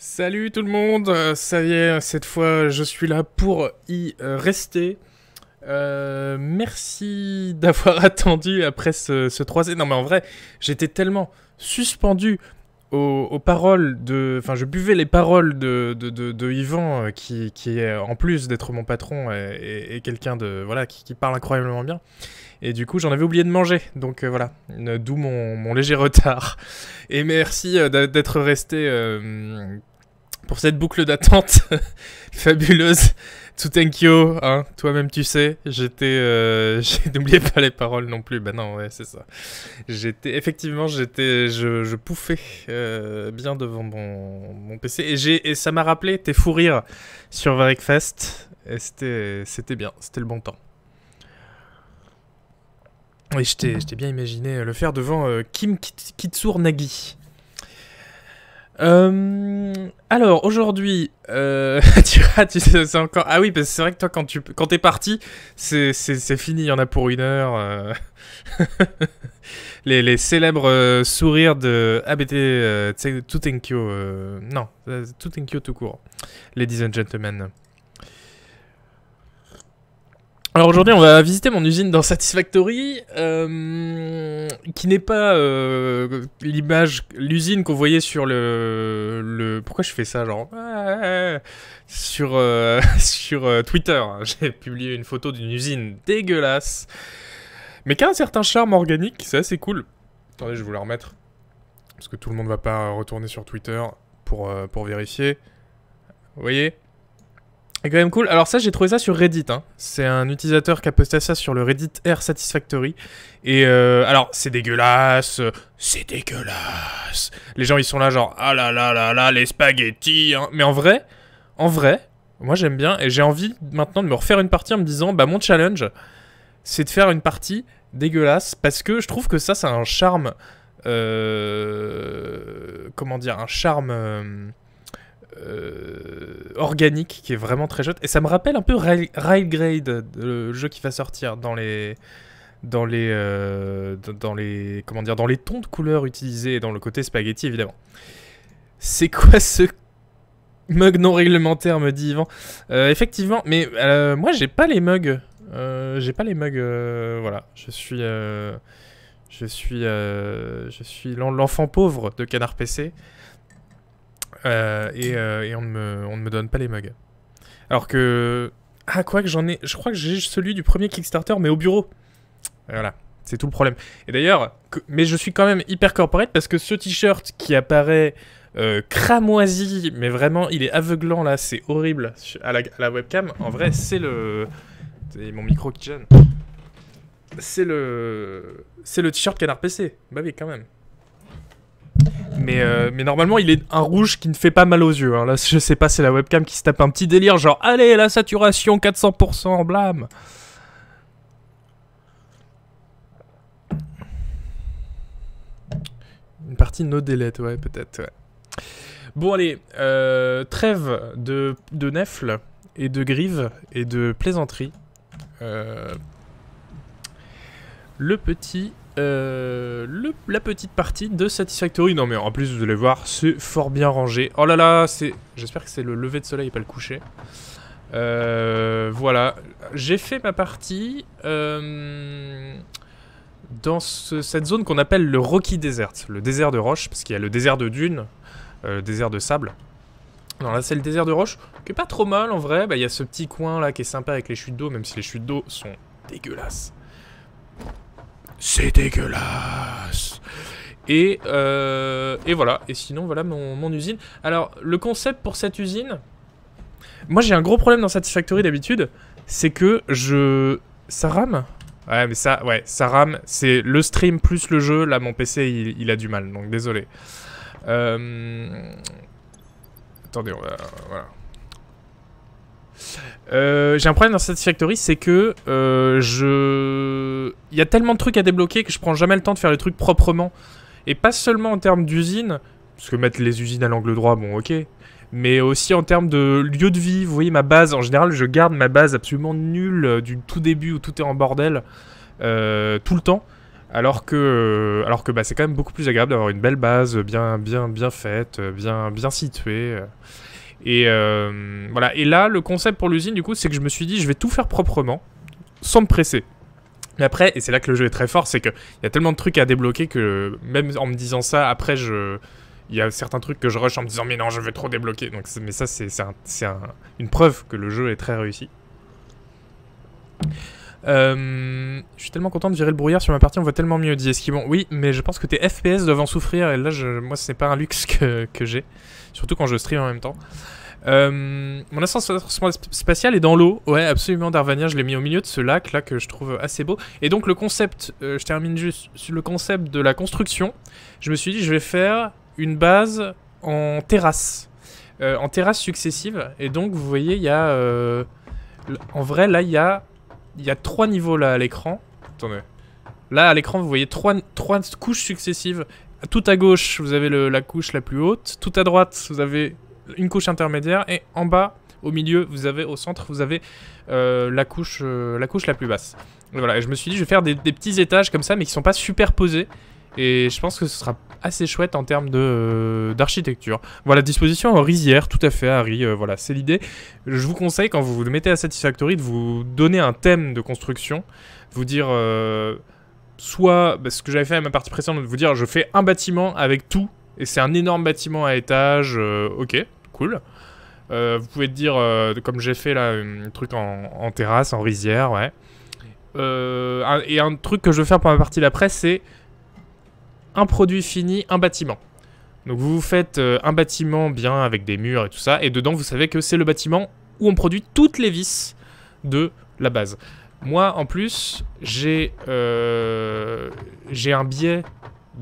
Salut tout le monde, euh, ça y est, cette fois je suis là pour y euh, rester. Euh, merci d'avoir attendu après ce, ce 3 Non mais en vrai, j'étais tellement suspendu aux, paroles de... Enfin, je buvais les paroles de, de, de, Yvan, qui, qui est, en plus d'être mon patron, et, et- et quelqu'un de... Voilà, qui, qui parle incroyablement bien. Et du coup, j'en avais oublié de manger. Donc euh, voilà, d'où mon, léger retard. Et merci euh, d'être resté euh, pour cette boucle d'attente fabuleuse. You, hein. Toi-même, tu sais. J'étais, n'oubliez pas les paroles non plus. Bah non, ouais, c'est ça. J'étais, effectivement, j'étais, je, je pouffais bien devant mon, mon PC et ça m'a rappelé tes fous rires sur Varicfest. Et c'était bien. C'était le bon temps. Oui, je t'ai bien imaginé le faire devant euh, Kim Kit- Kitsur Nagi. Euh, alors aujourd'hui, euh, tu tu c'est encore. Ah oui, parce que c'est vrai que toi, quand tu quand t'es parti, c'est fini. Il y en a pour une heure. euh. les, les célèbres euh, sourires de ABT euh, Tutenkyo. euh, non, euh, Tutenkyo tout court. Ladies and gentlemen. Alors aujourd'hui, on va visiter mon usine dans Satisfactory, euh, qui n'est pas euh, l'image, l'usine qu'on voyait sur le. Pourquoi je fais ça, genre euh, sur Twitter. J'ai publié une photo d'une usine dégueulasse, mais qui a un certain charme organique. C'est assez cool. Attendez, je vais vous la remettre parce que tout le monde va pas retourner sur Twitter pour pour vérifier. Vous voyez? C'est quand même cool. Alors ça, j'ai trouvé ça sur Reddit. hein. C'est un utilisateur qui a posté ça sur le Reddit Air Satisfactory. Et euh, alors, c'est dégueulasse. euh, C'est dégueulasse. Les gens, ils sont là genre, ah là là là là, les spaghettis. hein. Mais en vrai, en vrai, moi j'aime bien. Et j'ai envie maintenant de me refaire une partie en me disant, bah mon challenge, c'est de faire une partie dégueulasse. Parce que je trouve que ça, c'est un charme... euh, comment dire Un charme... euh, organique qui est vraiment très chouette. Et ça me rappelle un peu Rail- Railgrade le jeu qui va sortir dans les dans les euh, dans- les comment dire dans les tons de couleurs utilisés et dans le côté spaghetti évidemment. C'est quoi ce mug non réglementaire me dit Yvan. Euh, effectivement mais moi j'ai pas les mugs. J'ai pas les mugs voilà. Je suis je suis je suis l'en- l'enfant pauvre de Canard PC euh, et, euh, on, ne me, on ne me donne pas les mugs. Alors que. Ah, quoi que j'en ai. Je crois que j'ai celui du premier Kickstarter, mais au bureau. Voilà, c'est tout le problème. Et d'ailleurs, mais je suis quand même hyper corporate parce que ce t-shirt qui apparaît euh, cramoisi, mais vraiment, il est aveuglant là, c'est horrible su- à la, à la webcam. En vrai, c'est le. C'est mon micro qui gêne. C'est le. C'est le t-shirt Canard PC. Bah oui, quand même. Mais, euh, mais normalement, il est un rouge qui ne fait pas mal aux yeux. hein. Là, je sais pas, c'est la webcam qui se tape un petit délire, genre allez, la saturation 400%, blâme. Une partie no delete, ouais, peut-être. ouais. Bon, allez, euh, trêve de, de nefle et de grive et de plaisanterie. Euh, le petit euh, la petite partie de Satisfactory. Non mais en plus vous allez voir, c'est fort bien rangé. Oh là là, c'est. J'espère que c'est le lever de soleil et pas le coucher. Euh, voilà, j'ai fait ma partie euh, dans ce- cette zone qu'on appelle le Rocky Desert, le désert de roche, parce qu'il y a le désert de dunes, le désert de sable. Non là c'est le désert de roche, qui est pas trop mal en vrai. Bah, Il y a ce petit coin là qui est sympa avec les chutes d'eau, même si les chutes d'eau sont dégueulasses. C'est dégueulasse. Et, euh, et voilà. Et sinon, voilà mon, usine. Alors, le concept pour cette usine, moi j'ai un gros problème dans Satisfactory d'habitude, c'est que je. Ça rame Ouais, mais ça, ouais, ça rame. C'est le stream plus le jeu. Là, mon PC, il, il a du mal, donc désolé. Euh... Attendez, on va. Voilà. Euh, j'ai un problème dans Satisfactory, c'est que euh, je. Il y a tellement de trucs à débloquer que je prends jamais le temps de faire les trucs proprement. Et pas seulement en termes d'usine, parce que mettre les usines à l'angle droit, bon, ok. Mais aussi en termes de lieu de vie. Vous voyez, ma base, en général, je garde ma base absolument nulle euh, du tout début où tout est en bordel tout le temps. Alors que, alors que bah, c'est quand même beaucoup plus agréable d'avoir une belle base bien, bien, bien faite, bien, bien située. Et voilà. Et là, le concept pour l'usine, du coup, c'est que je me suis dit, je vais tout faire proprement, sans me presser. Mais après, et c'est là que le jeu est très fort, c'est qu'il y a tellement de trucs à débloquer que même en me disant ça, après, je, il y a certains trucs que je rush en me disant mais non, je vais trop débloquer. Donc, mais ça, c'est un, une preuve que le jeu est très réussi. Euh, je suis tellement content de virer le brouillard sur ma partie, on voit tellement mieux, dit Esquimon. Oui, mais je pense que tes FPS doivent en souffrir, et là, je, moi, c'est pas un luxe que, que j'ai. Surtout quand je stream en même temps. Euh, mon ascenseur spatial est dans l'eau. Ouais, absolument, Darvania. Je l'ai mis au milieu de ce lac là que je trouve assez beau. Et donc, le concept, euh, je termine juste sur le concept de la construction. Je me suis dit, je vais faire une base en terrasse. Euh, en terrasse successive. Et donc, vous voyez, il y a. en vrai, là, il y a, il y a trois niveaux là à l'écran. Attendez. Là, à l'écran, vous voyez trois, trois couches successives. Tout à gauche, vous avez la couche la plus haute. Tout à droite, vous avez une couche intermédiaire et en bas, au milieu, vous avez au centre, vous avez euh, la, couche, euh, la couche la plus basse. voilà, et je me suis dit, je vais faire des, petits étages comme ça, mais qui sont pas superposés. Et je pense que ce sera assez chouette en termes de d'architecture. Voilà, disposition en rizière, tout à fait, Harry. Euh, voilà, c'est l'idée. Je vous conseille, quand vous vous mettez à Satisfactory, de vous donner un thème de construction. Vous dire soit bah, ce que j'avais fait à ma partie précédente, de vous dire je fais un bâtiment avec tout, et c'est un énorme bâtiment à étage, ok, cool. Euh, vous pouvez dire, euh, comme j'ai fait là, un truc en, terrasse, en rizière, ouais. Euh, et un truc que je veux faire pour ma partie d'après, c'est un produit fini, un bâtiment. Donc vous vous faites un bâtiment bien avec des murs et tout ça, et dedans vous savez que c'est le bâtiment où on produit toutes les vis de la base. Moi, en plus, j'ai j'ai un biais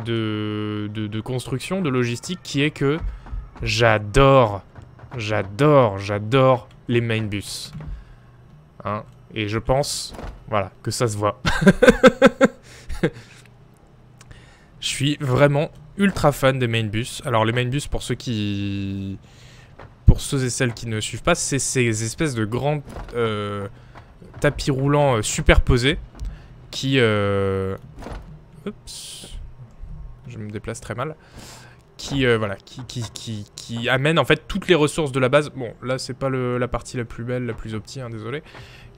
de, construction, de logistique, qui est que J'adore, j'adore, j'adore les main bus. Hein Et je pense, voilà, que ça se voit. Je suis vraiment ultra fan des main bus. Alors les main bus, pour ceux qui... Pour ceux et celles qui ne suivent pas, c'est ces espèces de grands euh, tapis roulants euh, superposés qui... Euh... Oups. Je me déplace très mal qui, euh, voilà, qui, qui, qui, amène en fait toutes les ressources de la base. Bon, là c'est pas la partie la plus belle, la plus optique, hein, désolé.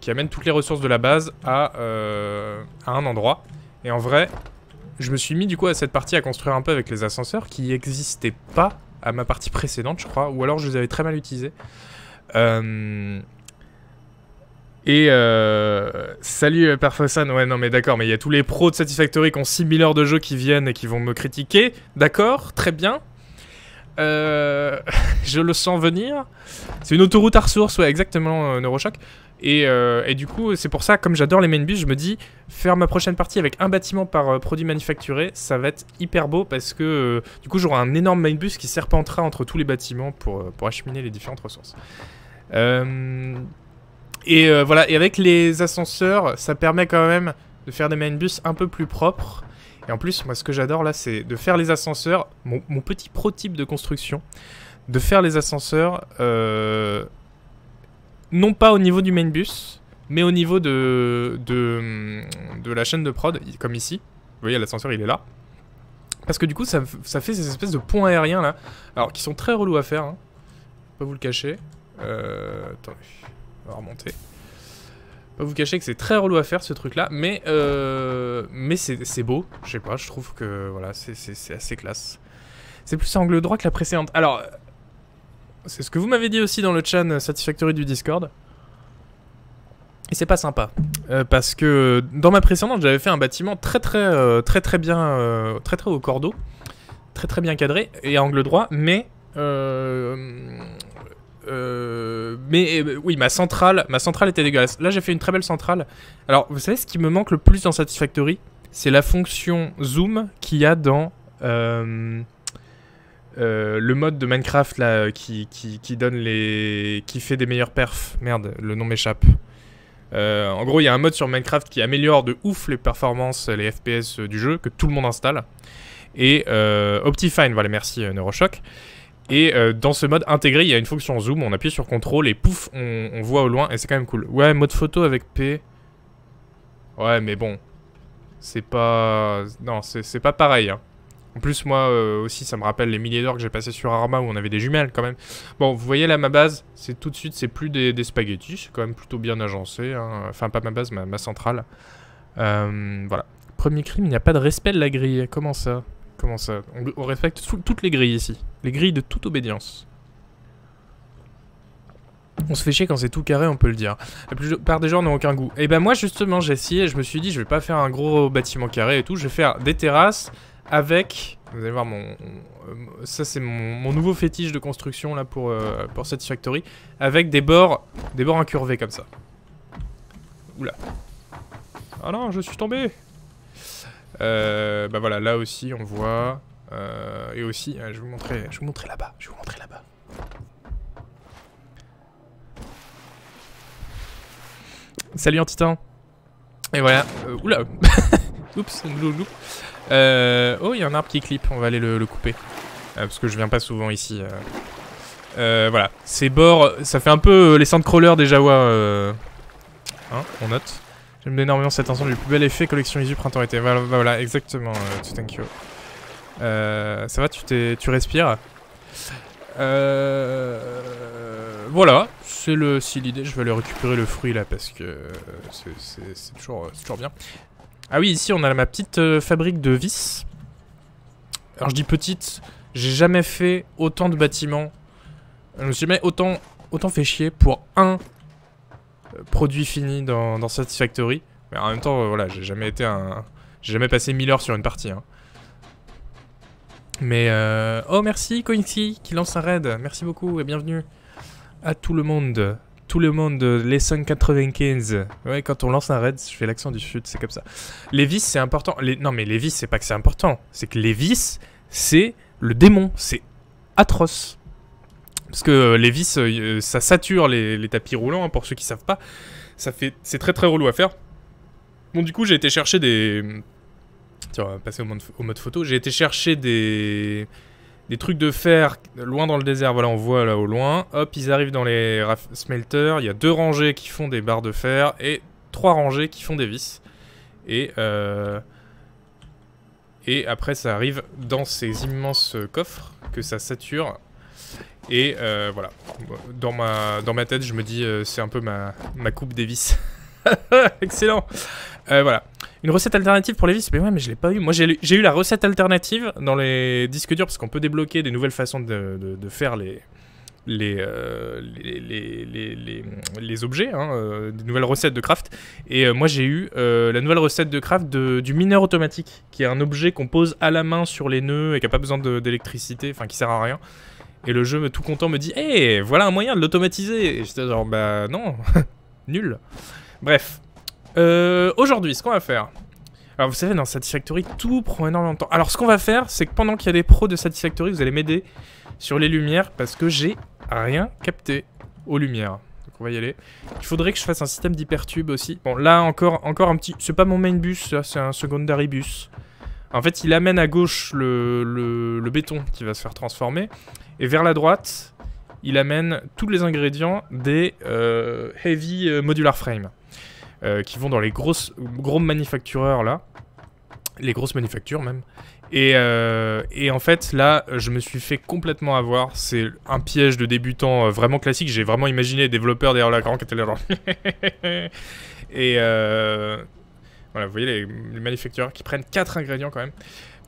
Qui amène toutes les ressources de la base à, à un endroit. Et en vrai, je me suis mis du coup à cette partie à construire un peu avec les ascenseurs qui n'existaient pas à ma partie précédente, je crois. Ou alors je les avais très mal utilisés. Euh... Et euh, salut Perfosan, ouais non mais d'accord, mais il y a tous les pros de Satisfactory qui ont 6000 heures de jeu qui viennent et qui vont me critiquer. D'accord, très bien. Euh, je le sens venir. C'est une autoroute à ressources, ouais exactement euh, Neuroshock. Et, et, du coup, c'est pour ça, comme j'adore les main bus, je me dis, faire ma prochaine partie avec un bâtiment par produit manufacturé, ça va être hyper beau parce que du coup, j'aurai un énorme main bus qui serpentera entre tous les bâtiments pour, pour acheminer les différentes ressources. Euh, et euh, voilà, et avec les ascenseurs, ça permet quand même de faire des main bus un peu plus propres. Et en plus, moi, ce que j'adore là, c'est de faire les ascenseurs, mon, petit pro type de construction, de faire les ascenseurs, euh, non pas au niveau du main bus, mais au niveau de, de, la chaîne de prod, comme ici. Vous voyez, l'ascenseur, il est là. Parce que du coup, ça, ça, fait ces espèces de ponts aériens là, alors qui sont très relous à faire, hein. pas vous le cacher. Euh, attendez va remonter. Pas vous cacher que c'est très relou à faire ce truc là, mais, euh, mais c'est beau, je sais pas, je trouve que voilà, c'est assez classe. C'est plus angle droit que la précédente. Alors, c'est ce que vous m'avez dit aussi dans le chat Satisfactory du Discord. Et c'est pas sympa. Euh, parce que dans ma précédente, j'avais fait un bâtiment très très euh, très très bien, très très au cordeau. Très très bien cadré et angle droit, mais euh, mais euh, oui, ma centrale, ma centrale était dégueulasse. Là, j'ai fait une très belle centrale. Alors, vous savez, ce qui me manque le plus dans Satisfactory, c'est la fonction zoom qu'il y a dans euh, le mode de Minecraft là, qui, qui, donne les, qui fait des meilleurs perfs. Merde, le nom m'échappe. en gros, il y a un mode sur Minecraft qui améliore de ouf les performances, les FPS du jeu, que tout le monde installe. Et Optifine, voilà, merci Neuroshock. Et euh, dans ce mode intégré, il y a une fonction zoom, on appuie sur CTRL et pouf, on, voit au loin et c'est quand même cool. Ouais, mode photo avec P. Ouais, mais bon. C'est pas... Non, c'est pas pareil. Hein. En plus, moi euh, aussi, ça me rappelle les milliers d'heures que j'ai passé sur Arma où on avait des jumelles quand même. Bon, vous voyez là, ma base, c'est tout de suite, c'est plus des, spaghettis. C'est quand même plutôt bien agencé. Hein. Enfin, pas ma base, ma, centrale. Euh, voilà. Premier crime, il n'y a pas de respect de la grille. Comment ça? Comment ça on, respecte toutes les grilles ici. Les grilles de toute obédience. On se fait chier quand c'est tout carré, on peut le dire. La plupart des gens n'ont aucun goût. Et ben moi justement j'ai essayé, je me suis dit je vais pas faire un gros bâtiment carré et tout, je vais faire des terrasses avec... Vous allez voir mon... Euh, ça c'est mon, nouveau fétiche de construction là pour, euh, pour Satisfactory. Avec des bords, des bords incurvés comme ça. Oula. Ah non, je suis tombé Bah voilà, là aussi on voit... Euh, et aussi, je vais vous montrer, je vous montrer là-bas, je vais vous montrer là-bas. Salut Antitan Et voilà, euh, oula Oups, euh, Oh, il y a un arbre qui clip, on va aller le, couper. Euh, parce que je viens pas souvent ici. voilà, ces bords, ça fait un peu les sandcrawlers des Jawa. Hein, on note. J'aime énormément cet ensemble, le plus bel effet collection ISU printemps-été. Voilà, voilà, exactement, thank you. ça va, tu, tu respires? Voilà, c'est le l'idée, je vais aller récupérer le fruit là parce que c'est toujours, toujours bien. Ah oui, ici on a ma petite euh, fabrique de vis. Alors je dis petite, j'ai jamais fait autant de bâtiments. Je me suis jamais autant, autant fait chier pour un euh, produit fini dans, Satisfactory. Mais en même temps, euh, voilà, j'ai jamais été un... J'ai jamais passé 1000 heures sur une partie. Hein. Mais Oh merci Coincy qui lance un raid. Merci beaucoup et bienvenue à tout le monde. Tout le monde, les 195. Ouais, quand on lance un raid, je fais l'accent du sud, c'est comme ça. Les vis, c'est important. Les... Non, mais les vis, c'est pas que c'est important. C'est que les vis, c'est le démon. C'est atroce. Parce que euh, les vis, euh, ça sature les, tapis roulants, hein, pour ceux qui savent pas. Ça fait... C'est très très relou à faire. Bon, du coup, j'ai été chercher des... Tiens, on va passer au mode photo. J'ai été chercher des des trucs de fer loin dans le désert. Voilà, on voit là au loin. Hop, ils arrivent dans les smelters. Il y a deux rangées qui font des barres de fer et trois rangées qui font des vis. Et, euh, et après, ça arrive dans ces immenses coffres que ça sature. Et euh, voilà, dans ma, dans ma tête, je me dis, euh, c'est un peu ma, ma coupe des vis. Excellent Voilà. Une recette alternative pour les vis Mais ouais, mais je l'ai pas eu. Moi, j'ai eu la recette alternative dans les disques durs parce qu'on peut débloquer des nouvelles façons de, faire les, euh, les, les, les, les, objets, hein, euh, des nouvelles recettes de craft. Et euh, moi, j'ai eu la nouvelle recette de craft du mineur automatique, qui est un objet qu'on pose à la main sur les nœuds et qui n'a pas besoin d'électricité, enfin qui sert à rien. Et le jeu, tout content, me dit Hé, voilà un moyen de l'automatiser Et j'étais genre Bah non, nul. Bref, euh, aujourd'hui, ce qu'on va faire... Alors vous savez, dans Satisfactory, tout prend énormément de temps. Alors ce qu'on va faire, c'est que pendant qu'il y a des pros de Satisfactory, vous allez m'aider sur les lumières, parce que j'ai rien capté aux lumières. Donc on va y aller. Il faudrait que je fasse un système d'hypertube aussi. Bon, là, encore, encore un petit... C'est pas mon main bus, c'est un secondary bus. En fait, il amène à gauche le, le, béton qui va se faire transformer. Et vers la droite, il amène tous les ingrédients des euh, Heavy euh, Modular Frame. Euh, qui vont dans les grosses, gros manufactureurs là. Les grosses manufactures même. Et, et, en fait, là, je me suis fait complètement avoir. C'est un piège de débutant vraiment classique. J'ai vraiment imaginé les développeurs derrière qui étaient là et voilà, vous voyez les, les, manufacturiers qui prennent 4 ingrédients quand même.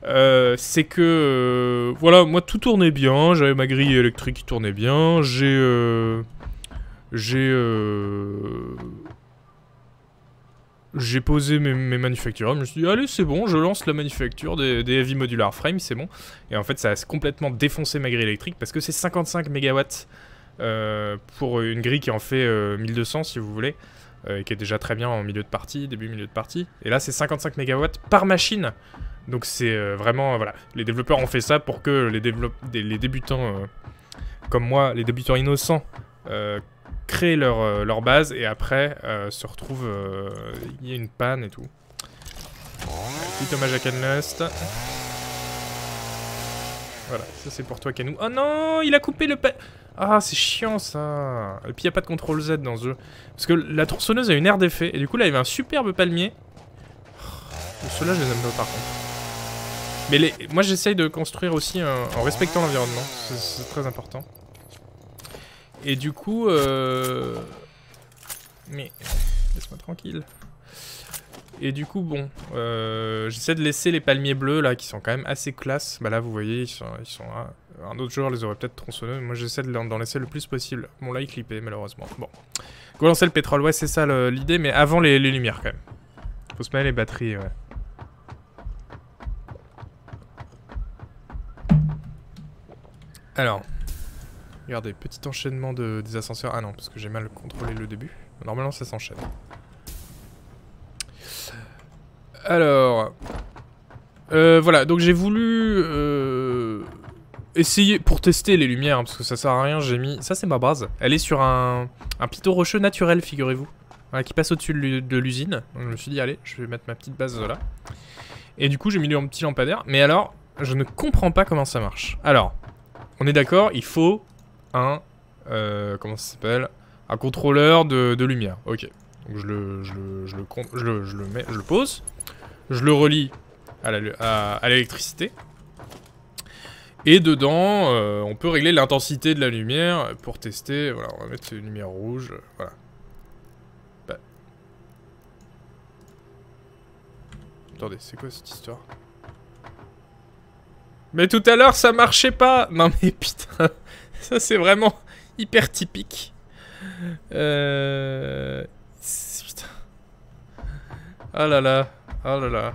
C'est que, voilà, moi tout tournait bien. J'avais ma grille électrique qui tournait bien. J'ai... j'ai j'ai posé mes, manufactures, je me suis dit, allez, c'est bon, je lance la manufacture des, Heavy Modular Frame, c'est bon. Et en fait, ça a complètement défoncé ma grille électrique parce que c'est 55 MW euh, pour une grille qui en fait 1200 euh, si vous voulez, euh, et qui est déjà très bien en milieu de partie, début milieu de partie. Et là, c'est 55 MW par machine. Donc c'est vraiment, voilà, les développeurs ont fait ça pour que les, les débutants comme moi, les débutants innocents, créer leur, euh, leur base et après euh, se retrouve euh, il y a une panne et tout. Petit hommage à Canlust. Voilà, ça c'est pour toi Canou. Oh non, il a coupé le Ah, c'est chiant ça. Et puis il n'y a pas de contrôle Z dans ce jeu. Parce que la tronçonneuse a une aire d'effet. Et du coup là, il y avait un superbe palmier. Ceux-là, je les aime pas par contre. Mais moi, j'essaye de construire aussi en respectant l'environnement. C'est très important. Et du coup... Euh... Mais... Laisse-moi tranquille. Et du coup, bon, euh, j'essaie de laisser les palmiers bleus là qui sont quand même assez classe. Bah là, vous voyez, ils sont, ils sont Un autre joueur les aurait peut-être tronçonnés. Moi, j'essaie d'en laisser le plus possible. Bon, là, il clippé, malheureusement. Bon. Go lancer le pétrole, ouais, c'est ça l'idée, mais avant les, les, lumières quand même. Faut se mettre les batteries, ouais. Alors. Regardez, petit enchaînement de, des ascenseurs. Ah non, parce que j'ai mal contrôlé le début. Normalement, ça s'enchaîne. Alors... Euh, voilà, donc j'ai voulu euh, essayer, pour tester les lumières, hein, parce que ça sert à rien, j'ai mis... Ça, c'est ma base. Elle est sur un, un pitot rocheux naturel, figurez-vous. Qui passe au-dessus de l'usine. Je me suis dit, allez, je vais mettre ma petite base là. Et du coup, j'ai mis mon petit lampadaire. Mais alors, je ne comprends pas comment ça marche. Alors, on est d'accord, il faut un... Euh, comment ça s'appelle Un contrôleur de, lumière. Ok. Donc je le, je le, je le, je le, je le pose. Je le relie à l'électricité. Et dedans, euh, on peut régler l'intensité de la lumière pour tester. Voilà, on va mettre une lumière rouge. Voilà. Bah. Attendez, c'est quoi cette histoire? Mais tout à l'heure, ça marchait pas Non mais putain, ça c'est vraiment hyper typique. Euh... Putain. Oh là là, oh là là.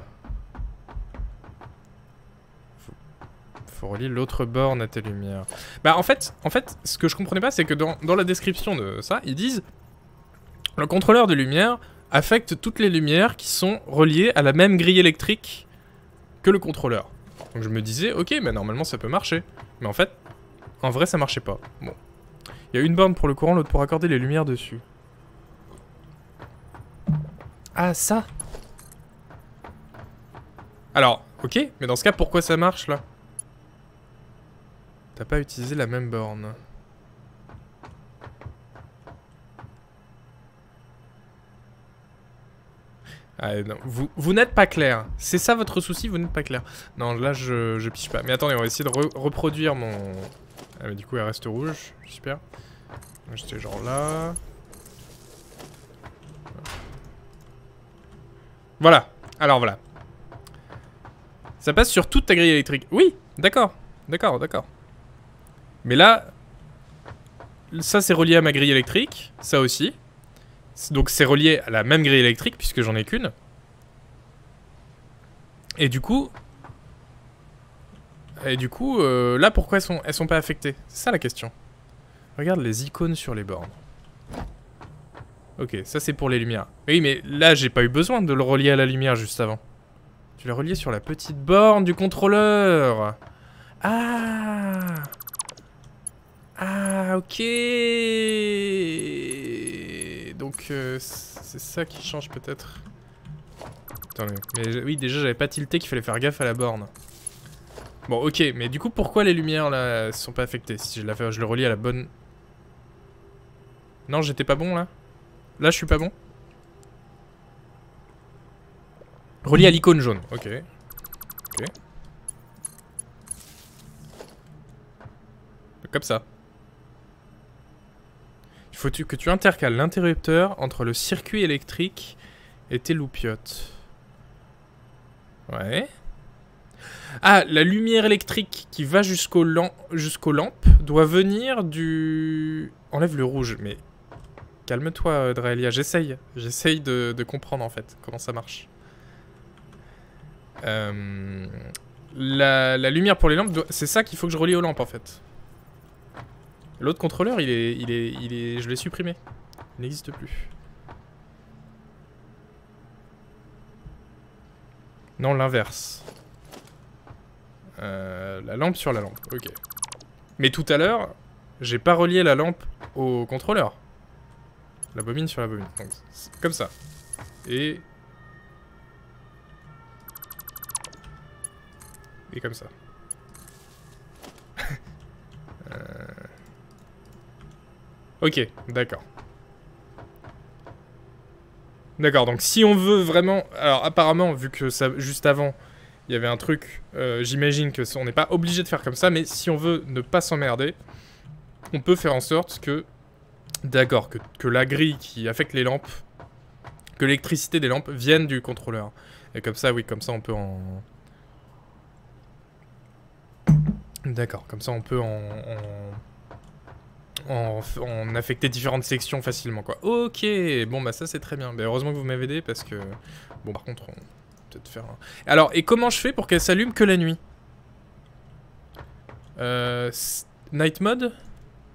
faut relier l'autre borne à tes lumières. Bah en fait, en fait, ce que je comprenais pas, c'est que dans, la description de ça, ils disent le contrôleur de lumière affecte toutes les lumières qui sont reliées à la même grille électrique que le contrôleur. Donc je me disais, ok, mais normalement ça peut marcher. Mais en fait, en vrai ça marchait pas. Bon. Il y a une borne pour le courant, l'autre pour accorder les lumières dessus. Ah, ça Alors, ok, mais dans ce cas, pourquoi ça marche, là? T'as pas utilisé la même borne. Ah, vous, vous n'êtes pas clair. C'est ça votre souci, vous n'êtes pas clair. Non, là, je, je piche pas. Mais attendez, on va essayer de reproduire mon... Ah, mais du coup, elle reste rouge. Super. J'étais genre là. Voilà. Alors, voilà. Ça passe sur toute ta grille électrique. Oui, d'accord. D'accord, d'accord. Mais là, ça c'est relié à ma grille électrique, ça aussi. Donc c'est relié à la même grille électrique puisque j'en ai qu'une. Et du coup... Et du coup, euh, là pourquoi elles sont, elles sont pas affectées? C'est ça la question. Regarde les icônes sur les bornes. Ok, ça c'est pour les lumières. Oui, mais là j'ai pas eu besoin de le relier à la lumière juste avant. Tu l'as relié sur la petite borne du contrôleur. Ah ah, ok Donc, euh, c'est ça qui change peut-être. Attendez, mais oui, déjà, j'avais pas tilté qu'il fallait faire gaffe à la borne. Bon, ok, mais du coup, pourquoi les lumières, là, sont pas affectées Si je, la fais, je le relie à la bonne... Non, j'étais pas bon, là Là, je suis pas bon Relié à l'icône jaune, ok. Ok. Comme ça. Faut que tu intercales l'interrupteur entre le circuit électrique et tes loupiottes. Ouais. Ah, la lumière électrique qui va jusqu'aux jusqu'aux lampes doit venir du... Enlève le rouge, mais... Calme-toi, Draelia, j'essaye. J'essaye de, comprendre, en fait, comment ça marche. Euh, la, la, lumière pour les lampes, c'est ça qu'il faut que je relie aux lampes, en fait. L'autre contrôleur, il est, je l'ai supprimé. Il n'existe plus. Non, l'inverse. Euh, la lampe sur la lampe, ok. Mais tout à l'heure, j'ai pas relié la lampe au contrôleur. La bobine sur la bobine. Donc, comme ça. Et... Et comme ça. euh... Ok, d'accord. D'accord, donc si on veut vraiment... Alors apparemment, vu que juste avant, il y avait un truc, euh, j'imagine que on n'est pas obligé de faire comme ça, mais si on veut ne pas s'emmerder, on peut faire en sorte que... D'accord, que, la grille qui affecte les lampes, que l'électricité des lampes vienne du contrôleur. Et comme ça, oui, comme ça on peut en... D'accord, comme ça on peut en, affecter différentes sections facilement, quoi. Ok, bon, bah ça c'est très bien. Mais heureusement que vous m'avez aidé parce que... Bon, par contre, on peut-être faire un... Alors, et comment je fais pour qu'elle s'allume que la nuit? Euh, Night mode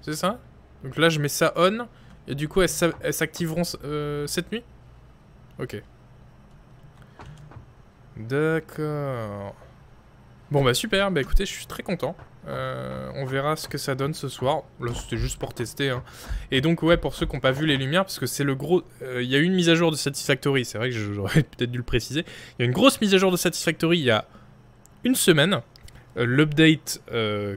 C'est ça? Donc là, je mets ça on. Et du coup, elles s'activeront euh, cette nuit? Ok. D'accord. Bon bah super, bah écoutez, je suis très content. Euh, on verra ce que ça donne ce soir. Là, c'était juste pour tester. Hein. Et donc, ouais, pour ceux qui n'ont pas vu les lumières, parce que c'est le gros... Euh, il y a eu une mise à jour de Satisfactory, c'est vrai que j'aurais peut-être dû le préciser. Il y a une grosse mise à jour de Satisfactory il y a une semaine. Euh, l'update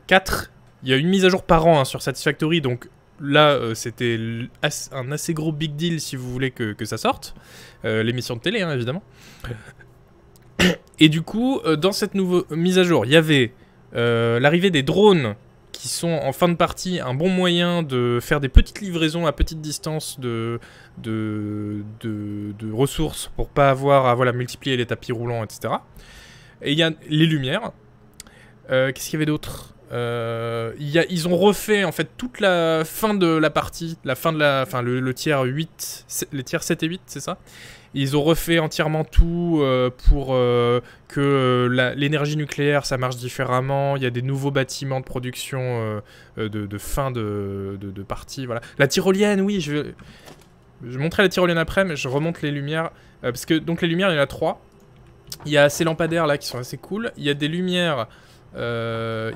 4. Il y a une mise à jour par an hein, sur Satisfactory, donc là, c'était un assez gros big deal si vous voulez que, ça sorte. L'émission de télé, hein, évidemment. Et du coup, dans cette nouvelle mise à jour, il y avait l'arrivée des drones qui sont en fin de partie un bon moyen de faire des petites livraisons à petite distance de, de, de, ressources pour pas avoir à voilà, multiplier les tapis roulants, etc. Et il y a les lumières. Euh, qu'est-ce qu'il y avait d'autre? Euh, ils ont refait en fait toute la fin de la partie, la fin de la, enfin le, le tiers 8, les tiers 7 et 8, c'est ça? Ils ont refait entièrement tout euh, pour euh, que euh, l'énergie nucléaire, ça marche différemment. Il y a des nouveaux bâtiments de production de, fin de, partie. Voilà. La tyrolienne, oui, je vais, je montrer la tyrolienne après, mais je remonte les lumières. parce que donc les lumières, il y en a trois. Il y a ces lampadaires là qui sont assez cool. Il y a des lumières... il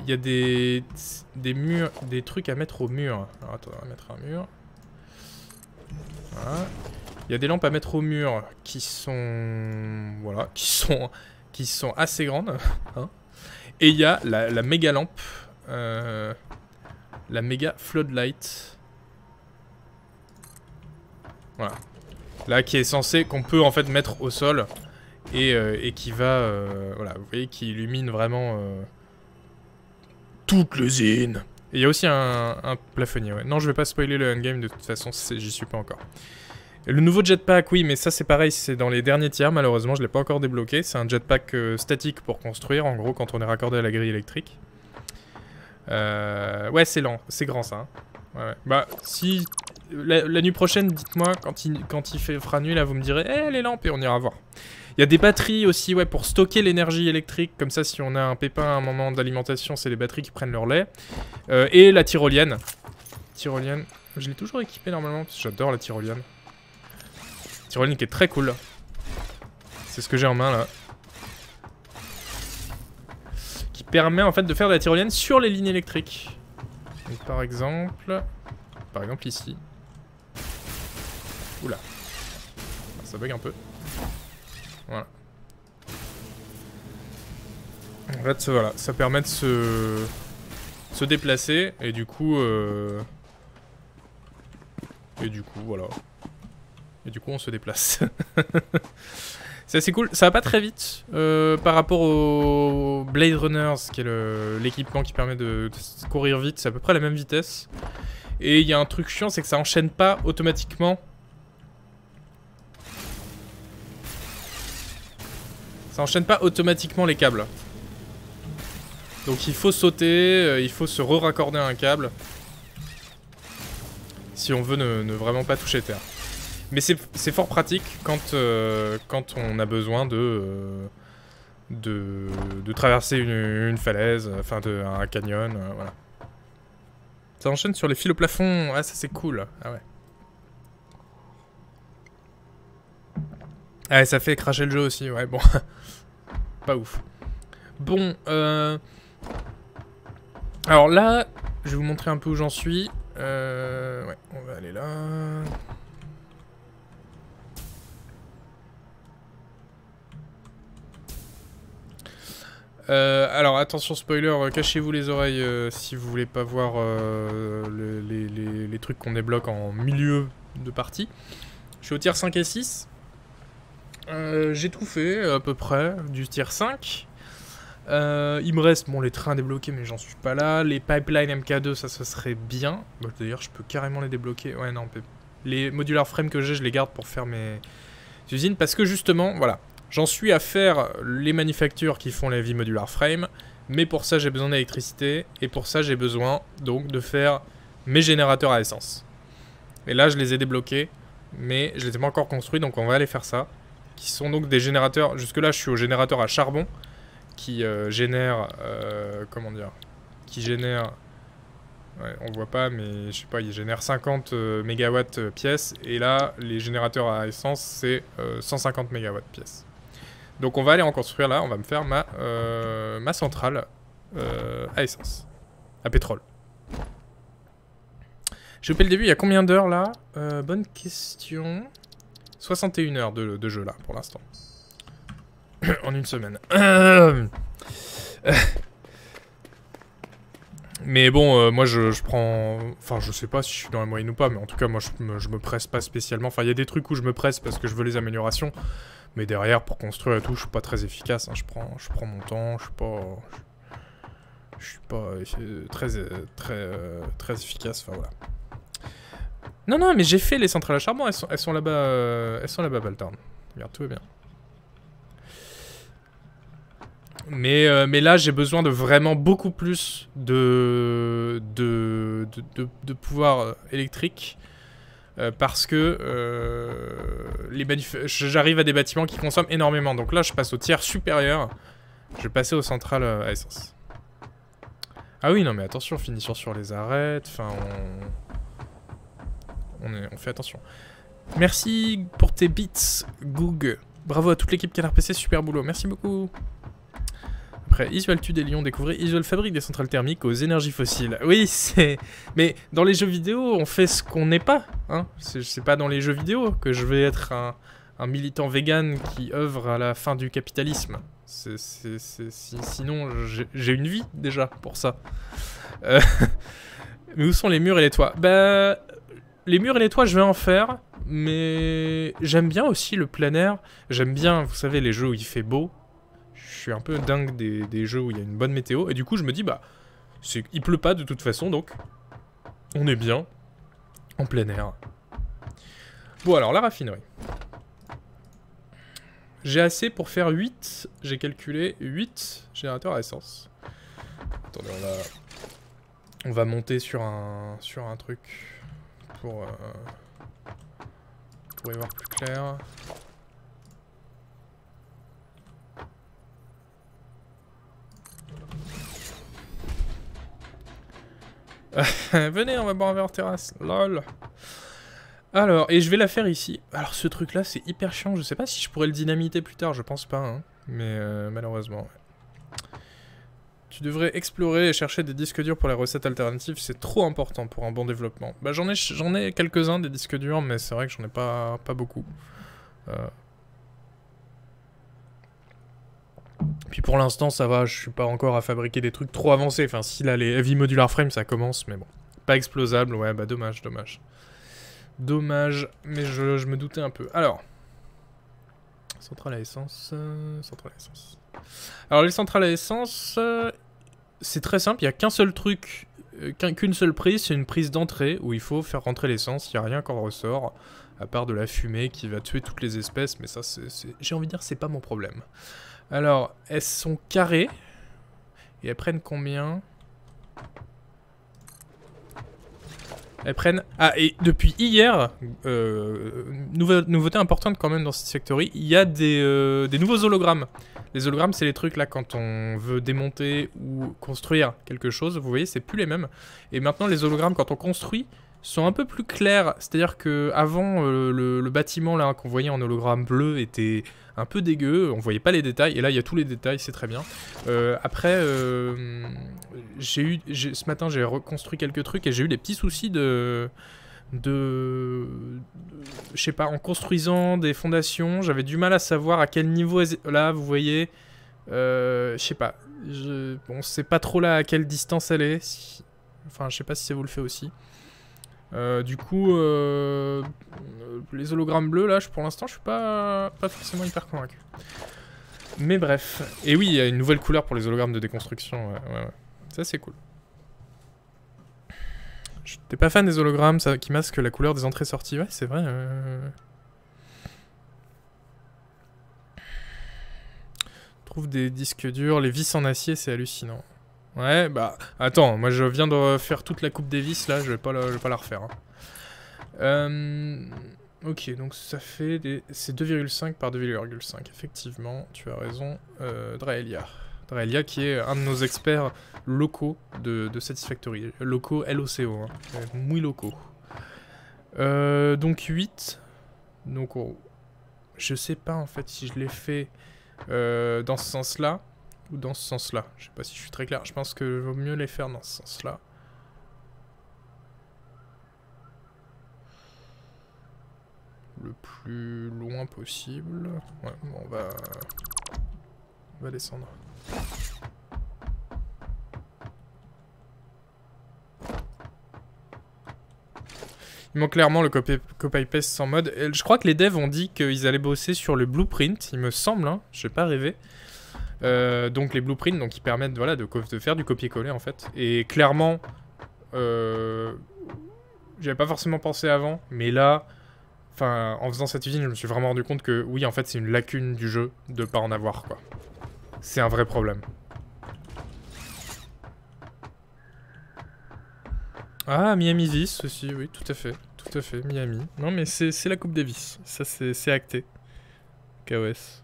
y a des, des murs, des trucs à mettre au mur. Alors attends, on va mettre un mur. Voilà. Il y a des lampes à mettre au mur qui sont... Voilà, qui sont, qui sont assez grandes. Hein. Et il y a la, méga lampe. Euh, la méga floodlight. Voilà. Là, qui est censé, qu'on peut en fait mettre au sol. Et, euh, et qui va, euh, voilà, vous voyez, qui illumine vraiment toute l'usine. Et il y a aussi un, un plafonnier, ouais. Non, je vais pas spoiler le endgame, de toute façon, j'y suis pas encore. Le nouveau jetpack, oui, mais ça c'est pareil, c'est dans les derniers tiers, malheureusement, je l'ai pas encore débloqué. C'est un jetpack euh, statique pour construire, en gros, quand on est raccordé à la grille électrique. Euh, ouais, c'est lent, c'est grand ça. Hein. Bah, si... La, nuit prochaine, dites-moi, quand il, quand il fera nuit, là, vous me direz, eh, les lampes, et on ira voir. Il y a des batteries aussi, ouais, pour stocker l'énergie électrique, comme ça, si on a un pépin à un moment d'alimentation, c'est les batteries qui prennent leur lait. Euh, et la tyrolienne. Tyrolienne, je l'ai toujours équipée normalement, parce que j'adore la tyrolienne. Tyrolienne qui est très cool. C'est ce que j'ai en main là. Qui permet en fait de faire de la tyrolienne sur les lignes électriques. Par exemple... Par exemple ici. Oula. Ça bug un peu. Voilà. En fait, voilà, ça permet de se, se déplacer et du coup, euh... et du coup, voilà. Et du coup, on se déplace. c'est assez cool. Ça va pas très vite euh, par rapport au Blade Runners, qui est l'équipement qui permet de, courir vite. C'est à peu près la même vitesse. Et il y a un truc chiant, c'est que ça enchaîne pas automatiquement. Ça enchaîne pas automatiquement les câbles. Donc il faut sauter, euh, il faut se re-raccorder à un câble. Si on veut ne vraiment pas toucher terre. Mais c'est fort pratique quand, euh, quand on a besoin de, euh, de, de, traverser une, falaise, enfin de, un canyon, euh, voilà. Ça enchaîne sur les fils au plafond, ah ça c'est cool, ah ouais. Ah ça fait cracher le jeu aussi, ouais bon. Pas ouf. Bon, euh... Alors là, je vais vous montrer un peu où j'en suis. Euh... Ouais, on va aller là... Euh, alors attention spoiler, euh, cachez-vous les oreilles euh, si vous voulez pas voir les, trucs qu'on débloque en milieu de partie. Je suis au tiers 5 et 6. Euh, j'ai tout fait, à peu près, du tier 5. Euh, il me reste, bon, les trains débloqués, mais j'en suis pas là. Les pipelines MK2, ça, ça serait bien. Bah, D'ailleurs, je peux carrément les débloquer. Ouais, non, les modular frames que j'ai, je les garde pour faire mes usines. Parce que, justement, voilà, j'en suis à faire les manufactures qui font la vie modular frame. Mais pour ça, j'ai besoin d'électricité. Et pour ça, j'ai besoin, donc, de faire mes générateurs à essence. Et là, je les ai débloqués. Mais je les ai pas encore construits, donc on va aller faire ça. Qui sont donc des générateurs... Jusque-là, je suis au générateur à charbon qui euh, génère, euh, comment dire, qui génère, ouais, on voit pas, mais je sais pas, il génère 50 euh, mégawatts pièce, et là, les générateurs à essence, c'est 150 mégawatts pièce. Donc on va aller en construire là, on va me faire ma, ma centrale à essence, à pétrole. J'ai oublié le début, il y a combien d'heures là? Bonne question. 61 heures de, jeu là pour l'instant. en une semaine. mais bon, euh, moi je, prends... Enfin, je sais pas si je suis dans la moyenne ou pas, mais en tout cas, moi je je me presse pas spécialement. Enfin, il y a des trucs où je me presse parce que je veux les améliorations. Mais derrière, pour construire et tout, je suis pas très efficace. Hein. Je, prends, je prends mon temps, je suis pas... Je, suis pas euh, très, très, très efficace, enfin voilà. Non, non, mais j'ai fait les centrales à charbon, elles sont, elles sont là-bas, euh, elles sont là-bas, Baltarn. Regarde, tout va bien. Mais, euh, mais là, j'ai besoin de vraiment beaucoup plus de, de, de, pouvoir euh, électrique. Euh, parce que j'arrive à des bâtiments qui consomment énormément. Donc là, je passe au tiers supérieur. Je vais passer aux centrales à essence. Ah oui, non, mais attention, finition sur les arêtes. Enfin, on... Fait attention. Merci pour tes bits, Goog. Bravo à toute l'équipe Canard PC, super boulot. Merci beaucoup. Après, Isuel tue des lions, découvrez Isuel fabrique des centrales thermiques aux énergies fossiles. Oui, c'est... Mais dans les jeux vidéo, on fait ce qu'on n'est pas. Hein c'est pas dans les jeux vidéo que je vais être un, militant vegan qui œuvre à la fin du capitalisme. sinon, j'ai une vie déjà pour ça. Euh, mais où sont les murs et les toits? Bah... Les murs et les toits, je vais en faire, mais j'aime bien aussi le plein air. J'aime bien, vous savez, les jeux où il fait beau, suis un peu dingue des, jeux où il y a une bonne météo. Et du coup, je me dis, bah, il pleut pas de toute façon, donc on est bien en plein air. Bon, alors, la raffinerie. J'ai assez pour faire 8, j'ai calculé 8 générateurs à essence. Attendez, on va, on va monter sur un, sur un truc pour, euh, pour y voir plus clair. Venez, on va boire un verre en terrasse. Lol. Alors, et je vais la faire ici. Alors, ce truc-là, c'est hyper chiant. Je sais pas si je pourrais le dynamiter plus tard. Je pense pas, hein. Mais euh, malheureusement, Tu devrais explorer et chercher des disques durs pour les recettes alternatives. C'est trop important pour un bon développement. Bah, j'en ai, ai quelques-uns des disques durs, mais c'est vrai que j'en ai pas, pas beaucoup. Euh, Puis pour l'instant, ça va, je suis pas encore à fabriquer des trucs trop avancés. Enfin, si là, les heavy modular frame, ça commence, mais bon. Pas explosable, ouais, bah dommage, dommage. Dommage, mais je, me doutais un peu. Alors. Centrale à essence. Euh, centrale à essence. Alors, les centrales à essence, euh, c'est très simple, il n'y a qu'un seul truc, euh, qu'une seule prise, c'est une prise d'entrée où il faut faire rentrer l'essence, il n'y a rien qu'en ressort, à part de la fumée qui va tuer toutes les espèces, mais ça, j'ai envie de dire, c'est pas mon problème. Alors, elles sont carrées. Et elles prennent combien? Elles prennent... Ah, et depuis hier, euh, nouveauté importante quand même dans cette factory, il y a des, euh, des nouveaux hologrammes. Les hologrammes, c'est les trucs là quand on veut démonter ou construire quelque chose. Vous voyez, c'est plus les mêmes. Et maintenant, les hologrammes, quand on construit, sont un peu plus clairs. C'est-à-dire que avant euh, le, bâtiment là qu'on voyait en hologramme bleu était un peu dégueu, on voyait pas les détails, et là il y a tous les détails, c'est très bien. Euh, après, euh, eu, ce matin j'ai reconstruit quelques trucs et j'ai eu des petits soucis de, de, je sais pas, en construisant des fondations, j'avais du mal à savoir à quel niveau, là vous voyez, je sais pas, on sait pas trop là à quelle distance elle est, enfin je sais pas si ça vous le fait aussi. Euh, du coup, euh, les hologrammes bleus, là, pour l'instant, je suis pas, pas forcément hyper convaincu. Mais bref. Et oui, il y a une nouvelle couleur pour les hologrammes de déconstruction. Ouais, ouais, Ça, c'est cool. T'es pas fan des hologrammes qui masquent la couleur des entrées-sorties? Ouais, c'est vrai. Trouve des disques durs, les vis en acier, c'est hallucinant. Ouais, bah, attends, moi je viens de faire toute la coupe des vis, là, je vais pas la, vais pas la refaire. Hein. Euh, ok, donc ça fait des... C'est 2,5 par 2,5, effectivement, tu as raison. Euh, Draelia. Draelia qui est un de nos experts locaux de, Satisfactory. Locaux, LOCO, hein. Muy locaux. Euh, donc 8. Donc, oh, je sais pas en fait si je l'ai fait dans ce sens-là ou dans ce sens-là. Je sais pas si je suis très clair. Je pense que vaut mieux les faire dans ce sens-là. Le plus loin possible. Ouais, bon, on va... On va descendre. Il manque clairement le copy-paste sans mode. je crois que les devs ont dit qu'ils allaient bosser sur le blueprint, il me semble, hein, je vais pas rêver. Euh, donc les blueprints, donc qui permettent voilà, de, faire du copier-coller en fait. Et clairement, euh, j'avais pas forcément pensé avant, mais là, en faisant cette usine, je me suis vraiment rendu compte que oui, en fait, c'est une lacune du jeu de pas en avoir quoi. C'est un vrai problème. Ah, Miami Vice aussi, oui, tout à fait. Tout à fait, Miami. Non, mais c'est la Coupe Davis. Ça, c'est acté. KOS.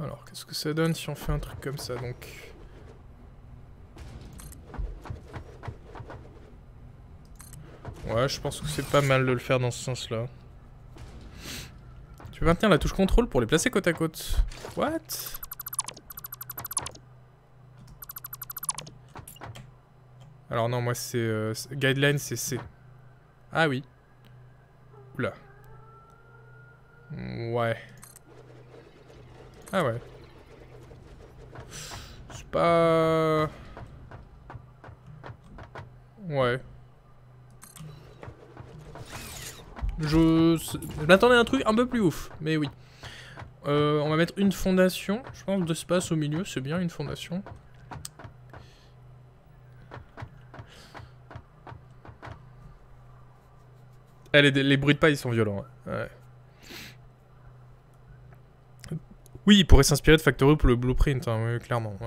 Alors, qu'est-ce que ça donne si on fait un truc comme ça, donc? Ouais, je pense que c'est pas mal de le faire dans ce sens-là. Tu peux maintenir la touche contrôle pour les placer côte à côte? What? Alors non, moi c'est... Euh, guideline c'est C. Ah oui. Oula. Ouais. Ah ouais. C'est pas... Ouais. Je, m'attendais à un truc un peu plus ouf, mais oui. Euh, on va mettre une fondation, je pense, d'espace au milieu, c'est bien une fondation. Eh, les, bruits de pas, ils sont violents. Hein. Oui, il pourrait s'inspirer de Factory pour le blueprint, hein, clairement.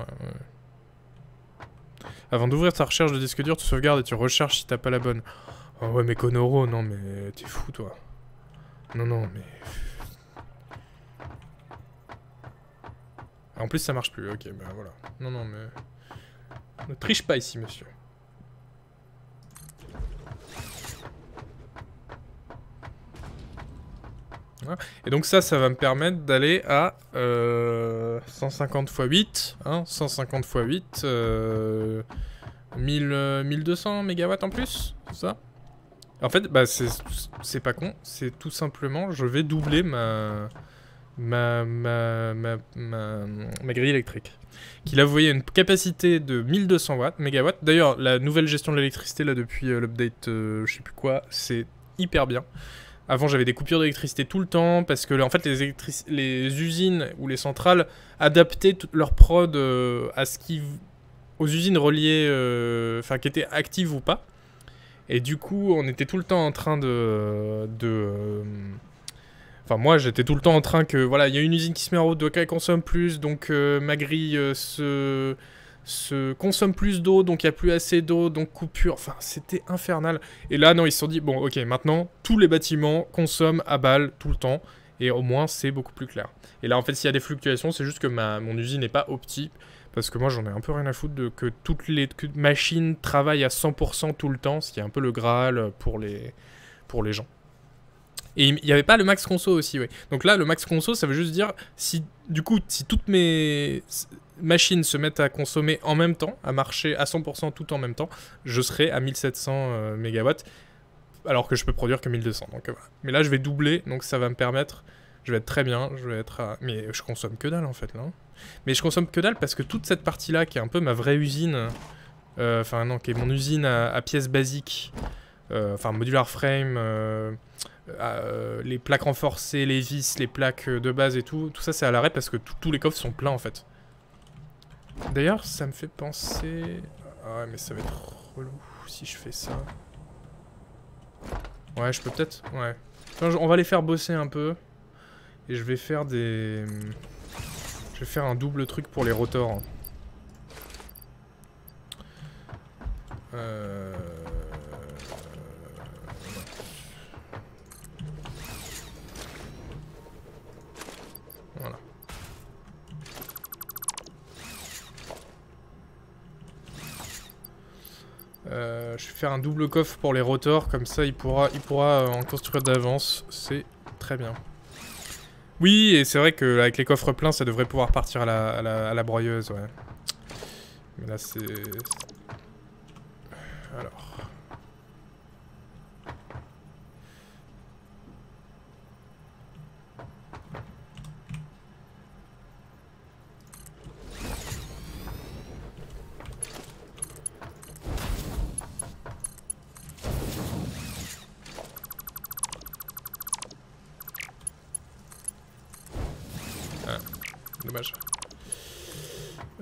Avant d'ouvrir ta recherche de disque dur, tu sauvegardes et tu recherches si t'as pas la bonne. Oh ouais, mais Konoro, non, mais t'es fou, toi. Non, non, mais... En plus, ça marche plus. Ok, bah voilà. Non, non, mais... Ne triche pas ici, monsieur. Et donc ça, ça va me permettre d'aller à 150 x 8, 150 x 8, 1200 MW en plus, ça? En fait, bah, c'est pas con, c'est tout simplement, je vais doubler ma, ma, ma, ma, grille électrique. Qui là, vous voyez, une capacité de 1200 watts, MW. D'ailleurs, la nouvelle gestion de l'électricité, là, depuis euh, l'update, euh, je sais plus quoi, c'est hyper bien. Avant, j'avais des coupures d'électricité tout le temps parce que en fait, les, les usines ou les centrales adaptaient leur prod euh, à ce qui aux usines reliées, euh, enfin qui étaient actives ou pas. Et du coup, on était tout le temps en train de, de euh, Enfin, moi, j'étais tout le temps en train que, voilà, il y a une usine qui se met en route, donc elle consomme plus, donc ma grille se, se consomme plus d'eau, donc il n'y a plus assez d'eau, donc coupure. Enfin, c'était infernal. Et là, non, ils se sont dit, bon, ok, maintenant, tous les bâtiments consomment à balle tout le temps, et au moins, c'est beaucoup plus clair. Et là, en fait, s'il y a des fluctuations, c'est juste que mon usine n'est pas optique, parce que moi, j'en ai un peu rien à foutre de que toutes les machines travaillent à 100% tout le temps, ce qui est un peu le Graal pour les, pour les gens. Et il n'y avait pas le max conso aussi, oui. Donc là, le max conso, ça veut juste dire si, du coup, si toutes mes machines se mettent à consommer en même temps, à marcher à 100% tout en même temps, je serai à 1700 euh, MW, alors que je peux produire que 1200. Donc, euh, Mais là, je vais doubler, donc ça va me permettre Je vais être très bien, je vais être... Mais je consomme que dalle en fait là. Mais je consomme que dalle parce que toute cette partie-là, qui est un peu ma vraie usine, euh, enfin non, qui est mon usine à, pièces basiques, enfin modular frame, les plaques renforcées, les vis, les plaques de base et tout, tout ça c'est à l'arrêt parce que tous les coffres sont pleins en fait. D'ailleurs, ça me fait penser... Ah ouais, mais ça va être relou si je fais ça. Ouais, je peux peut-être... Ouais. on va les faire bosser un peu. Et je vais faire des... Je vais faire un double truc pour les rotors. Euh... Euh, je vais faire un double coffre pour les rotors, comme ça il pourra, il pourra en construire d'avance, c'est très bien. Oui, et c'est vrai qu'avec les coffres pleins, ça devrait pouvoir partir à la, à la, à la broyeuse, ouais. Mais là, c'est... Alors...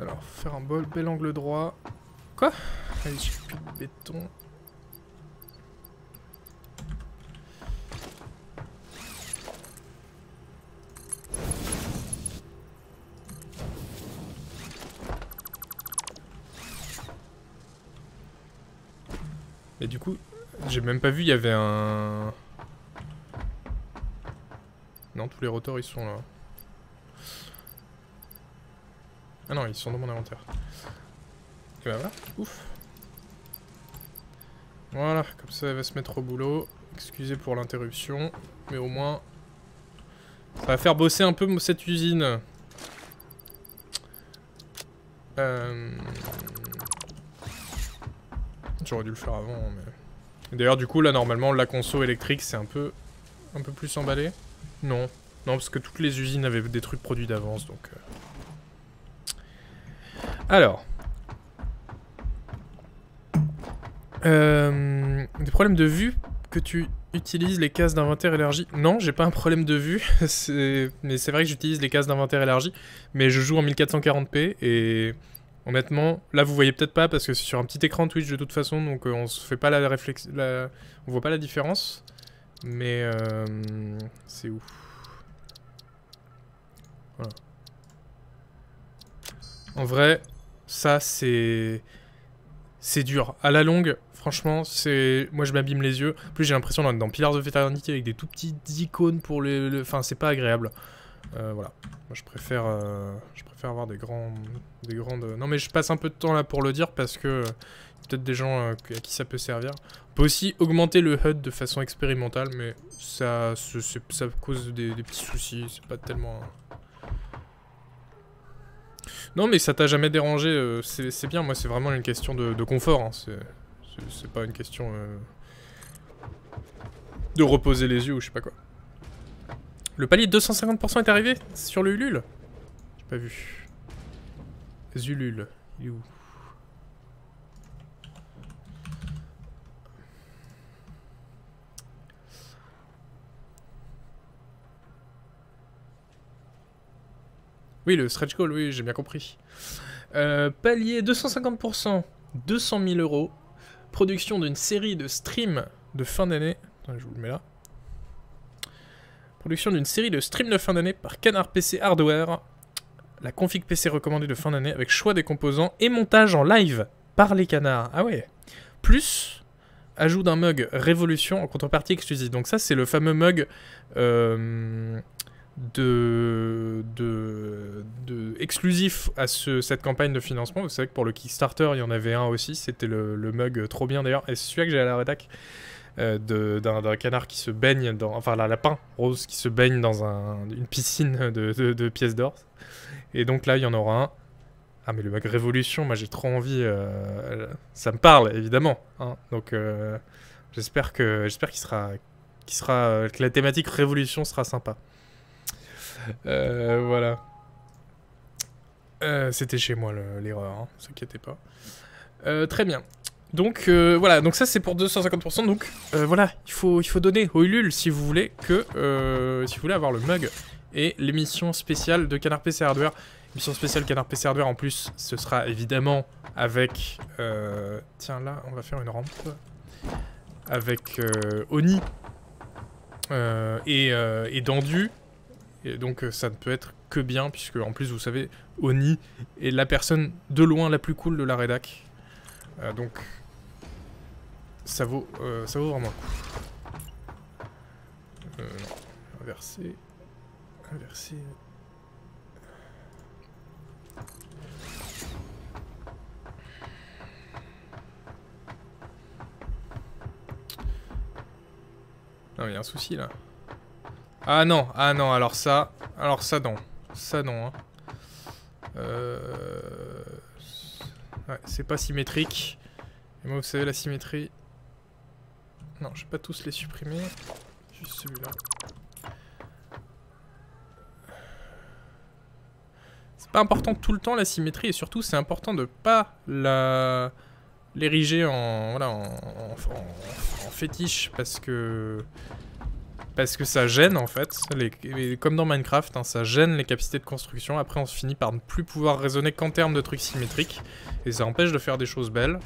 Alors, faire un bol, bel angle droit. Quoi? Allez, j'ai plus de béton. Et du coup, j'ai même pas vu, il y avait un... Non, tous les rotors ils sont là. Ah non, ils sont dans mon inventaire. Et bah voilà, ouf. Voilà, comme ça elle va se mettre au boulot. Excusez pour l'interruption, mais au moins... Ça va faire bosser un peu cette usine. Euh... J'aurais dû le faire avant, mais... D'ailleurs, du coup, là, normalement, la conso électrique, c'est un peu... Un peu plus emballé Non. Non, parce que toutes les usines avaient des trucs produits d'avance, donc... Euh... Alors. Euh, des problèmes de vue que tu utilises les cases d'inventaire élargi Non, j'ai pas un problème de vue, mais c'est vrai que j'utilise les cases d'inventaire élargi, mais je joue en 1440p et honnêtement, là vous voyez peut-être pas parce que c'est sur un petit écran Twitch de toute façon, donc euh, on se fait pas la réflexion, on voit pas la différence, mais euh, c'est où voilà. En vrai, ça, c'est... C'est dur. À la longue, franchement, c'est... Moi, je m'abîme les yeux. Plus, j'ai l'impression d'être dans Pillars of Eternity avec des tout petits icônes pour les... Enfin, c'est pas agréable. Euh, voilà. Moi, je préfère... Euh, je préfère avoir des grands... Des grandes... Non, mais je passe un peu de temps là pour le dire parce que... Peut-être des gens euh, à qui ça peut servir. On peut aussi augmenter le HUD de façon expérimentale, mais ça, ça cause des, des petits soucis. C'est pas tellement... Non, mais ça t'a jamais dérangé, euh, c'est bien. Moi, c'est vraiment une question de, confort. Hein. C'est pas une question euh, de reposer les yeux ou je sais pas quoi. Le palier de 250% est arrivé sur le Ulule? J'ai pas vu. Zulule, il est où? Oui, le stretch goal, oui, j'ai bien compris. Euh, palier 250%, 200 000 euros. Production d'une série de streams de fin d'année. je vous le mets là. Production d'une série de streams de fin d'année par Canard PC Hardware. La config PC recommandée de fin d'année avec choix des composants et montage en live par les canards. Ah ouais. Plus ajout d'un mug Révolution en contrepartie exclusive. Donc ça, c'est le fameux mug euh, de, de, exclusif à ce, cette campagne de financement. Vous savez que pour le Kickstarter, il y en avait un aussi. C'était le, mug trop bien d'ailleurs. Et celui que j'ai à la rédac euh, d'un canard qui se baigne dans. Enfin, la lapin rose qui se baigne dans un, une piscine de, de, pièces d'or. Et donc là, il y en aura un. Ah, mais le mug Révolution, moi j'ai trop envie. Euh, ça me parle, évidemment. Hein. Donc euh, j'espère que j'espère sera, qu'il sera, que la thématique Révolution sera sympa. Euh, voilà. Euh, C'était chez moi le- l'erreur, hein, ne s'inquiétez pas. Euh, très bien. Donc voilà, donc ça c'est pour 250%. Donc voilà, il faut, il faut donner au Ulule si vous voulez que si vous voulez avoir le mug et l'émission spéciale de Canard PC Hardware. Émission spéciale Canard PC Hardware en plus, ce sera évidemment avec. tiens là, on va faire une rampe avec Oni et, et Dandu. Et donc euh, ça ne peut être que bien puisque en plus vous savez Oni est la personne de loin la plus cool de la rédac. Euh, donc ça vaut, euh, ça vaut vraiment le coup. Non. Inverser. Inverser. Non, il y a un souci là. Ah non, ah non, alors ça, alors ça non. Ça non. Hein. Euh... Ouais, c'est pas symétrique. Et moi, vous savez, la symétrie... Non, je vais pas tous les supprimer. Juste celui-là. C'est pas important tout le temps, la symétrie. Et surtout, c'est important de pas la l'ériger en, voilà, en, fétiche. Parce que... Parce que ça gêne, en fait. Comme dans Minecraft, hein, ça gêne les capacités de construction. Après, on se finit par ne plus pouvoir raisonner qu'en termes de trucs symétriques. Et ça empêche de faire des choses belles.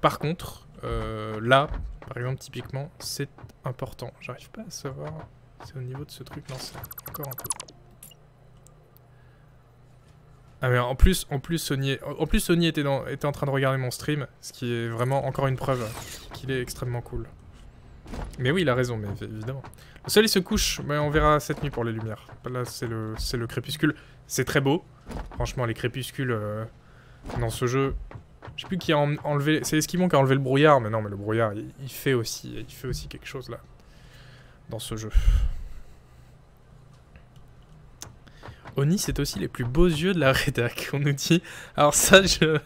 Par contre, euh, là, par exemple, typiquement, c'est important. J'arrive pas à savoir. C'est au niveau de ce truc, non, c'est encore un peu. Ah mais en plus, en plus Sony, en plus Sony était, dans- était en train de regarder mon stream, ce qui est vraiment encore une preuve qu'il est extrêmement cool. Mais oui, il a raison, mais évidemment. Le soleil se couche, mais on verra cette nuit pour les lumières. Là, c'est le, le crépuscule. C'est très beau. Franchement, les crépuscules euh, dans ce jeu, je sais plus qui a en- enlevé. C'est Esquimon qui a enlevé le brouillard, mais non, mais le brouillard, il, fait aussi, il fait aussi quelque chose là dans ce jeu. Oni, c'est aussi les plus beaux yeux de la rédac, on nous dit. Alors ça, je,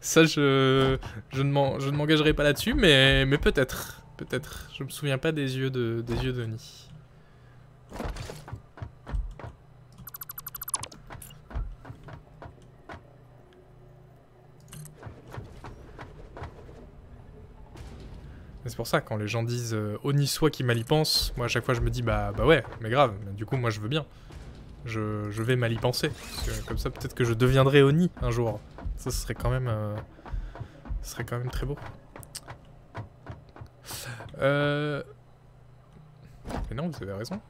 ça, je, je ne m'engagerai pas là-dessus, mais peut-être, peut-être. Je me souviens pas des yeux de, des yeux d'Oni. C'est pour ça, quand les gens disent euh, Oni soit qui mal y pense, moi à chaque fois je me dis bah, bah ouais, mais grave, du coup moi je veux bien. Je, vais mal y penser. Comme ça peut-être que je deviendrai Oni un jour. Ça euh, serait quand même très beau. Euh. Mais non, vous avez raison.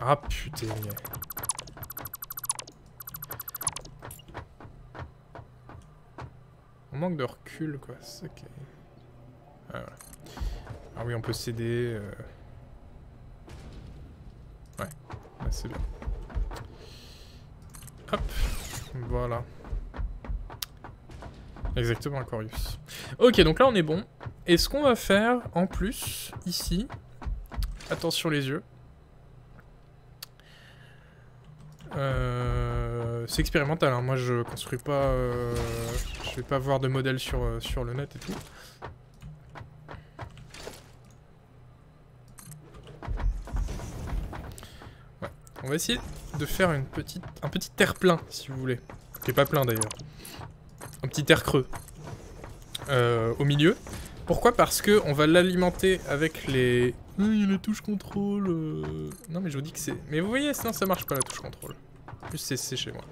Ah putain. On manque de recul quoi, c'est est- Ah, voilà. Ah oui, on peut céder. euh. Ouais, ouais, c'est bien. Hop, voilà. Exactement, Aquarius. Ok, donc là on est bon. Et ce qu'on va faire en plus, ici, attention les yeux, Euh, c'est expérimental, hein. moi je construis pas, euh, je vais pas voir de modèle sur, euh, le net et tout. On va essayer de faire un petit terre-plein, si vous voulez. Qui est pas plein d'ailleurs. Un petit terre creux. Euh, au milieu. Pourquoi? Parce que on va l'alimenter avec les... Ah, Il y a la touche contrôle. euh. Non mais je vous dis que c'est... Mais vous voyez, sinon ça marche pas la touche contrôle. En plus c'est chez moi.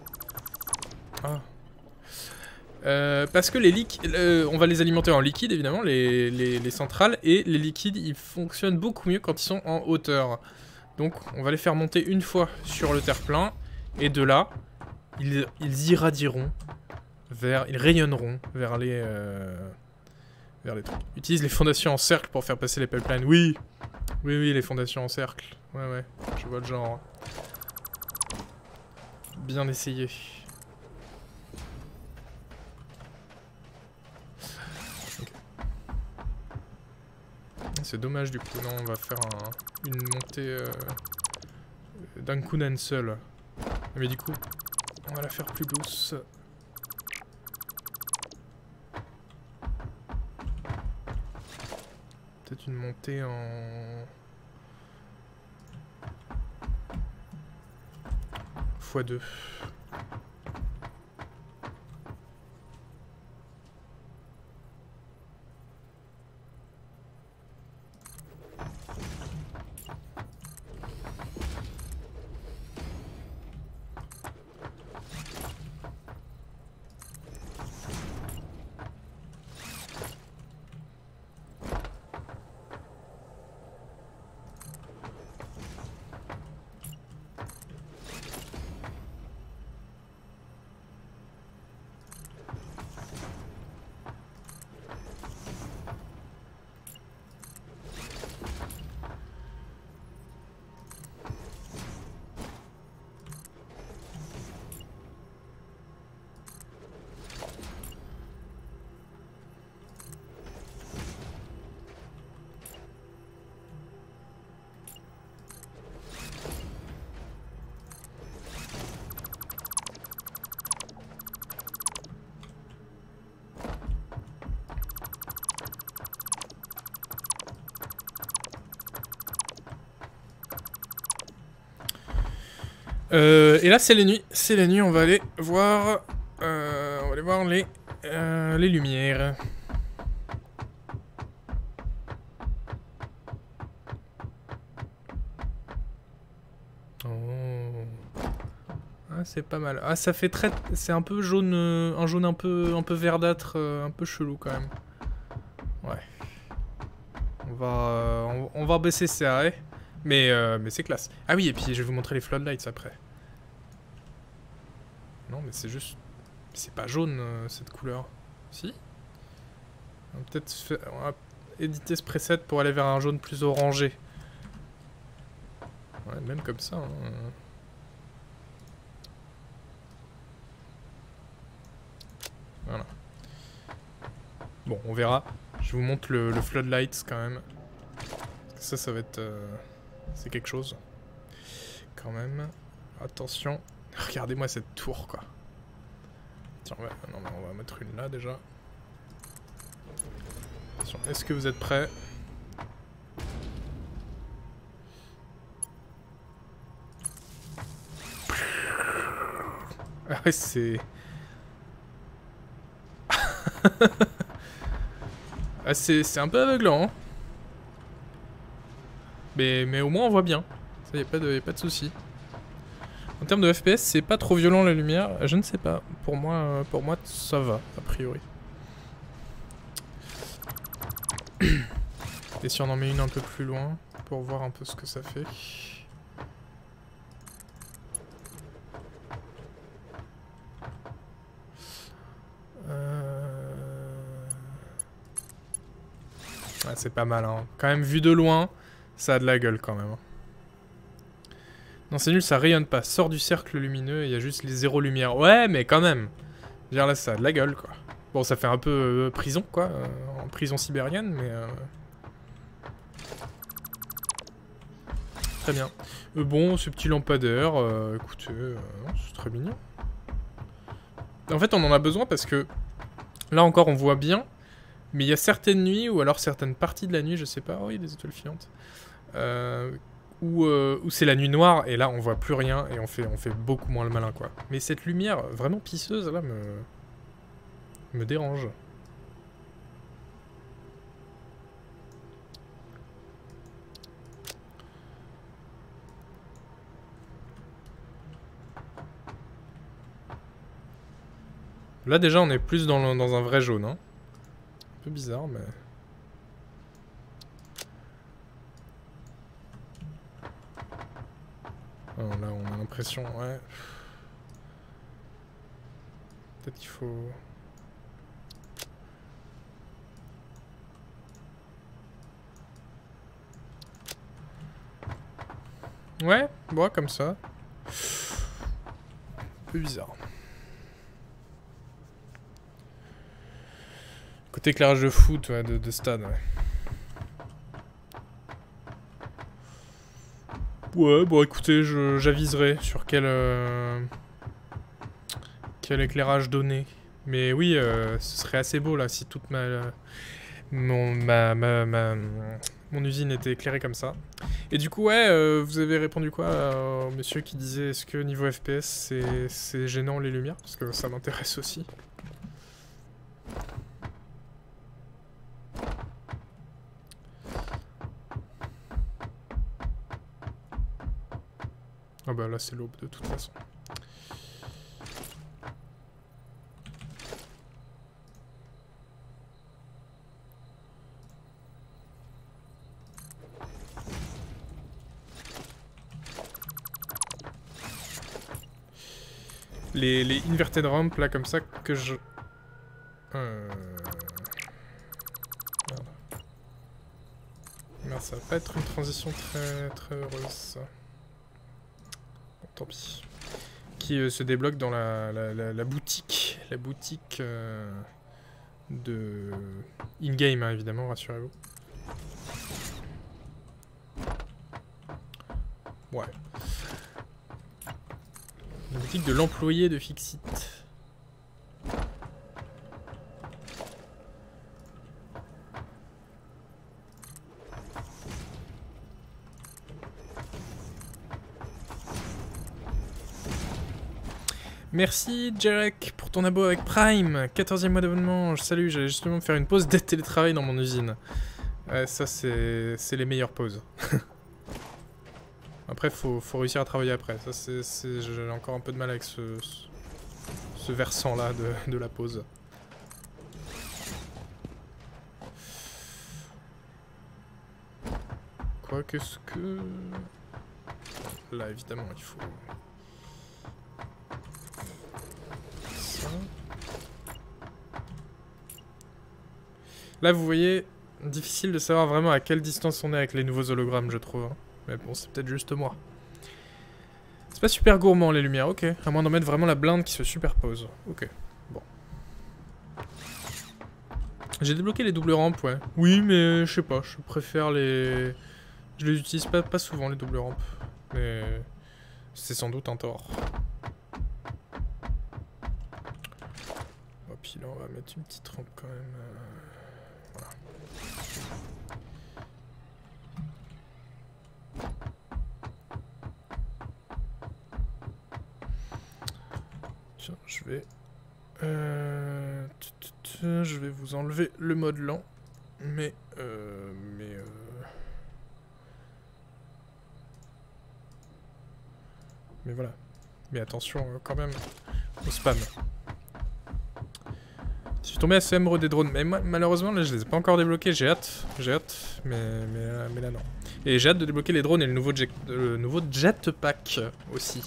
Ah. Euh, parce que les liquides, on va les alimenter en liquide évidemment, les, les- les centrales, et les liquides ils fonctionnent beaucoup mieux quand ils sont en hauteur. Donc on va les faire monter une fois sur le terre-plein, et de là, ils irradieront vers, ils rayonneront vers les, euh, vers les trucs. Utilise les fondations en cercle pour faire passer les pipelines. Oui, oui, oui, les fondations en cercle. Ouais, ouais, je vois le genre. Bien essayé. C'est dommage du coup, non, on va faire un- une montée euh, d'un coup seul. Mais du coup, on va la faire plus douce. peut-être une montée en... x2. Euh, et là, c'est les nuits. C'est les nuits, on va aller voir... Euh, on va aller voir les, euh, les lumières. Oh. Ah, c'est pas mal. Ah, ça fait très... C'est un peu jaune... un jaune un peu, un peu verdâtre, un peu chelou quand même. Ouais. On va, on, va baisser ces arrêts. Mais, mais c'est classe. Ah oui, et puis je vais vous montrer les floodlights après. Non, mais c'est juste... C'est pas jaune, euh, cette couleur. Si On va peut-être éditer ce preset pour aller vers un jaune plus orangé. Ouais, même comme ça. Hein. Voilà. Bon, on verra. Je vous montre le, floodlights quand même. Ça, ça va être... Euh, c'est quelque chose. Quand même. Attention. Regardez-moi cette tour, quoi. Tiens, ouais, non, on va mettre une là, déjà. Attention, est-ce que vous êtes prêts? Ah ouais, c'est... ah, c'est un peu aveuglant, hein. Mais, au moins on voit bien. Ça, y a pas de, y soucis. En termes de FPS, c'est pas trop violent la lumière Je ne sais pas. Pour moi, euh, pour moi ça va, a priori. Et si on en met une un peu plus loin, pour voir un peu ce que ça fait. Euh... c'est pas mal, hein. Quand même, vu de loin, ça a de la gueule quand même. Hein. Non, c'est nul, ça rayonne pas. Sors du cercle lumineux il y a juste les zéro lumière. Ouais, mais quand même. Dire là, ça a de la gueule, quoi. Bon, ça fait un peu euh, prison, quoi. Euh, en prison sibérienne, mais... Euh... Très bien. Bon, ce petit lampadaire, écoutez, c'est très mignon. En fait, on en a besoin parce que... Là encore, on voit bien. Mais il y a certaines nuits, ou alors certaines parties de la nuit, je sais pas. Oh, il y a des étoiles filantes. Euh, euh, où, c'est la nuit noire et là on voit plus rien et on fait, on fait beaucoup moins le malin quoi. Mais cette lumière vraiment pisseuse là me, me dérange. Là déjà on est plus dans, dans un vrai jaune. Hein. Peu bizarre mais... Oh, là, on a l'impression, ouais. Peut-être qu'il faut... Ouais, bon, comme ça. Un peu bizarre. Côté éclairage de foot, de, de stade, ouais. Ouais, bon écoutez, j'aviserai sur quel, euh, quel éclairage donner. Mais oui, euh, ce serait assez beau là si toute ma, mon, ma, ma, mon usine était éclairée comme ça. Et du coup, ouais, euh, vous avez répondu quoi au monsieur qui disait est-ce que niveau FPS c'est gênant les lumières? Parce que ça m'intéresse aussi. Ah bah là c'est l'aube de toute façon. Les, les inverted ramps là comme ça que je... Euh... Merde, ça va pas être une transition très, très heureuse ça tant pis. Qui euh, se débloque dans la, la, boutique. La boutique euh, de... In-game, hein, évidemment, rassurez-vous. Ouais. La boutique de l'employé de Fixit. Merci Jarek pour ton abo avec Prime, 14e mois d'abonnement, salut, j'allais justement me faire une pause de télétravail dans mon usine. Ouais, ça c'est les meilleures pauses. après faut, faut réussir à travailler après, ça c'est j'ai encore un peu de mal avec ce, ce versant là de, de la pause. Quoi qu'est-ce que... Là évidemment il faut... Là, vous voyez, difficile de savoir vraiment à quelle distance on est avec les nouveaux hologrammes, je trouve. Hein. Mais bon, c'est peut-être juste moi. C'est pas super gourmand, les lumières, ok. À moins d'en mettre vraiment la blinde qui se superpose. Ok, bon. J'ai débloqué les doubles rampes, ouais. Oui, mais je sais pas, je préfère les... Je les utilise pas, pas souvent, les doubles rampes. Mais c'est sans doute un tort. Oh, là, on va mettre une petite rampe quand même. Euh. Tiens, je vais... Euh, je vais vous enlever le mode lent. Mais... Euh, mais... Euh, mais voilà. Mais attention quand même au spam. Je suis tombé assez amoureux des drones, mais malheureusement là je les ai pas encore débloqués, j'ai hâte, j'ai hâte, euh, mais, là non. Et j'ai hâte de débloquer les drones et le nouveau, jet, le nouveau jetpack aussi.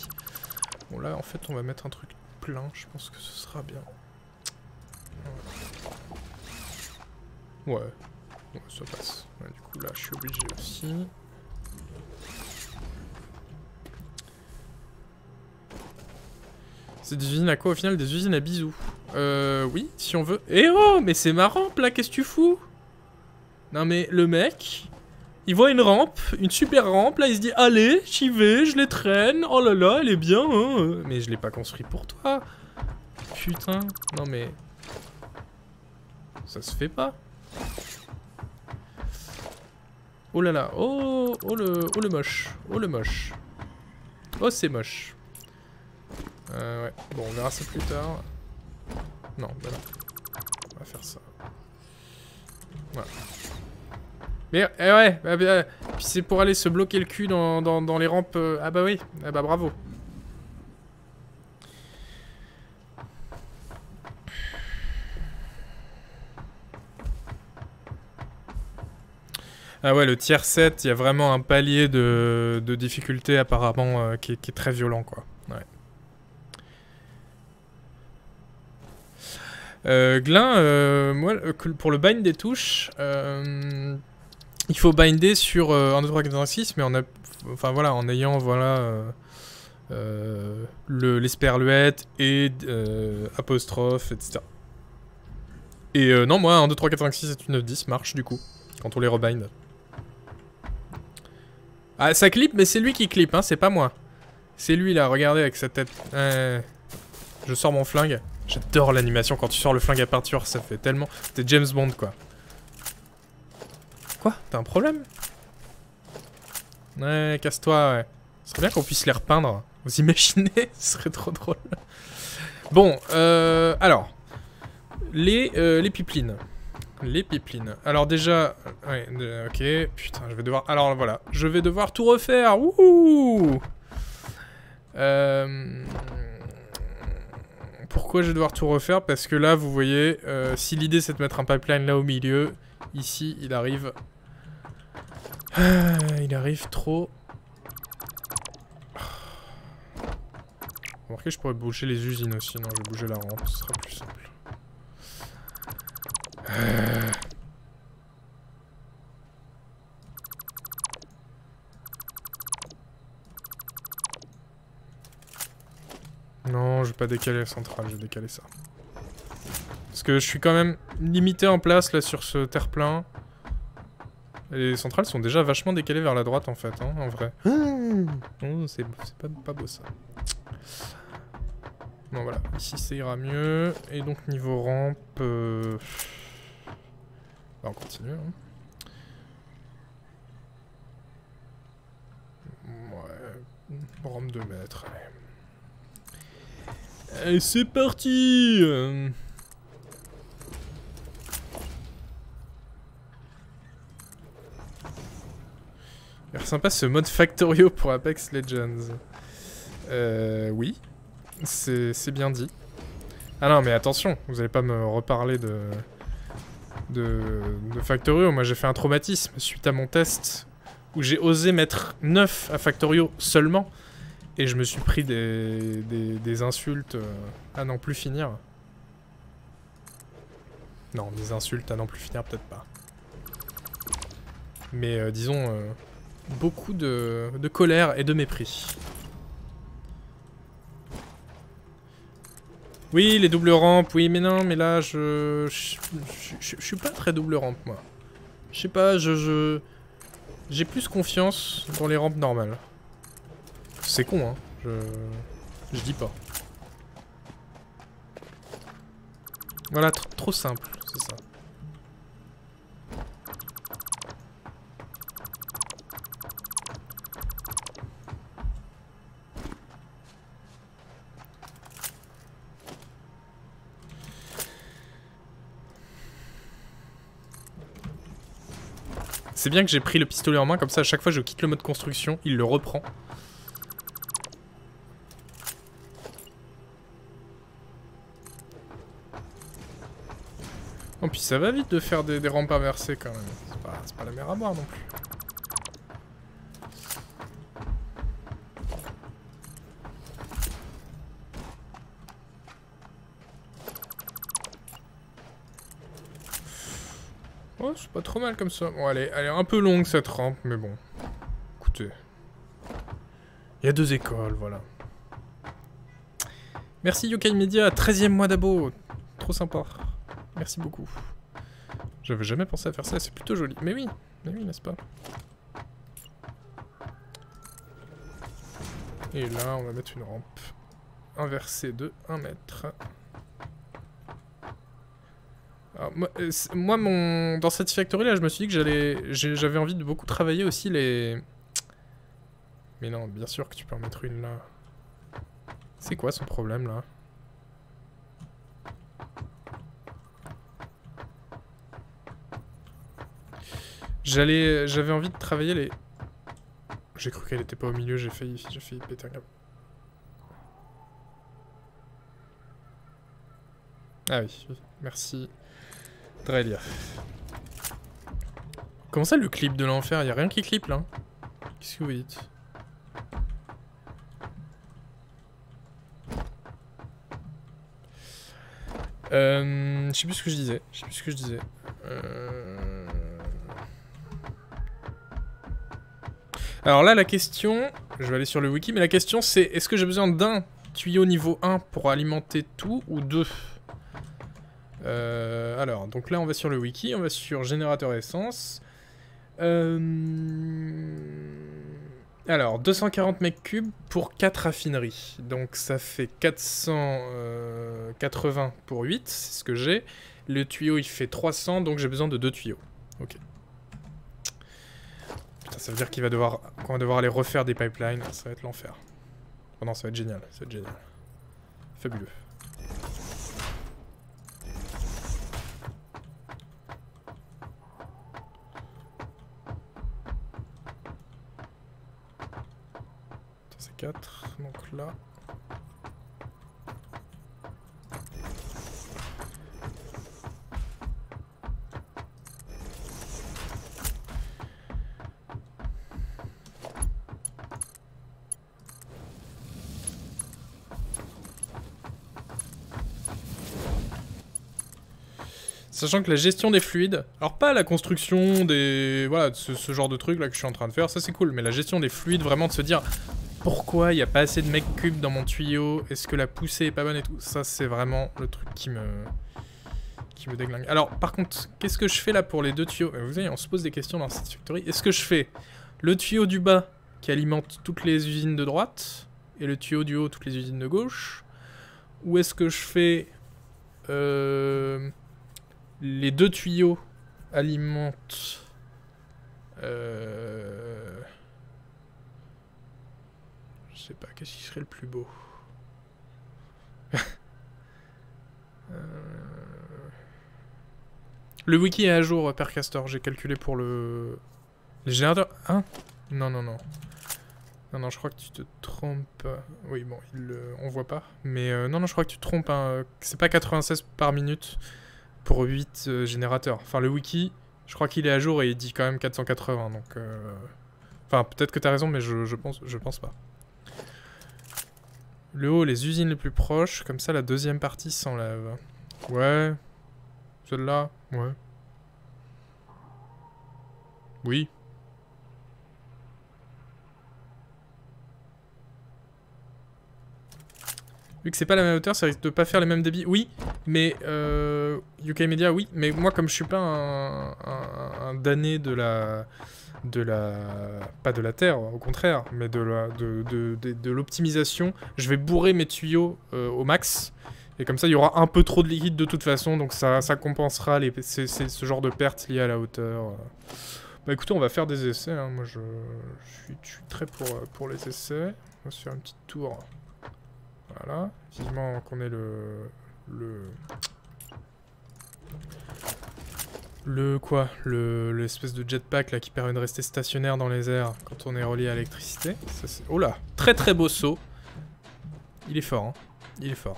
Bon là en fait on va mettre un truc plein, je pense que ce sera bien. Ouais, ouais ça passe. du coup là je suis obligé aussi. C'est des usines à quoi au final Des usines à bisous. Euh, oui, si on veut. Eh oh, mais c'est ma rampe là, qu'est-ce que tu fous? Non mais le mec, il voit une rampe, une super rampe, là il se dit allez, j'y vais, je les traîne, oh là là, elle est bien, hein. Mais je l'ai pas construit pour toi. Putain, non mais... Ça se fait pas. Oh là là, oh, oh le, oh le moche, oh le moche. Oh c'est moche. Euh, ouais. Bon, on verra ça plus tard. Non, bah non. On va faire ça. Voilà. Mais eh ouais, bah, bah, puis c'est pour aller se bloquer le cul dans, dans, les rampes. Euh, ah bah oui, ah bah bravo. Ah ouais, le tiers 7, il y a vraiment un palier de, de difficulté apparemment euh, qui, qui, est très violent quoi. Euh, Glin, euh, euh, pour le bind des touches, euh, il faut binder sur 1, 2, 3, 4, 5, 6, mais voilà, en ayant voilà, le, l'esperluette et apostrophe, etc. Et non, moi, 1, 2, 3, 4, 5, 6, 7, 8, 9, 10 marche du coup, quand on les rebind. Ah, ça clip, mais c'est lui qui clip, hein, c'est pas moi. C'est lui là, regardez avec sa tête. je sors mon flingue. J'adore l'animation quand tu sors le flingue à peinture, ça fait tellement... C'était James Bond quoi. Quoi? T'as un problème? Ouais, casse-toi, ouais. Ce serait bien qu'on puisse les repeindre. Vous imaginez Ce serait trop drôle. Bon, euh, alors. Les, euh, les pipelines. Les pipelines. Alors déjà... Ouais, ok. Putain, je vais devoir... Alors voilà. Je vais devoir tout refaire. Wouhou euh... Pourquoi je vais devoir tout refaire Parce que là, vous voyez, euh, si l'idée c'est de mettre un pipeline là au milieu, ici, il arrive... Ah, il arrive trop... Remarquez, je pourrais bouger les usines aussi. Non, je vais bouger la rampe, ce sera plus simple. Euh... Non, je vais pas décaler la centrale, je vais décaler ça. Parce que je suis quand même limité en place là sur ce terre-plein. Les centrales sont déjà vachement décalées vers la droite en fait, hein, en vrai. Oh, c'est pas, pas beau ça. Bon voilà, ici ça ira mieux. Et donc niveau rampe... Euh... Bah, on continue. Hein. Ouais, rampe de mètres, allez. Et c'est parti Il a l'air sympa ce mode Factorio pour Apex Legends. Euh, oui. C'est bien dit. Ah non, mais attention, vous allez pas me reparler de... De, de Factorio. Moi, j'ai fait un traumatisme suite à mon test où j'ai osé mettre 9 à Factorio seulement. Et je me suis pris des, des, insultes euh, à n'en plus finir. Non, des insultes à n'en plus finir, peut-être pas. Mais euh, disons, euh, beaucoup de, de colère et de mépris. Oui, les doubles rampes, oui, mais non, mais là, je... Je, suis pas très double rampe, moi. Je sais pas, je... J'ai plus confiance dans les rampes normales. C'est con, hein. Je... Je dis pas. Voilà, trop simple, c'est ça. C'est bien que j'ai pris le pistolet en main, comme ça à chaque fois je quitte le mode construction, il le reprend. Oh, puis ça va vite de faire des, rampes inversées quand même. C'est pas, la mer à boire non plus. Oh, c'est pas trop mal comme ça. Bon, allez, elle est un peu longue cette rampe, mais bon. Écoutez. Il y a deux écoles, voilà. Merci Yokai Media, 13ème mois d'abo. Trop sympa. Merci beaucoup. J'avais jamais pensé à faire ça, c'est plutôt joli. Mais oui, mais oui, n'est-ce pas? Et là, on va mettre une rampe inversée de 1 mètre. moi, euh, moi, mon, dans cette factory là, je me suis dit que j'allais, j'avais envie de beaucoup travailler aussi les... Mais non, bien sûr que tu peux en mettre une là. C'est quoi son problème là J'allais, j'avais envie de travailler les... J'ai cru qu'elle était pas au milieu, j'ai failli, j'ai failli péter un câble. Ah oui, merci. Drelia. Comment ça le clip de l'enfer? Y'a rien qui clip là Qu'est-ce que vous dites? Euh... Je sais plus ce que je disais. Je sais plus ce que je disais. Euh... Alors là, la question... Je vais aller sur le wiki, mais la question c'est... Est-ce que j'ai besoin d'un tuyau niveau 1 pour alimenter tout ou deux euh, alors, donc là on va sur le wiki, on va sur générateur essence. Euh, alors, 240 mètres cubes pour 4 raffineries. Donc ça fait 480 pour 8, c'est ce que j'ai. Le tuyau il fait 300, donc j'ai besoin de deux tuyaux. Ok. Ça veut dire qu'il va devoir, qu'on va devoir aller refaire des pipelines. Ça va être l'enfer. Oh non, ça va être génial. Ça va être génial. Fabuleux. C'est 4. Donc là. Sachant que la gestion des fluides, alors pas la construction des... Voilà, ce, genre de truc là que je suis en train de faire, ça c'est cool, mais la gestion des fluides, vraiment de se dire pourquoi il n'y a pas assez de mecs cubes dans mon tuyau, est-ce que la poussée est pas bonne et tout, ça c'est vraiment le truc qui me... qui me déglingue. Alors par contre, qu'est-ce que je fais là pour les deux tuyaux? Vous voyez, on se pose des questions dans cette factory. Est-ce que je fais le tuyau du bas qui alimente toutes les usines de droite et le tuyau du haut toutes les usines de gauche? Ou est-ce que je fais... Euh les deux tuyaux alimentent... Euh... Je sais pas, qu'est-ce qui serait le plus beau euh, Le wiki est à jour, Père Castor, j'ai calculé pour le... Les générateurs... Hein? Non, non, non. Non, non, je crois que tu te trompes. Oui, bon, il, on voit pas. Mais euh, non, non, je crois que tu te trompes. Hein. C'est pas 96 par minute pour 8 euh, générateurs. Enfin, le wiki, je crois qu'il est à jour et il dit quand même 480, donc... Euh, enfin, peut-être que t'as raison, mais je, pense, je pense pas. Le haut, les usines les plus proches, comme ça la deuxième partie s'enlève. Ouais. Celle-là, ouais. Oui. Vu que c'est pas la même hauteur, ça risque de pas faire les mêmes débits. Oui, mais euh, UK Media, oui, mais moi comme je suis pas un, un, damné de la, de la, pas de la terre, au contraire, mais de de, l'optimisation, je vais bourrer mes tuyaux euh, au max. Et comme ça, il y aura un peu trop de liquide de toute façon, donc ça, compensera les, ce genre de pertes liées à la hauteur. Bah écoutez, on va faire des essais. Hein. Moi, je, suis, très pour, pour les essais. On va se faire une petite tour. Voilà. Vivement qu'on ait le... Le... Le quoi? Le L'espèce de jetpack là qui permet de rester stationnaire dans les airs quand on est relié à l'électricité. Oh là Très très beau saut. Il est fort, hein. Il est fort.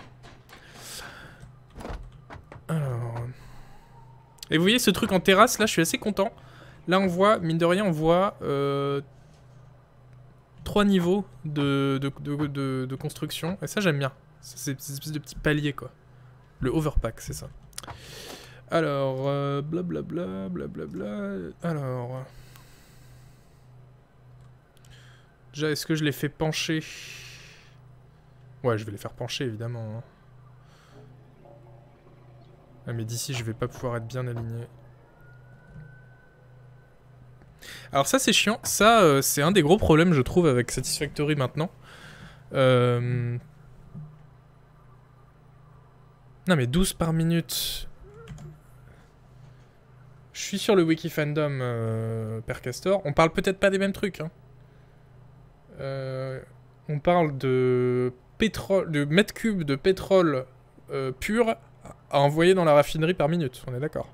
Alors... Et vous voyez ce truc en terrasse? Là, je suis assez content. Là on voit, mine de rien, on voit euh, trois niveaux de, de, construction. Et ça, j'aime bien. C'est une espèce de petit palier, quoi. Le overpack, c'est ça. Alors, blablabla, blablabla. Alors... Déjà, est-ce que je les fais pencher? Ouais, je vais les faire pencher, évidemment. Hein. Ah, mais d'ici, je vais pas pouvoir être bien aligné. Alors ça c'est chiant, ça euh, c'est un des gros problèmes je trouve avec Satisfactory maintenant. Euh, non mais 12 par minute. Je suis sur le wiki fandom euh, per castor. On parle peut-être pas des mêmes trucs. Hein. on parle de pétrole, de mètres cubes de pétrole pur à envoyer dans la raffinerie par minute. On est d'accord.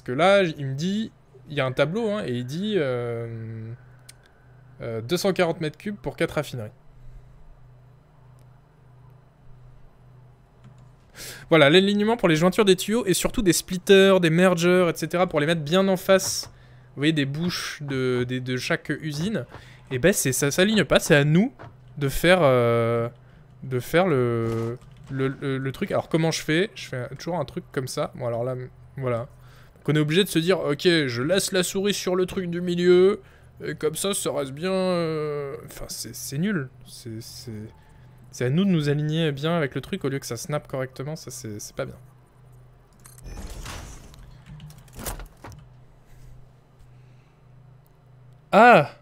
Parce que là, il me dit il y a un tableau, hein, et il dit 240 euh, euh, mètres cubes pour 4 raffineries. Voilà, l'alignement pour les jointures des tuyaux et surtout des splitters, des mergers, etc. pour les mettre bien en face, vous voyez, des bouches de, chaque usine. Et ben, ça s'aligne pas, c'est à nous de faire, euh, de faire le, truc. Alors, comment je fais? Je fais toujours un truc comme ça. Bon, alors là, voilà. On est obligé de se dire, ok, je laisse la souris sur le truc du milieu, et comme ça, ça reste bien... Euh, enfin, c'est nul. C'est à nous de nous aligner bien avec le truc au lieu que ça snap correctement, ça c'est pas bien. Ah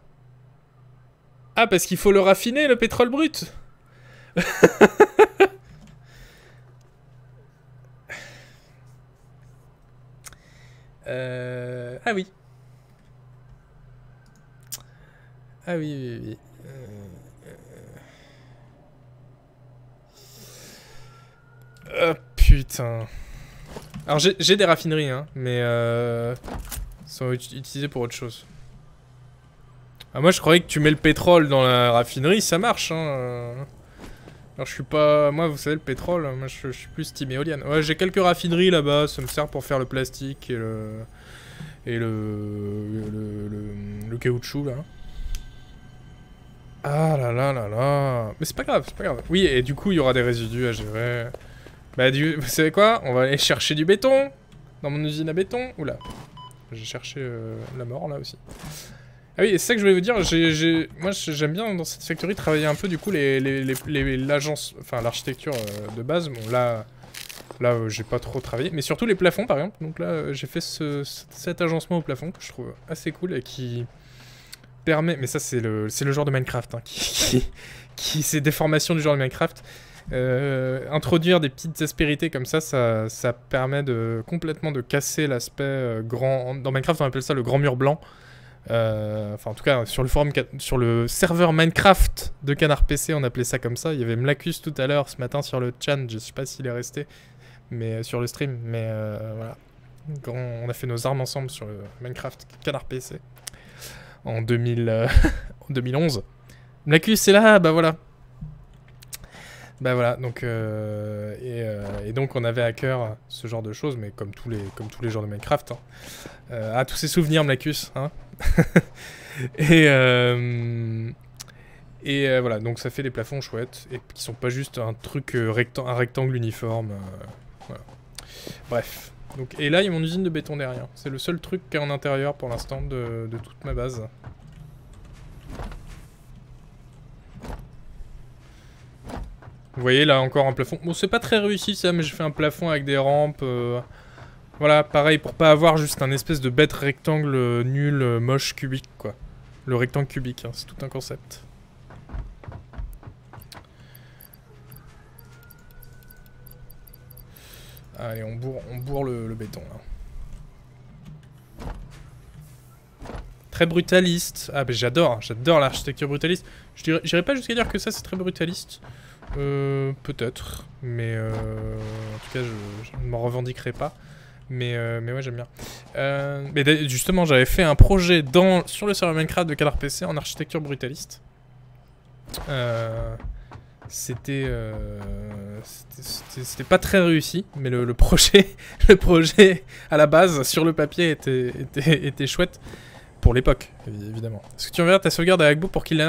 Ah, parce qu'il faut le raffiner, le pétrole brut Euh... Ah oui. Ah oui, oui, oui. Euh... euh. Ah, putain. Alors j'ai des raffineries, hein, mais euh... sont utilisées pour autre chose. Ah, moi je croyais que tu mets le pétrole dans la raffinerie, ça marche, hein. Euh. Alors je suis pas... Moi vous savez le pétrole, moi je, suis plus team éolienne. Ouais j'ai quelques raffineries là-bas, ça me sert pour faire le plastique et le... Et le... Le, le, caoutchouc là. Ah là là là là. Mais c'est pas grave, c'est pas grave. Oui et du coup il y aura des résidus à gérer. Bah du... Vous savez quoi? On va aller chercher du béton Dans mon usine à béton. Oula. J'ai cherché euh, la mort là aussi. Ah oui, c'est ça que je voulais vous dire, moi j'aime bien dans cette factory travailler un peu du coup l'agence, enfin l'architecture euh, de base. Bon là, euh, j'ai pas trop travaillé, mais surtout les plafonds par exemple. Donc là euh, j'ai fait ce, cet agencement au plafond que je trouve assez cool et qui permet, mais ça c'est le, le genre de Minecraft, hein, qui, qui, du genre de Minecraft. introduire des petites aspérités comme ça, ça, ça permet de complètement de casser l'aspect grand. Dans Minecraft on appelle ça le grand mur blanc. Euh, enfin, en tout cas, sur le forum, sur le serveur Minecraft de Canard PC, on appelait ça comme ça. Il y avait Mlacus tout à l'heure, ce matin, sur le chat. Je sais pas s'il est resté, mais euh, sur le stream. Mais euh, voilà. on a fait nos armes ensemble sur le Minecraft Canard PC en, 2000, en 2011. Mlacus c'est là, bah voilà. Bah voilà, donc et, donc on avait à cœur ce genre de choses, mais comme tous les comme tous les genres de Minecraft, ah tous ces souvenirs Mlacus, hein, et euh, euh, voilà, donc ça fait des plafonds chouettes et qui sont pas juste un truc euh, un rectangle uniforme. Bref. Et là, il y a mon usine de béton derrière. C'est le seul truc qu'il y a en intérieur pour l'instant de, toute ma base. Vous voyez là encore un plafond. Bon, c'est pas très réussi ça, mais j'ai fait un plafond avec des rampes. Voilà, pareil, pour pas avoir juste un espèce de bête rectangle euh, nul, euh, moche, cubique, quoi. Le rectangle cubique, hein, c'est tout un concept. Allez, on bourre, on bourre le, béton, là. Très brutaliste. Ah, mais j'adore, j'adore l'architecture brutaliste. Je dirais, pas jusqu'à dire que ça, c'est très brutaliste. Euh, peut-être, mais euh, en tout cas, je ne m'en revendiquerai pas. Mais, euh, mais ouais, j'aime bien. Euh, mais justement, j'avais fait un projet dans, sur le serveur Minecraft de Canard PC en architecture brutaliste. Euh, c'était c'était pas très réussi, mais le, projet le projet à la base sur le papier était, était, était chouette pour l'époque, évidemment. Est-ce que tu enverras ta sauvegarde à Agbo pour qu'il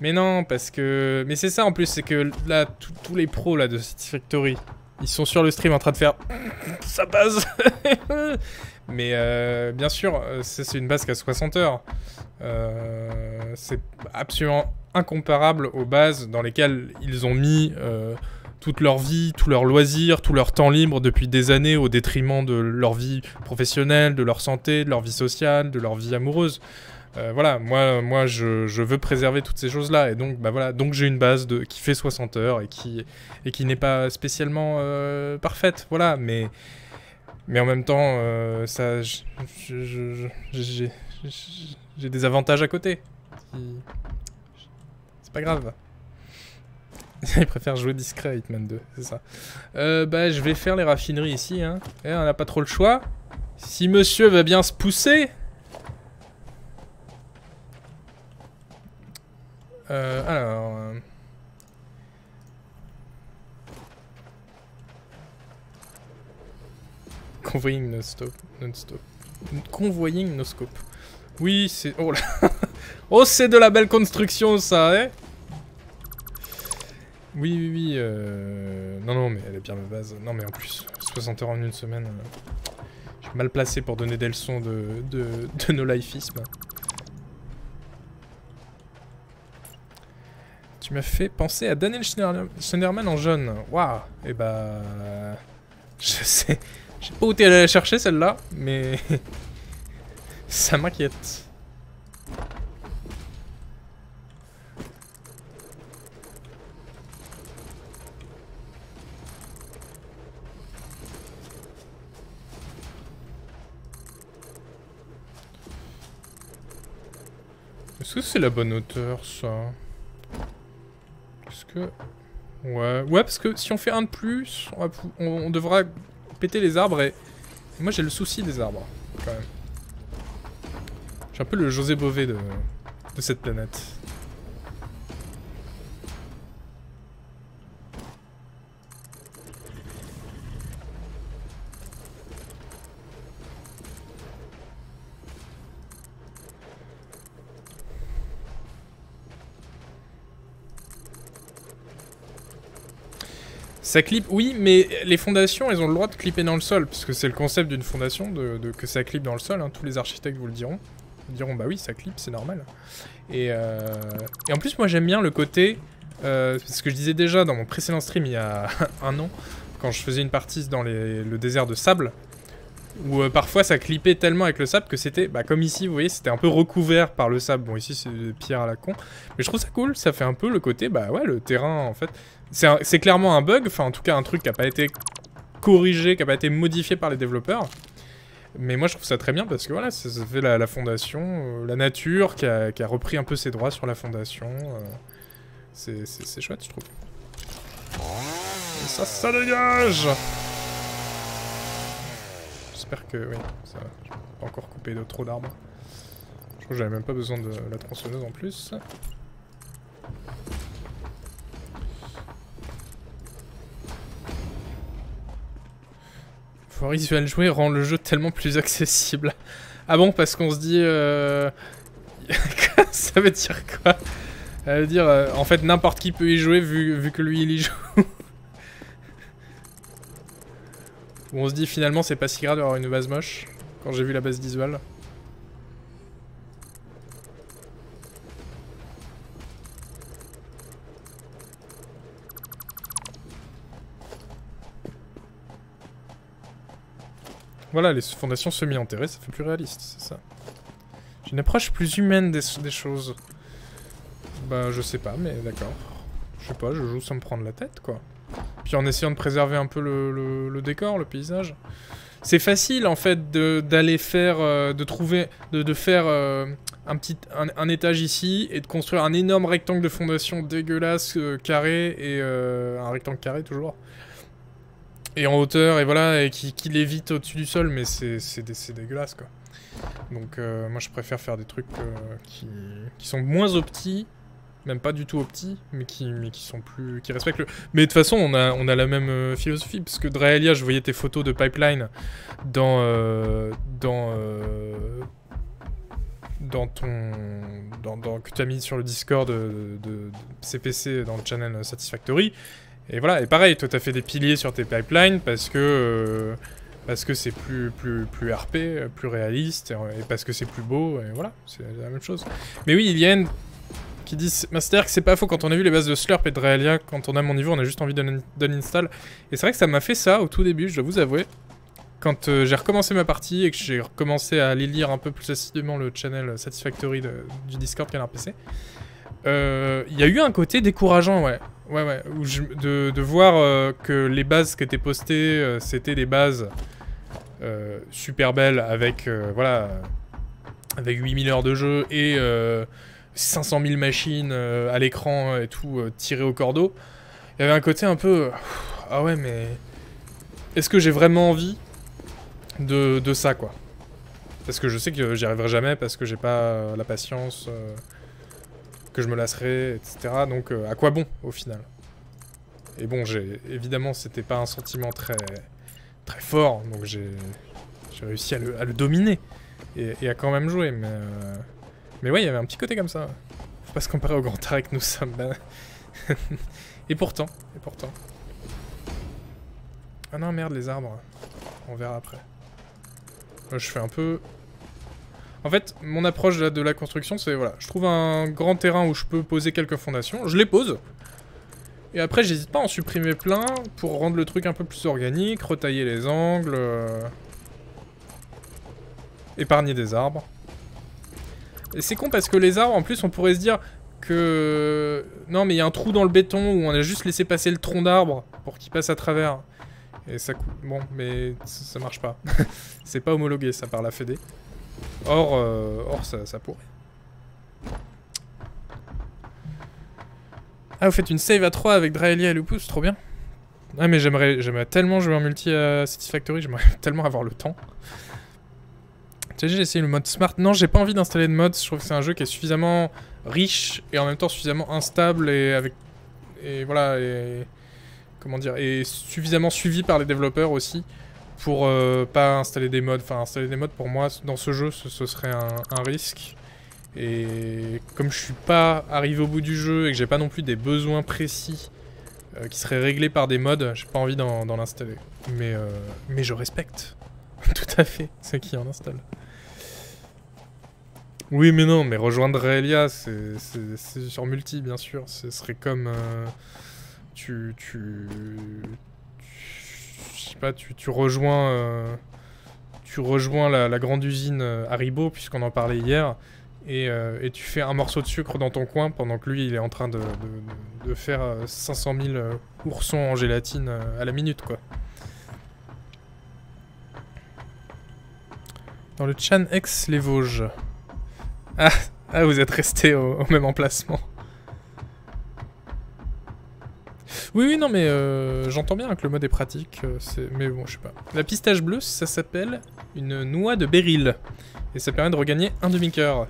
Mais non, parce que... Mais c'est ça en plus, c'est que là, tous les pros là de Factory ils sont sur le stream en train de faire sa base. Mais euh, bien sûr, euh, c'est une base qui a 60 heures. Euh, c'est absolument incomparable aux bases dans lesquelles ils ont mis toute leur vie, tout leur loisir, tout leur temps libre depuis des années au détriment de leur vie professionnelle, de leur santé, de leur vie sociale, de leur vie amoureuse. Euh, voilà, moi, moi je, veux préserver toutes ces choses-là. Et donc, bah voilà, donc j'ai une base de, qui fait 60 heures et qui, n'est pas spécialement euh, parfaite. Voilà, mais, en même temps, euh, ça, j'ai des avantages à côté. C'est pas grave. Il préfère jouer discret à Hitman 2, c'est ça. bah, je vais faire les raffineries ici. Hein. Et on n'a pas trop le choix. Si monsieur va bien se pousser... Euh, alors... Euh... Convoying non-stop. Non-stop. Convoying no-scope. Oui, c'est... Oh là Oh, c'est de la belle construction, ça, hein Oui, oui, oui. Euh... Non, non, mais elle est bien ma base. Non, mais en plus, 60 heures en une semaine... Euh, je suis mal placé pour donner des leçons de, de, de no-lifisme. Tu m'as fait penser à Daniel Schneiderman en jeune. Waouh Et eh bah... Je sais... Je sais pas où t'es allé la chercher celle-là, mais... Ça m'inquiète. Est-ce que c'est la bonne hauteur, ça? Ouais, parce que si on fait un de plus, on, devra péter les arbres et... Moi, j'ai le souci des arbres, quand. J'ai un peu le José Bové de cette planète. Ça clip, oui, mais les fondations, elles ont le droit de clipper dans le sol, puisque c'est le concept d'une fondation, de, que ça clip dans le sol, hein. tous les architectes vous le diront. Ils diront, bah oui, ça clip, c'est normal. Et, euh, en plus, moi j'aime bien le côté, euh, ce que je disais déjà dans mon précédent stream il y a un an, quand je faisais une partie dans le désert de sable, où euh, parfois ça clippait tellement avec le sable que c'était, bah, comme ici, vous voyez, c'était un peu recouvert par le sable. Bon, ici c'est des pierres à la con, mais je trouve ça cool, ça fait un peu le côté, bah ouais, le terrain en fait. C'est clairement un bug, enfin en tout cas un truc qui n'a pas été corrigé, qui n'a pas été modifié par les développeurs. Mais moi je trouve ça très bien parce que voilà, ça, fait la, fondation, euh, la nature qui a, repris un peu ses droits sur la fondation. Euh, c'est chouette je trouve. Et ça, ça dégage J'espère que, oui, ça pas encore coupé de trop d'arbres. Je crois que j'avais même pas besoin de la tronçonneuse en plus. Visual jouer rend le jeu tellement plus accessible. Ah bon, parce qu'on se dit... Euh... ça veut dire quoi? Ça veut dire, euh, en fait, n'importe qui peut y jouer vu, vu que lui, il y joue. Ou on se dit, finalement, c'est pas si grave d'avoir une base moche, quand j'ai vu la base visuelle. Voilà, les fondations semi-enterrées, ça fait plus réaliste, c'est ça. J'ai une approche plus humaine des, choses. Bah, je sais pas, mais d'accord. Je sais pas, je joue sans me prendre la tête, quoi. Puis en essayant de préserver un peu le, décor, le paysage. C'est facile, en fait, d'aller faire... Euh, de trouver... de, faire... Euh, un petit un, étage ici et de construire un énorme rectangle de fondation dégueulasse euh, carré et un rectangle carré toujours et en hauteur, et voilà, et qui, qui lévite au-dessus du sol, mais c'est dégueulasse, quoi. Donc euh, moi je préfère faire des trucs euh, qui, qui, sont moins optis, même pas du tout optis, mais qui, mais qui sont plus... qui respectent le... Mais de toute façon, on a, on a la même euh, philosophie, parce que Draelia, je voyais tes photos de pipeline dans... dans dans ton... Dans, dans que tu as mis sur le Discord de, de, CPC dans le channel Satisfactory, et voilà, et pareil, toi t'as fait des piliers sur tes pipelines parce que euh, parce que c'est plus, plus, plus RP, plus réaliste, et, parce que c'est plus beau, et voilà, c'est la même chose. Mais oui, il y a une qui dit Master que c'est pas faux, quand on a vu les bases de Slurp et de Realia, quand on a mon niveau, on a juste envie d'install. Et c'est vrai que ça m'a fait ça au tout début, je dois vous avouer. Quand euh, j'ai recommencé ma partie et que j'ai recommencé à aller lire un peu plus assidûment le channel Satisfactory du Discord qu'à PC, euh, il y a eu un côté décourageant, ouais. Ouais, ouais. de, de, voir euh, que les bases qui étaient postées, euh, c'était des bases super belles avec, voilà, avec 8000 heures de jeu et 500 000 machines à l'écran et tout tirées au cordeau. Il y avait un côté un peu... Ah ouais, mais... Est-ce que j'ai vraiment envie de, ça, quoi? Parce que je sais que j'y arriverai jamais parce que j'ai pas la patience que je me lasserai, etc. Donc euh, à quoi bon au final? Et bon, j'ai évidemment c'était pas un sentiment très très fort, donc j'ai réussi à le, dominer et, à quand même jouer. Mais euh, mais ouais, il y avait un petit côté comme ça. Faut pas se comparer au grand art que nous sommes. Ben. et pourtant, et pourtant. Ah non merde les arbres. On verra après. je fais un peu en fait, mon approche de la, construction, c'est voilà, je trouve un grand terrain où je peux poser quelques fondations, je les pose. Et après, j'hésite pas à en supprimer plein pour rendre le truc un peu plus organique, retailler les angles, euh, épargner des arbres. Et c'est con parce que les arbres, en plus, on pourrait se dire que... Non, mais il y a un trou dans le béton où on a juste laissé passer le tronc d'arbre pour qu'il passe à travers. Et ça. Bon, mais ça, marche pas. c'est pas homologué, ça, par la Fédé. Or, euh, or ça, pourrait. Ah, vous faites une save à 3 avec Draelia et Lupus, trop bien. Ah, mais j'aimerais tellement jouer en multi à Satisfactory, j'aimerais tellement avoir le temps. J'ai essayé le mode smart. Non, j'ai pas envie d'installer de mode, je trouve que c'est un jeu qui est suffisamment riche et en même temps suffisamment instable et avec. Et voilà, et. Comment dire Et suffisamment suivi par les développeurs aussi pour euh, pas installer des modes. Enfin, installer des modes pour moi dans ce jeu, ce, serait un, risque. Et comme je suis pas arrivé au bout du jeu et que j'ai pas non plus des besoins précis euh, qui seraient réglés par des modes, j'ai pas envie d'en installer. Mais, euh, mais je respecte tout à fait ceux qui en installent. Oui, mais non, mais rejoindre Elia, c'est sur multi, bien sûr. Ce serait comme... Euh, tu... tu, je sais pas, tu, rejoins... Euh, tu rejoins la, grande usine euh, Haribo, puisqu'on en parlait hier, et, et, tu fais un morceau de sucre dans ton coin pendant que lui, il est en train de faire 500 000 oursons en gélatine à la minute, quoi. Dans le Chan X les Vosges. Ah, ah, vous êtes resté au, même emplacement. Oui, oui, non, mais euh, j'entends bien que le mode est pratique, euh, mais bon, je sais pas. La pistache bleue, ça s'appelle une noix de béryl. Et ça permet de regagner un demi-cœur.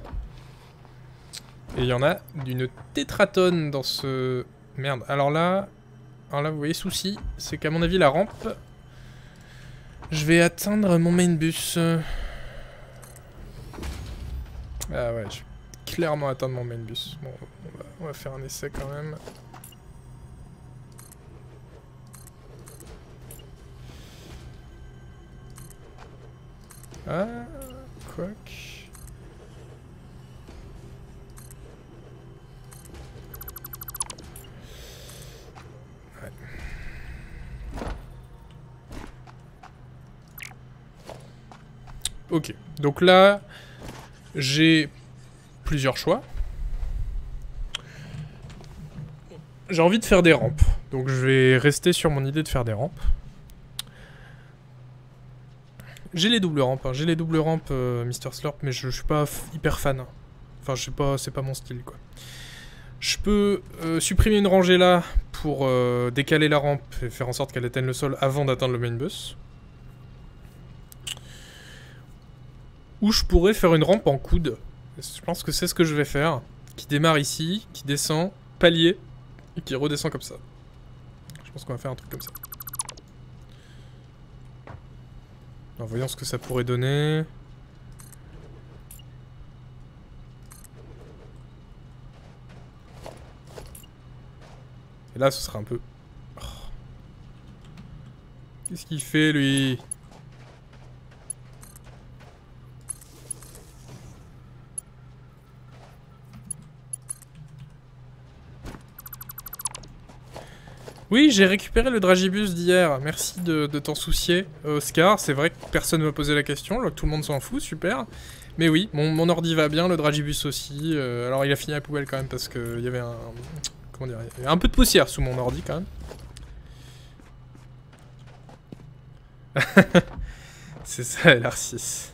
Et il y en a d'une tétratone dans ce... Merde, alors là... Alors là, vous voyez, souci, c'est qu'à mon avis, la rampe... Je vais atteindre mon main bus. Ah ouais, je vais clairement atteindre mon main bus. Bon, on va, faire un essai quand même. Ah, quoi Ok, donc là, j'ai plusieurs choix. J'ai envie de faire des rampes. Donc je vais rester sur mon idée de faire des rampes. J'ai les doubles rampes, hein. j'ai les doubles rampes euh, Mr. Slurp, mais je, suis pas hyper fan. Enfin, je sais pas, c'est pas mon style quoi. Je peux euh, supprimer une rangée là pour euh, décaler la rampe et faire en sorte qu'elle atteigne le sol avant d'atteindre le main bus. Ou je pourrais faire une rampe en coude. Je pense que c'est ce que je vais faire. Qui démarre ici, qui descend, palier, et qui redescend comme ça. Je pense qu'on va faire un truc comme ça. Alors voyons ce que ça pourrait donner. Et là, ce sera un peu... Oh. Qu'est-ce qu'il fait, lui? Oui, j'ai récupéré le Dragibus d'hier. Merci de, t'en soucier, Oscar. C'est vrai que personne ne m'a posé la question, tout le monde s'en fout, super. Mais oui, mon, ordi va bien, le Dragibus aussi. Euh, alors il a fini à la poubelle quand même parce qu'il y avait un... Comment dire un peu de poussière sous mon ordi quand même. C'est ça, LR6.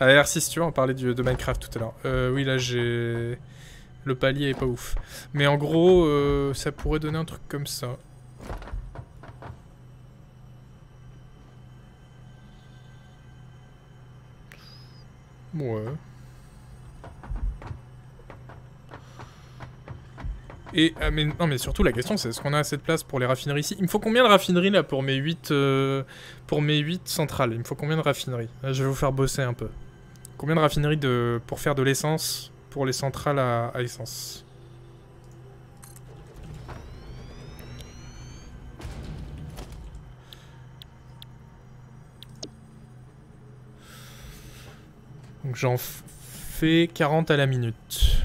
Ah, LR6, tu vois, on parlait de Minecraft tout à l'heure. Euh, oui, là j'ai... Le palier est pas ouf. Mais en gros, euh, ça pourrait donner un truc comme ça. Ouais. Et, ah, mais, non, mais surtout, la question, c'est est-ce qu'on a assez de place pour les raffineries ici? Il me faut combien de raffineries, là, pour mes 8, euh, pour mes 8 centrales? Il me faut combien de raffineries? Je vais vous faire bosser un peu. Combien de raffineries de, pour faire de l'essence? Pour les centrales à, essence. Donc j'en fais 40 à la minute.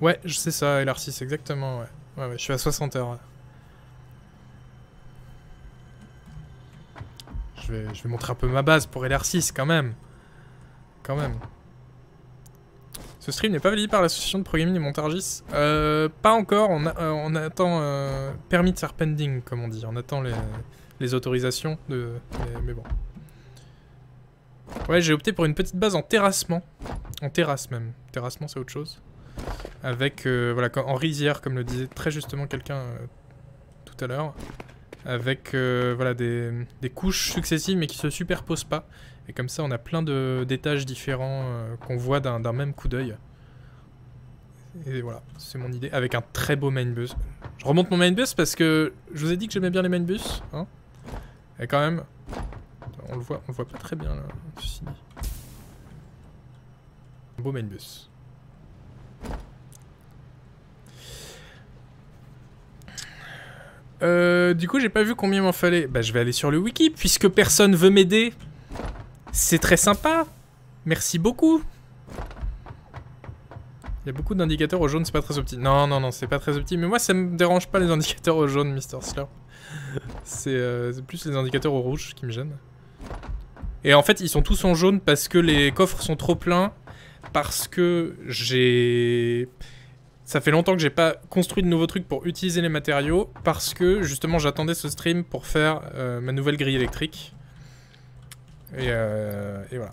Ouais, je sais ça, LR6, exactement, ouais. Ouais, ouais, je suis à 60 heures. Je vais, je vais montrer un peu ma base pour LR6, quand même. Quand même. Ce stream n'est pas validé par l'association de programming et Montargis. Euh, pas encore, on, euh, on attend euh, faire pending, comme on dit. On attend les, autorisations, de, mais, bon. Ouais, j'ai opté pour une petite base en terrassement. En terrasse même. Terrassement, c'est autre chose. avec, euh, voilà, en rizière, comme le disait très justement quelqu'un euh, tout à l'heure, avec, voilà, des, des, couches successives mais qui se superposent pas. Et comme ça, on a plein d'étages différents qu'on voit d'un même coup d'œil. Et voilà, c'est mon idée, avec un très beau main bus. Je remonte mon main bus parce que je vous ai dit que j'aimais bien les main bus, hein. Et quand même, on le voit, on le voit pas très bien là, Un beau main bus. Euh, du coup, j'ai pas vu combien il m'en fallait. Bah, je vais aller sur le wiki, puisque personne veut m'aider. C'est très sympa. Merci beaucoup. Il y a beaucoup d'indicateurs au jaune, c'est pas très optique. Non, non, non, c'est pas très optique. Mais moi, ça me dérange pas les indicateurs au jaune, Mister Slurp. Euh, c'est plus les indicateurs au rouge qui me gênent. Et en fait, ils sont tous en jaune parce que les coffres sont trop pleins. Parce que j'ai... Ça fait longtemps que j'ai pas construit de nouveaux trucs pour utiliser les matériaux. Parce que, justement, j'attendais ce stream pour faire euh, ma nouvelle grille électrique. Et, euh, et voilà.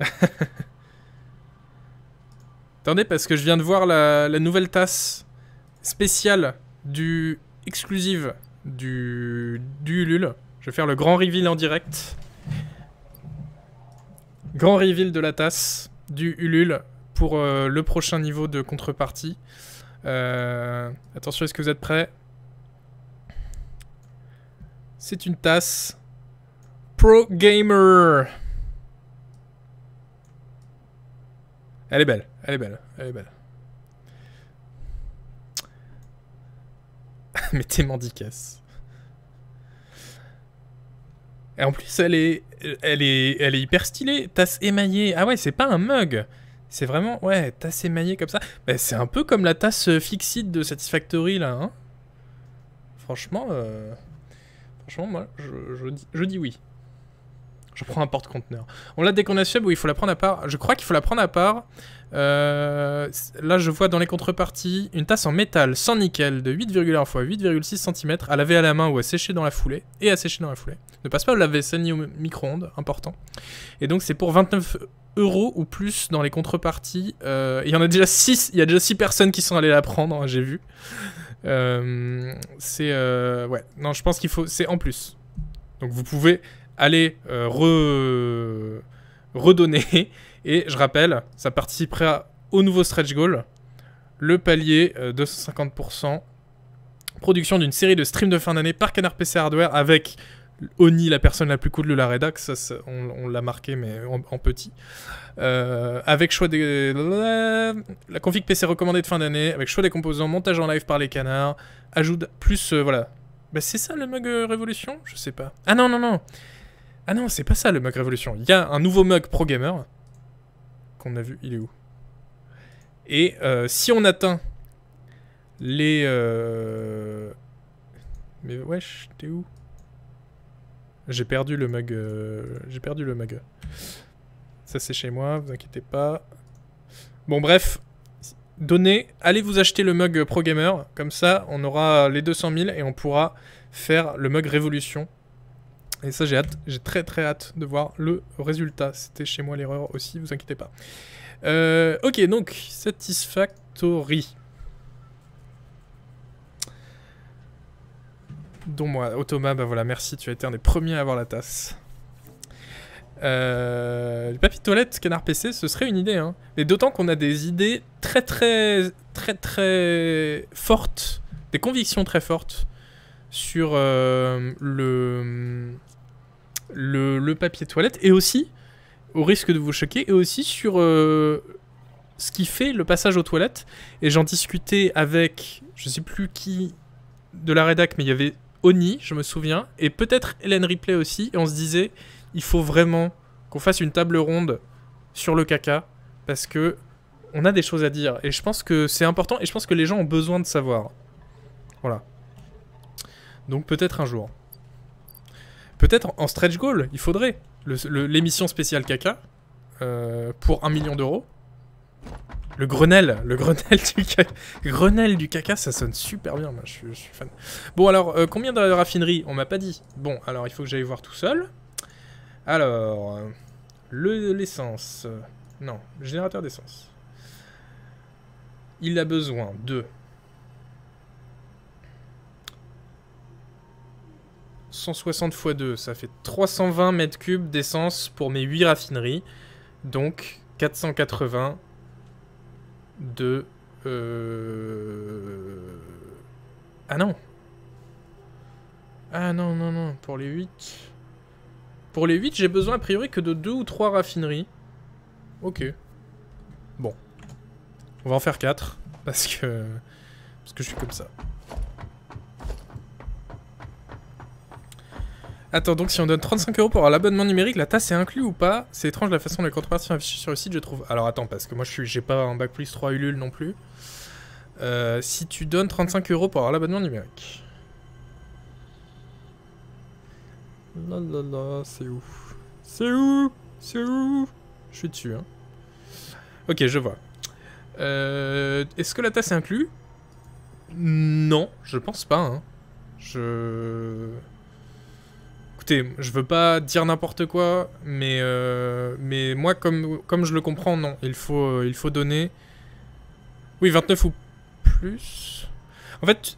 Attendez, parce que je viens de voir la, nouvelle tasse spéciale du exclusive du, du Ulule. Je vais faire le grand reveal en direct. Grand reveal de la tasse du Ulule pour euh, le prochain niveau de contrepartie. Euh, attention, est-ce que vous êtes prêts? C'est une tasse Pro Gamer. Elle est belle, elle est belle, elle est belle. Mais t'es mendicasse. Et en plus, elle est, elle est, hyper stylée. Tasse émaillée. Ah ouais, c'est pas un mug. C'est vraiment, ouais, tasse émaillée comme ça. Bah, c'est un peu comme la tasse Fixit de Satisfactory là. Hein franchement, euh... franchement, moi, je dis oui. Je prends un porte-conteneur. On l'a dès qu'on a où il faut la prendre à part. Je crois qu'il faut la prendre à part. Euh, là, je vois dans les contreparties une tasse en métal sans nickel de 8,1 x 8,6 cm à laver à la main ou à sécher dans la foulée. Et à sécher dans la foulée. Ne passe pas au lave-vaisselle ni au micro-ondes, important. Et donc, c'est pour 29 euros ou plus dans les contreparties. Euh, il y en a déjà 6. Il y a déjà 6 personnes qui sont allées la prendre, hein, j'ai vu. Euh, c'est. ouais, non, je pense qu'il faut. C'est en plus. Donc, vous pouvez aller euh, redonner. Et je rappelle, ça participera au nouveau stretch goal. Le palier 250%. Euh, Production d'une série de streams de fin d'année par Canard PC Hardware avec Oni, la personne la plus cool de la rédac, on, l'a marqué mais en, petit. Euh, avec choix des... La config PC recommandée de fin d'année, avec choix des composants, montage en live par les canards, ajoute plus... voilà. Bah c'est ça le mug Révolution? Je sais pas. Ah non, non, non ah non, c'est pas ça le mug Révolution. Il y a un nouveau mug Pro Gamer. Qu'on a vu, il est où? Et euh, si on atteint les... Euh... Mais wesh, t'es où? J'ai perdu le mug... Euh, j'ai perdu le mug. Ça c'est chez moi, vous inquiétez pas. Bon bref, donnez, allez vous acheter le mug Pro Gamer. Comme ça, on aura les 200 000 et on pourra faire le mug Révolution et ça, j'ai hâte, j'ai très très hâte de voir le résultat. C'était chez moi l'erreur aussi, vous inquiétez pas. Euh, ok, donc, Satisfactory. Dont moi, Automa, bah voilà, merci, tu as été un des premiers à avoir la tasse. Euh, le papier toilette canard PC, ce serait une idée. Hein. Et d'autant qu'on a des idées très très très très fortes, des convictions très fortes sur euh, le le, papier toilette et aussi, au risque de vous choquer, et aussi sur euh, ce qui fait le passage aux toilettes. Et j'en discutais avec, je sais plus qui de la rédac, mais il y avait Oni, je me souviens, et peut-être Hélène Ripley aussi, et on se disait, il faut vraiment qu'on fasse une table ronde sur le caca, parce que on a des choses à dire, et je pense que c'est important, et je pense que les gens ont besoin de savoir. Voilà. Donc peut-être un jour. Peut-être en stretch goal, il faudrait l'émission spéciale caca euh, pour un million d'euros. Le Grenelle, le Grenelle du caca. Du caca, ça sonne super bien, je suis, fan. Bon, alors, euh, combien de raffineries? On m'a pas dit. Bon, alors, il faut que j'aille voir tout seul. Alors, le l'essence. Non, générateur d'essence. Il a besoin de 160 x 2, ça fait 320 mètres cubes d'essence pour mes 8 raffineries. Donc 480 de... Euh... Ah non Ah non, non, non, pour les 8... Pour les 8, j'ai besoin a priori que de 2 ou 3 raffineries. Ok. Bon. On va en faire 4, parce que... Parce que je suis comme ça. Attends, donc si on donne 35 euros pour avoir l'abonnement numérique, la tasse est inclus ou pas? C'est étrange la façon dont les contreparties sont affichées sur le site, je trouve. Alors attends, parce que moi je j'ai pas un bac plus 3 Ulule non plus. Euh, si tu donnes 35 euros pour avoir l'abonnement numérique. La la la, c'est où? C'est où? C'est où? Je suis dessus, hein. Ok, je vois. Euh, Est-ce que la tasse est inclus Non, je pense pas, hein. Je écoutez, je veux pas dire n'importe quoi, mais, euh, mais moi, comme, comme je le comprends, non. Il faut, euh, il faut donner... Oui, 29 ou plus. En fait,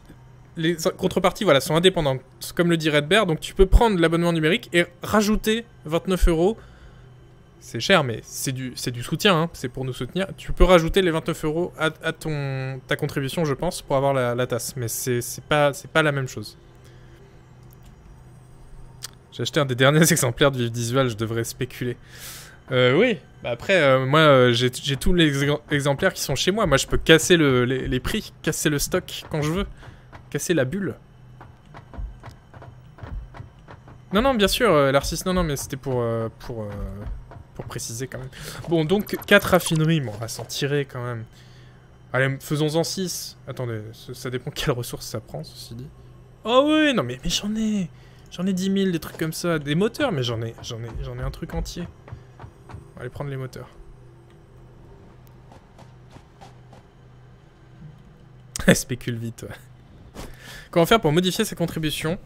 les contreparties voilà, sont indépendantes, comme le dit Redbear. Donc tu peux prendre l'abonnement numérique et rajouter 29 euros. C'est cher, mais c'est du, du soutien, hein. c'est pour nous soutenir. Tu peux rajouter les 29 euros à, ton, ta contribution, je pense, pour avoir la, tasse. Mais c'est pas, pas la même chose. J'ai acheté un des derniers exemplaires de Visual, je devrais spéculer. Euh, oui, bah après, euh, moi, euh, j'ai tous les exemplaires qui sont chez moi. Moi, je peux casser les, prix, casser le stock quand je veux. Casser la bulle. Non, non, bien sûr, l'Ar6, non, non, mais c'était pour, pour, pour préciser quand même. Bon, donc, 4 raffineries, bon, on va s'en tirer quand même. Allez, faisons-en 6. Attendez, ça, dépend quelle ressource ça prend, ceci dit. Oh oui, non, mais j'en ai... J'en ai 10 000, des trucs comme ça. Des moteurs, mais j'en ai, j'en ai, j'en ai un truc entier. On va aller prendre les moteurs. Spécule vite. Comment faire pour modifier sa contribution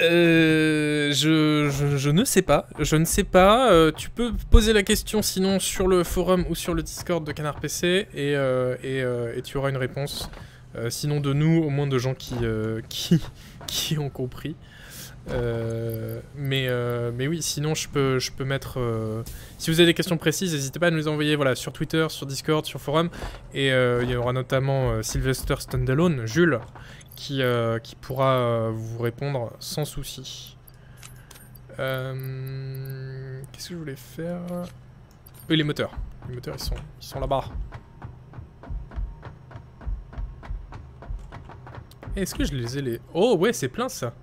euh, je, je, ne sais pas, je ne sais pas. Euh, tu peux poser la question sinon sur le forum ou sur le Discord de Canard PC et, euh, et, et tu auras une réponse. sinon de nous, au moins de gens qui, qui, qui ont compris. Euh, mais, euh, mais oui, sinon je peux, je peux mettre... Euh, si vous avez des questions précises, n'hésitez pas à nous les envoyer voilà, sur Twitter, sur Discord, sur Forum. Et il y aura notamment Sylvester Standalone, Jules, qui, qui pourra vous répondre sans souci. Qu'est-ce que je voulais faire? Oui, les moteurs. Les moteurs, ils sont, ils sont là-bas. Est-ce que je les ai les... Oh ouais, c'est plein ça.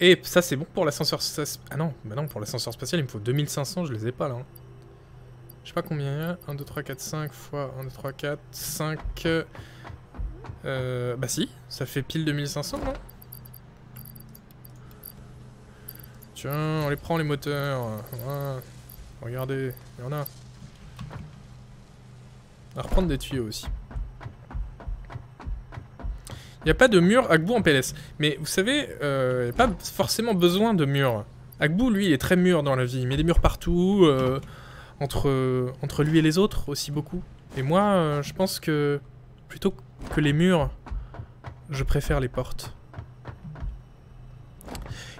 Et ça c'est bon pour l'ascenseur... Ah non, bah non, pour l'ascenseur spatial il me faut 2500, je les ai pas là. Hein. Je sais pas combien il y a. 1, 2, 3, 4, 5 fois 1, 2, 3, 4, 5... Euh... Bah si, ça fait pile 2500 non? Tiens, on les prend les moteurs. Regardez, il y en a. Va reprendre des tuyaux aussi. Il n'y a pas de mur Agbu en PLS. Mais vous savez, euh, il n'y a pas forcément besoin de mur. Agbu, lui, il est très mûr dans la vie. Il met des murs partout, euh, entre, entre lui et les autres aussi beaucoup. Et moi, euh, je pense que plutôt que les murs, je préfère les portes.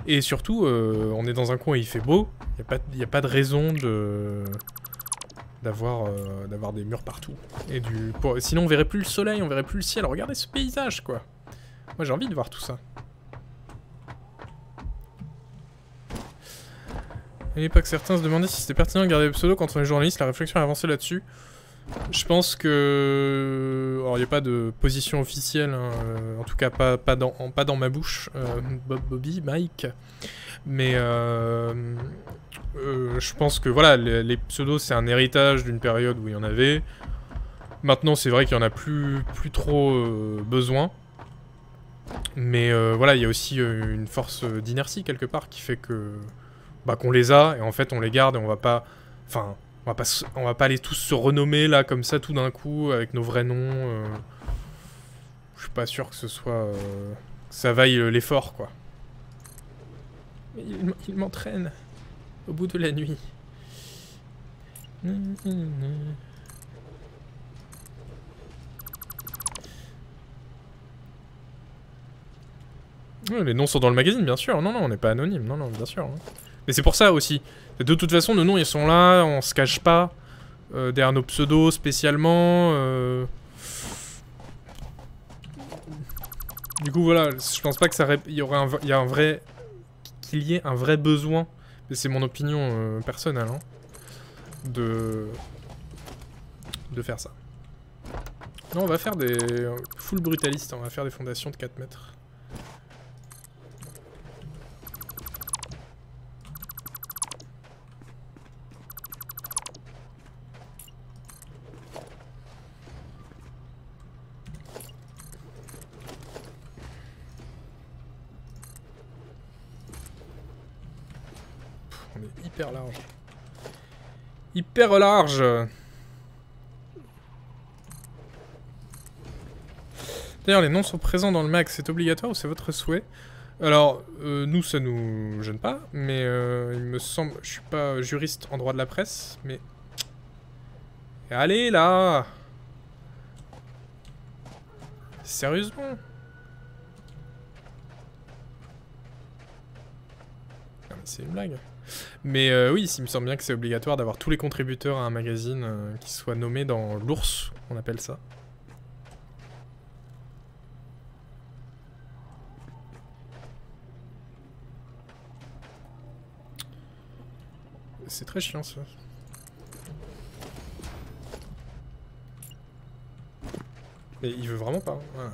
Et surtout, on est dans un coin où il fait beau. Il n'y a, pas de raison de d'avoir d'avoir des murs partout. Et du, sinon on verrait plus le soleil, on verrait plus le ciel. Regardez ce paysage quoi. Moi j'ai envie de voir tout ça. À l'époque, certains se demandaient si c'était pertinent de garder le pseudo quand on est journaliste. La réflexion a avancé là-dessus. Je pense que... Alors, il n'y a pas de position officielle, hein, euh, en tout cas pas, pas, dans, pas dans ma bouche, euh, Bob, Bobby, Mike. Mais euh, je pense que voilà, les, pseudos c'est un héritage d'une période où il y en avait. Maintenant c'est vrai qu'il n'y en a plus, plus trop besoin. Mais euh, voilà, il y a aussi euh, une force d'inertie quelque part qui fait que bah, qu'on les a et en fait on les garde et on va pas. Enfin, On va pas, on va pas aller tous se renommer là comme ça tout d'un coup avec nos vrais noms. Euh. Je suis pas sûr que ce soit... Euh, que ça vaille l'effort quoi. Il, il m'entraîne au bout de la nuit. les noms sont dans le magazine, bien sûr. Non, non, on n'est pas anonyme. Non, non, bien sûr. Hein. Mais c'est pour ça aussi. De toute façon, nos noms, ils sont là. On se cache pas euh, derrière nos pseudos spécialement. Euh. Du coup, voilà. Je pense pas que ça y aurait y a un vrai qu'il y ait un vrai besoin. Mais c'est mon opinion euh, personnelle. Hein, de de faire ça. Non, on va faire des full brutalistes. On va faire des fondations de 4 mètres. Hyper large. D'ailleurs, les noms sont présents dans le mag, c'est obligatoire ou c'est votre souhait? Alors, euh, nous, ça nous gêne pas, mais euh, il me semble... Je suis pas juriste en droit de la presse, mais... Allez, là! Sérieusement? C'est une blague. Mais euh, oui, il me semble bien que c'est obligatoire d'avoir tous les contributeurs à un magazine euh, qui soient nommés dans l'ours, on appelle ça. C'est très chiant ça. Mais il veut vraiment pas. Hein.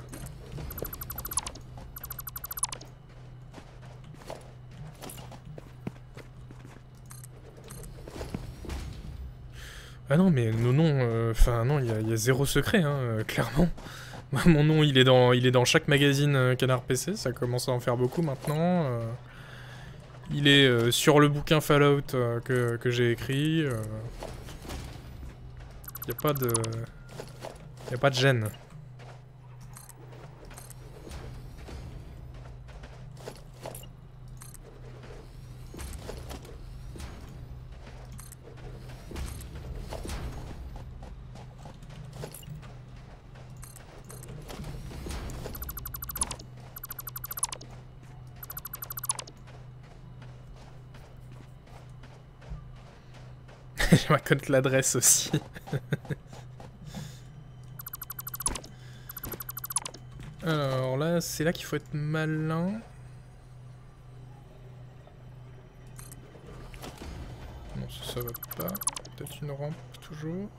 Ah non, mais nos noms, euh, enfin non, il y, a zéro secret, hein, euh, clairement. Mon nom, il est dans, il est dans chaque magazine euh, Canard PC, ça commence à en faire beaucoup maintenant. il est sur le bouquin Fallout que, que j'ai écrit. Il n'y a pas de... Il a pas de gêne. J'aimerais connaître l'adresse aussi. Alors là, c'est là qu'il faut être malin. Non, ça, ça va pas. Peut-être une rampe, toujours.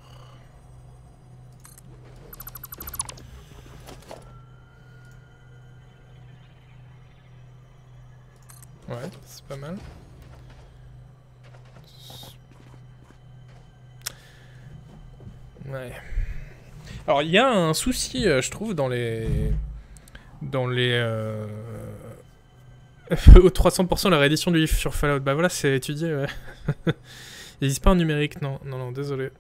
Ouais, c'est pas mal. Ouais. Alors, il y a un souci, euh, je trouve, dans les... Dans les... Euh... 300% la réédition du livre sur Fallout. Bah voilà, c'est étudié, ouais. il n'existe pas en numérique, non. Non, non, désolé.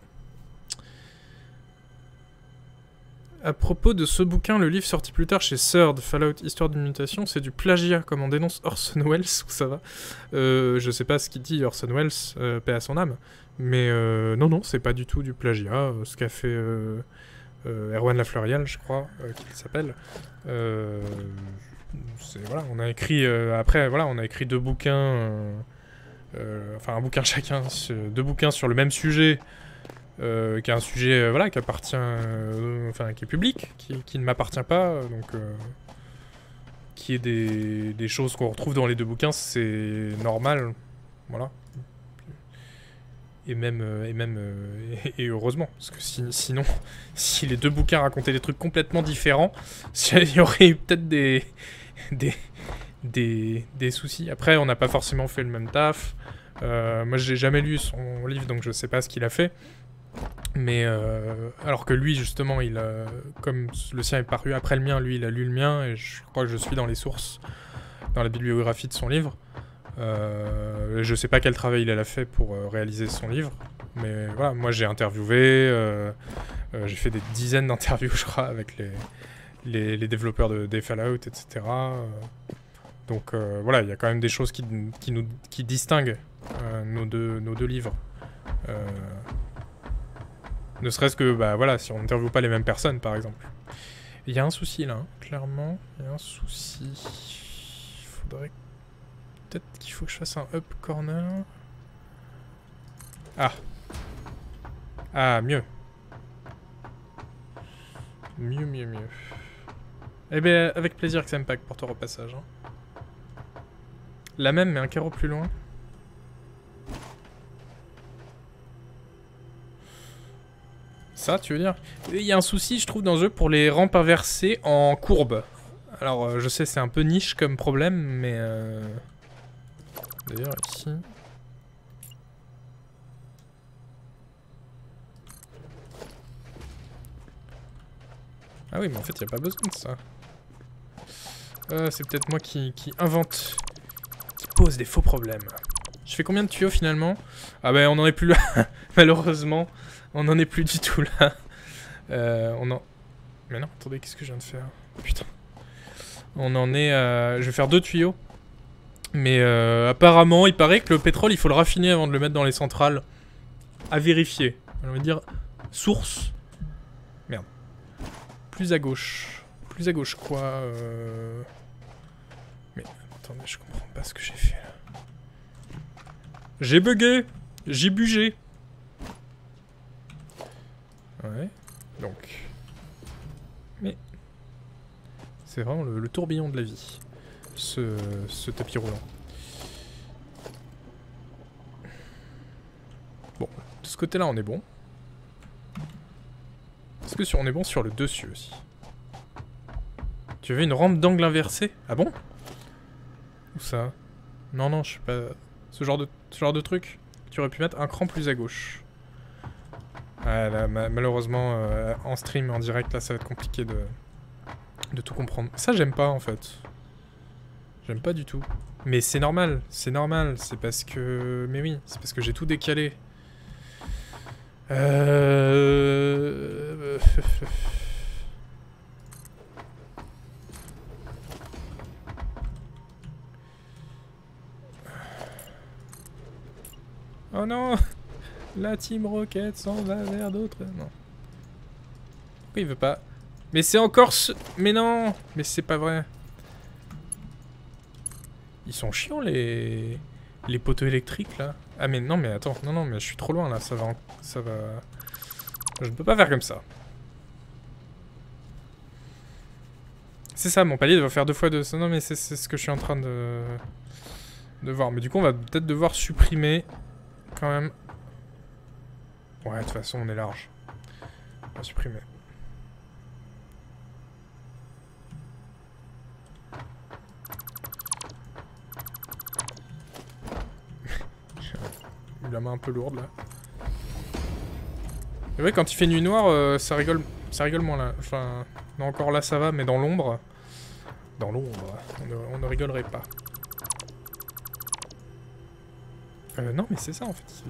À propos de ce bouquin, le livre sorti plus tard chez Third, Fallout Histoire d'une mutation, c'est du plagiat, comme on dénonce Orson Welles, ou ça va. Euh, je sais pas ce qu'il dit Orson Welles, euh, paix à son âme. Mais euh, non, non, c'est pas du tout du plagiat. Euh, ce qu'a fait euh, Erwan Lafleurial, je crois qu'il s'appelle. on a écrit après, voilà, on a écrit deux bouquins, enfin un bouquin chacun, deux bouquins sur le même sujet. Euh, qui est un sujet voilà qui appartient enfin qui est public qui, qui ne m'appartient pas donc qui est des, des choses qu'on retrouve dans les deux bouquins c'est normal voilà et même, euh, et, même euh, et, heureusement, parce que sinon, si les deux bouquins racontaient des trucs complètement différents, il y aurait peut-être des, des, des, des, soucis. Après, on n'a pas forcément fait le même taf. Euh, moi, j'ai jamais lu son livre, donc je sais pas ce qu'il a fait. Mais alors que lui, justement, il comme le sien est paru après le mien, lui, il a lu le mien, et je crois que je suis dans les sources, dans la bibliographie de son livre. Euh, je sais pas quel travail il a fait pour euh, réaliser son livre. Mais voilà, moi j'ai interviewé, euh, euh, j'ai fait des dizaines d'interviews, avec les, développeurs de, des Fallout, etc. donc voilà, il y a quand même des choses qui, nous distinguent nos, deux, livres. Ne serait-ce que, bah voilà, si on n'interviewe pas les mêmes personnes, par exemple. Il y a un souci là, hein, clairement. Il y a un souci. Il faudrait. Peut-être qu'il faut que je fasse un up corner. Ah. Ah, mieux. Mieux, mieux, mieux. Eh ben, avec plaisir que ça me pack pour ton repassage. hein. La même, mais un carreau plus loin. Ça, tu veux dire? Il y a un souci, je trouve, dans le jeu pour les rampes inversées en courbe. Alors, euh, je sais, c'est un peu niche comme problème, mais... euh, D'ailleurs, ici... Ah oui, mais en fait, il n'y a pas besoin de ça. Euh, c'est peut-être moi qui, invente, qui pose des faux problèmes. Je fais combien de tuyaux finalement? Ah ben, on en est plus là, malheureusement. On en est plus du tout là. Euh, on en... Mais non, attendez, qu'est-ce que je viens de faire? Putain. On en est à... Je vais faire deux tuyaux. Mais euh, apparemment, il paraît que le pétrole, il faut le raffiner avant de le mettre dans les centrales. À vérifier. On va dire source. Merde. Plus à gauche. Plus à gauche quoi euh... Mais attendez, je comprends pas ce que j'ai fait là. J'ai bugué J'ai bugé Ouais. Donc. Mais. C'est vraiment le, le tourbillon de la vie. Ce, tapis roulant. Bon, de ce côté-là, on est bon. Est-ce que sur, on est bon sur le dessus aussi? Tu avais une rampe d'angle inversé? Ah bon? Où ça? Non, non, je sais pas... Ce genre de, ce genre de truc Tu aurais pu mettre un cran plus à gauche. Ah, là, ma- malheureusement, euh, en stream, en direct, là, ça va être compliqué de, de tout comprendre. Ça, j'aime pas, en fait. J'aime pas du tout. Mais c'est normal, c'est normal. C'est parce que... Mais oui, c'est parce que j'ai tout décalé. Euh... Oh non La Team Rocket s'en va vers d'autres... Non. Pourquoi il veut pas Mais c'est encore ce... Mais non Mais c'est pas vrai. Ils sont chiants les... Les poteaux électriques là. Ah mais non mais attends, non non mais je suis trop loin là, ça va... en- Ça va... Je ne peux pas faire comme ça. C'est ça, mon palier doit faire deux fois deux. Non mais c'est ce que je suis en train de... De voir. Mais du coup on va peut-être devoir supprimer quand même. Ouais, de toute façon on est large. On va supprimer. La main un peu lourde là. C'est vrai quand il fait nuit noire, euh, ça rigole, ça rigole moins là. Enfin, non encore là ça va, mais dans l'ombre, dans l'ombre, on ne, rigolerait pas. Euh, non mais c'est ça en fait.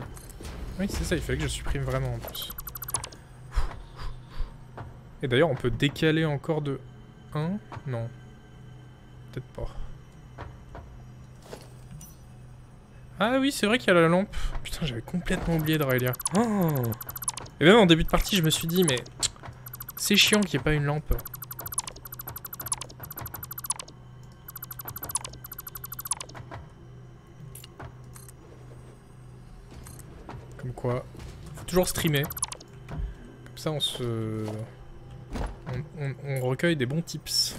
Oui c'est ça, il fallait que je supprime vraiment en plus. Et d'ailleurs on peut décaler encore de 1 Non. Peut-être pas. Ah oui, c'est vrai qu'il y a la lampe. Putain, j'avais complètement oublié de Raelia. Oh Et même en début de partie, je me suis dit, mais c'est chiant qu'il n'y ait pas une lampe. Comme quoi, faut toujours streamer. Comme ça, on se... On, on- on recueille des bons tips.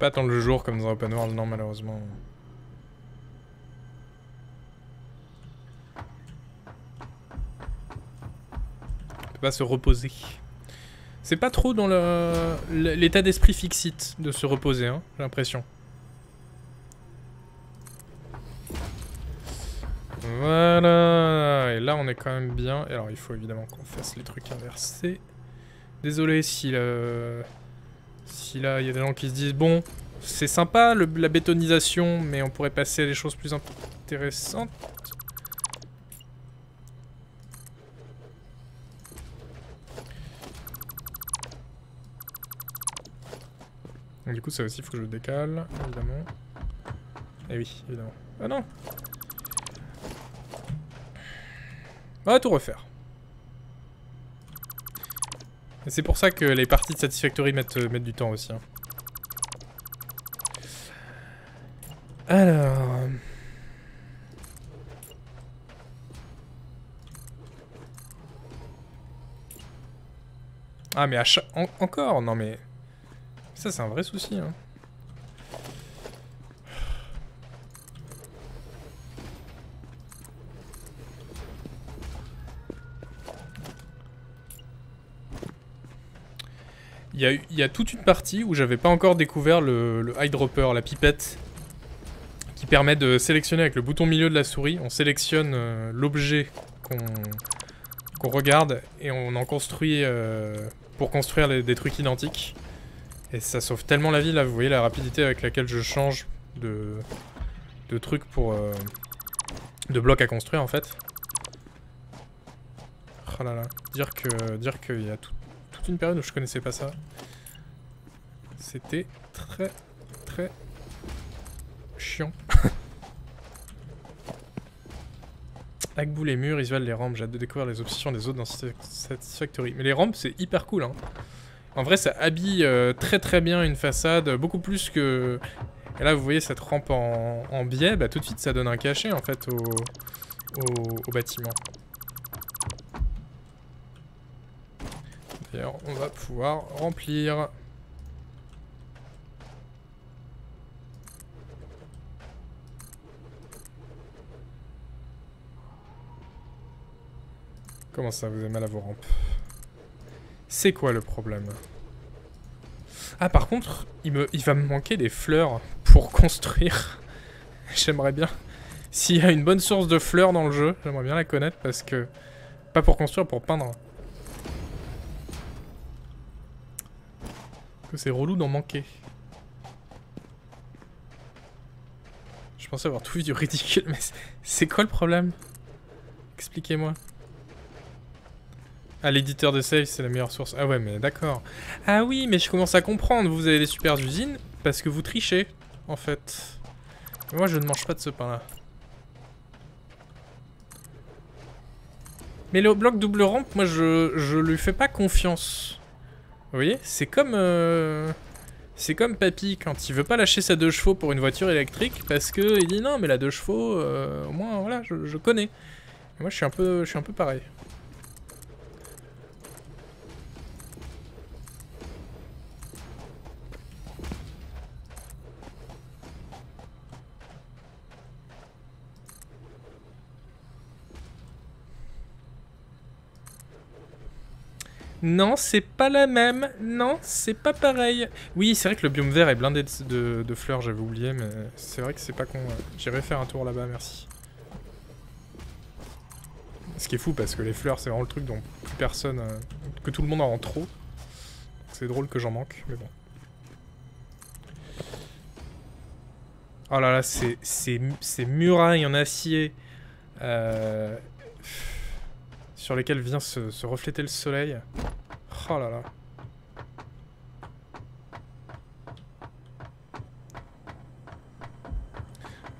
Pas attendre le jour comme dans Open World, non, malheureusement. On peut pas se reposer. C'est pas trop dans l'état d'esprit fixite de se reposer, hein, j'ai l'impression. Voilà, et là on est quand même bien. Alors il faut évidemment qu'on fasse les trucs inversés. Désolé si, si là il y a des gens qui se disent bon, c'est sympa la bétonisation, mais on pourrait passer à des choses plus intéressantes. Du coup ça aussi il faut que je le décale, évidemment. Eh oui, évidemment. Ah non On va tout refaire. C'est pour ça que les parties de Satisfactory mettent, euh, du temps aussi. Hein. Alors... Ah mais à chaque... encore? Non mais... Ça c'est un vrai souci hein. Il y, a, toute une partie où j'avais pas encore découvert le, le eyedropper, la pipette, qui permet de sélectionner avec le bouton milieu de la souris. On sélectionne euh, l'objet qu'on regarde et on en construit euh, pour construire des trucs identiques. Et ça sauve tellement la vie là, vous voyez la rapidité avec laquelle je change de, de trucs pour... Euh, de blocs à construire en fait. Oh là là, dire que dire qu'il y a tout, une période où je connaissais pas ça. C'était très, très chiant. Agboul les murs, Isval les rampes, j'ai hâte de découvrir les options des autres dans Satisfactory. Mais les rampes, c'est hyper cool. Hein. En vrai, ça habille euh, très très bien une façade, beaucoup plus que... Et là, vous voyez cette rampe en, biais, bah, tout de suite, ça donne un cachet en fait au bâtiment. D'ailleurs, on va pouvoir remplir. Comment ça, vous avez mal à vos rampes? C'est quoi le problème? Ah, par contre, il, me, il va me manquer des fleurs pour construire. J'aimerais bien... S'il y a une bonne source de fleurs dans le jeu, j'aimerais bien la connaître parce que... Pas pour construire, pour peindre. C'est relou d'en manquer. Je pensais avoir tout vu du ridicule, mais c'est quoi le problème? Expliquez-moi. Ah, l'éditeur de save, c'est la meilleure source. Ah ouais, mais d'accord. Ah oui, mais je commence à comprendre. Vous avez des super usines parce que vous trichez, en fait. moi, je ne mange pas de ce pain-là. Mais le bloc double rampe, moi, je, je lui fais pas confiance. Vous voyez C'est comme... Euh, c'est comme Papy quand il veut pas lâcher sa deux chevaux pour une voiture électrique parce que il dit non mais la deux chevaux, euh, au moins voilà, je, je connais. moi je suis un peu, je suis un peu pareil. Non, c'est pas la même. Non, c'est pas pareil. Oui, c'est vrai que le biome vert est blindé de, fleurs, j'avais oublié, mais c'est vrai que c'est pas con. J'irai faire un tour là-bas, merci. Ce qui est fou, parce que les fleurs, c'est vraiment le truc dont plus personne... Euh, que tout le monde en rend trop. C'est drôle que j'en manque, mais bon. Oh là là, ces murailles en acier... Euh, sur lesquels vient se, refléter le soleil. Oh là là.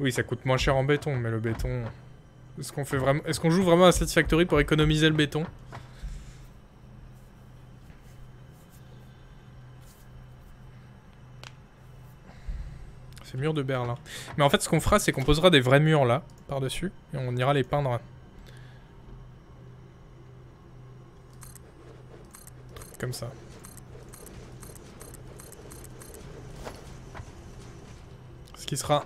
Oui, ça coûte moins cher en béton, mais le béton... Est-ce qu'on fait vraiment... Est-ce qu'on joue vraiment à Satisfactory pour économiser le béton? C'est mur de Berlin. Mais en fait, ce qu'on fera, c'est qu'on posera des vrais murs là, par-dessus, et on ira les peindre ça. Ce qui sera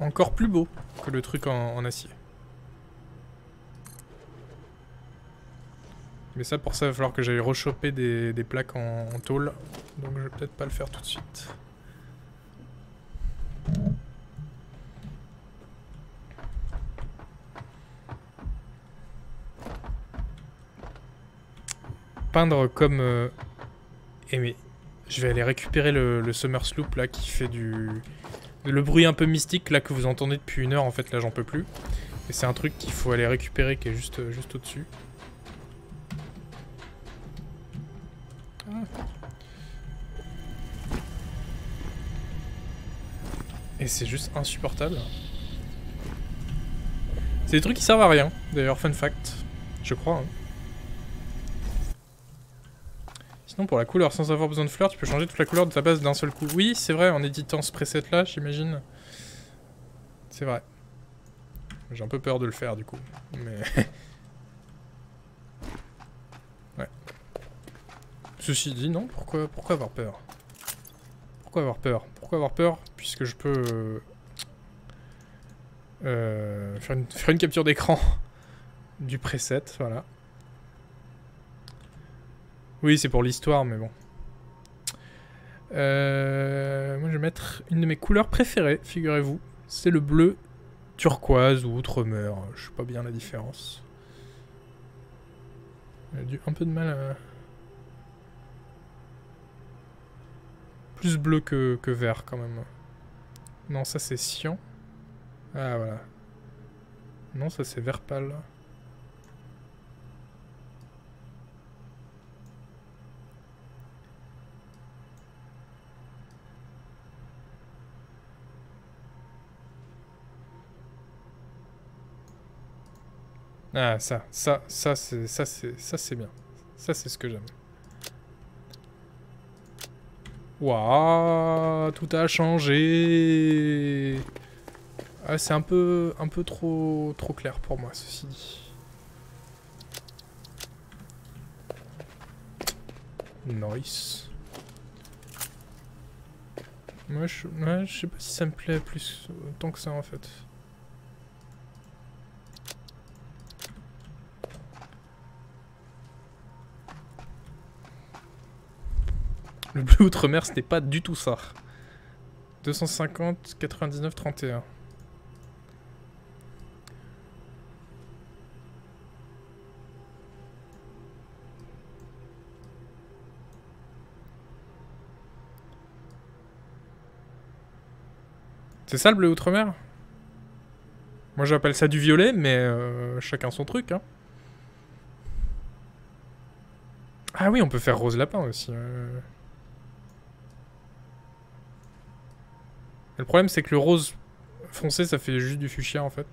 encore plus beau que le truc en, acier. Mais ça, pour ça, il va falloir que j'aille rechoper des, plaques en tôle. Donc je vais peut-être pas le faire tout de suite. Comme... Euh... Eh mais... Je vais aller récupérer le, Summer Sloop là qui fait du... Le bruit un peu mystique là que vous entendez depuis une heure en fait là j'en peux plus. Et c'est un truc qu'il faut aller récupérer qui est juste, juste au-dessus. Ah. Et c'est juste insupportable. C'est des trucs qui servent à rien, d'ailleurs, fun fact. Je crois. Hein. Sinon, pour la couleur, sans avoir besoin de fleurs, tu peux changer toute la couleur de ta base d'un seul coup. Oui, c'est vrai, en éditant ce preset-là, j'imagine. C'est vrai. J'ai un peu peur de le faire, du coup. Mais... ouais. Ceci dit, non, pourquoi, pourquoi avoir peur? Pourquoi avoir peur? Pourquoi avoir peur Puisque je peux... Euh, faire, une, faire une capture d'écran du preset, voilà. Oui, c'est pour l'histoire, mais bon. Euh, moi, je vais mettre une de mes couleurs préférées, figurez-vous. C'est le bleu turquoise ou outremer. Je sais pas bien la différence. J'ai un peu de mal à... Plus bleu que, que vert, quand même. Non, ça, c'est cyan. Ah, voilà. Non, ça, c'est vert pâle. Ah, ça, ça, ça, c'est, ça, c'est, ça, c'est bien. Ça, c'est ce que j'aime. Waouh, tout a changé. Ah, c'est un peu, un peu trop, trop clair pour moi, ceci dit. Nice. Moi, je, ouais, je sais pas si ça me plaît plus tant que ça en fait. Le bleu outre-mer, c'était pas du tout ça. 250, 99, 31. C'est ça le bleu outre-mer? Moi j'appelle ça du violet, mais euh, chacun son truc. Hein. Ah oui, on peut faire rose lapin aussi. Le problème, c'est que le rose foncé, ça fait juste du fuchsia, en fait.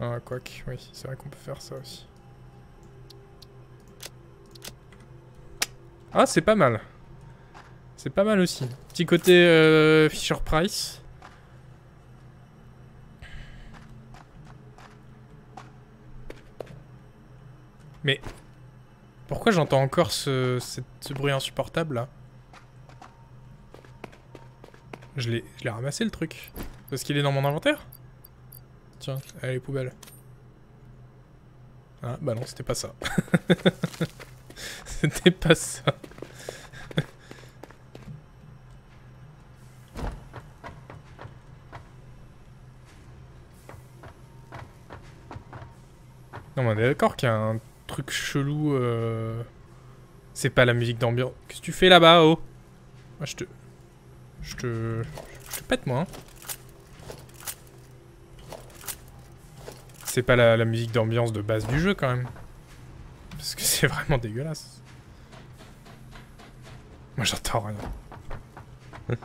Ah, quoique, oui, c'est vrai qu'on peut faire ça aussi. Ah, c'est pas mal. C'est pas mal aussi. Petit côté euh, Fisher Price. Mais pourquoi j'entends encore ce, bruit insupportable là Je l'ai ramassé le truc. Parce qu'il est dans mon inventaire Tiens, allez poubelle. Ah bah non, c'était pas ça. c'était pas ça. non mais on est d'accord qu'il y a un truc chelou. Euh... C'est pas la musique d'ambiance. Qu'est-ce que tu fais là-bas, oh? Moi, je te... Je te... Je te pète, moi. Hein. C'est pas la, la musique d'ambiance de base du jeu, quand même. Parce que c'est vraiment dégueulasse. Moi, j'entends rien.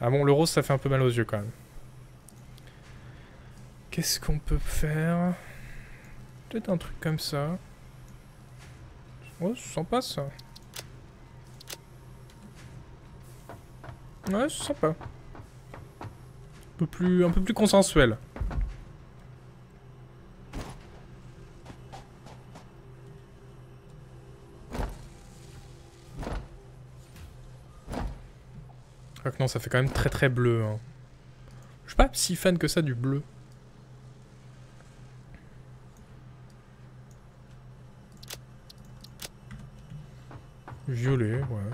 ah bon, le rose, ça fait un peu mal aux yeux, quand même. Qu'est-ce qu'on peut faire? Peut-être un truc comme ça. Ouais, c'est sympa ça. Ouais, c'est sympa. Un peu plus, un peu plus consensuel. Ah non, ça fait quand même très très bleu. Hein. Je suis pas si fan que ça du bleu. Violet, ouais.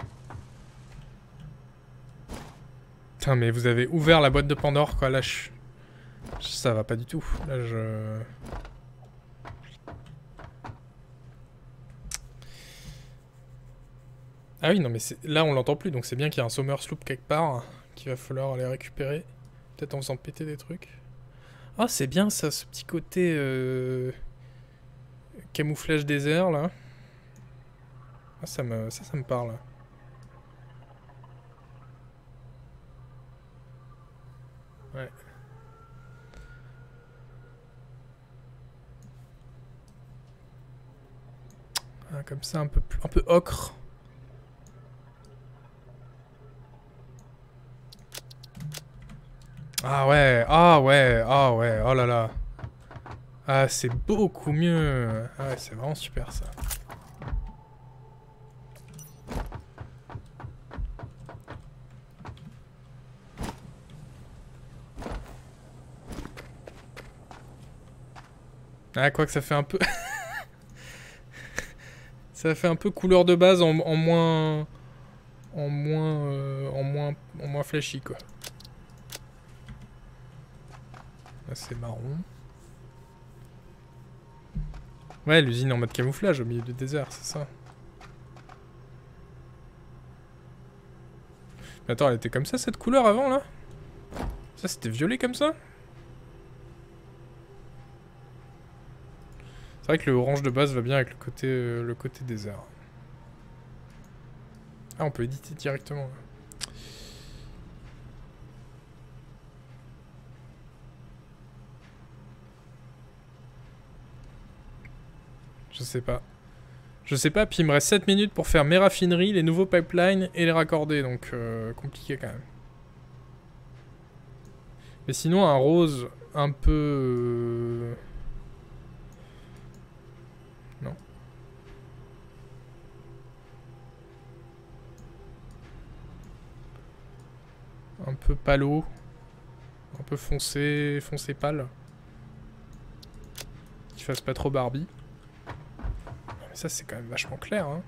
Putain, mais vous avez ouvert la boîte de Pandore, quoi. Là, je... Ça va pas du tout. Là, je... Ah oui, non, mais là, on l'entend plus, donc c'est bien qu'il y a un Summer Sloop quelque part qu'il va falloir aller récupérer. Peut-être en faisant péter des trucs. Ah, c'est bien ça, ce petit côté euh... camouflage désert, là. Ah, ça, me... ça, ça me parle. Ouais. Ah, comme ça, un peu, un peu ocre. Ah ouais, ah ouais, ah ouais, oh là là. Ah, c'est beaucoup mieux. Ah ouais, c'est vraiment super ça. Ah, quoi que ça fait un peu... ça fait un peu couleur de base en, moins... En moins... Euh, en moins... En moins flashy, quoi. c'est marron. Ouais, l'usine en mode camouflage au milieu du désert, c'est ça. Mais attends, elle était comme ça cette couleur avant là? Ça c'était violet comme ça? C'est vrai que le orange de base va bien avec le côté, euh, le côté désert. Ah, on peut éditer directement. Je sais pas. Je sais pas, puis il me reste 7 minutes pour faire mes raffineries, les nouveaux pipelines et les raccorder, donc euh, compliqué quand même. Mais sinon, un rose un peu... Euh, non. Un peu palo. Un peu foncé, foncé pâle. Qui fasse pas trop Barbie ça, c'est quand même vachement clair. Hein.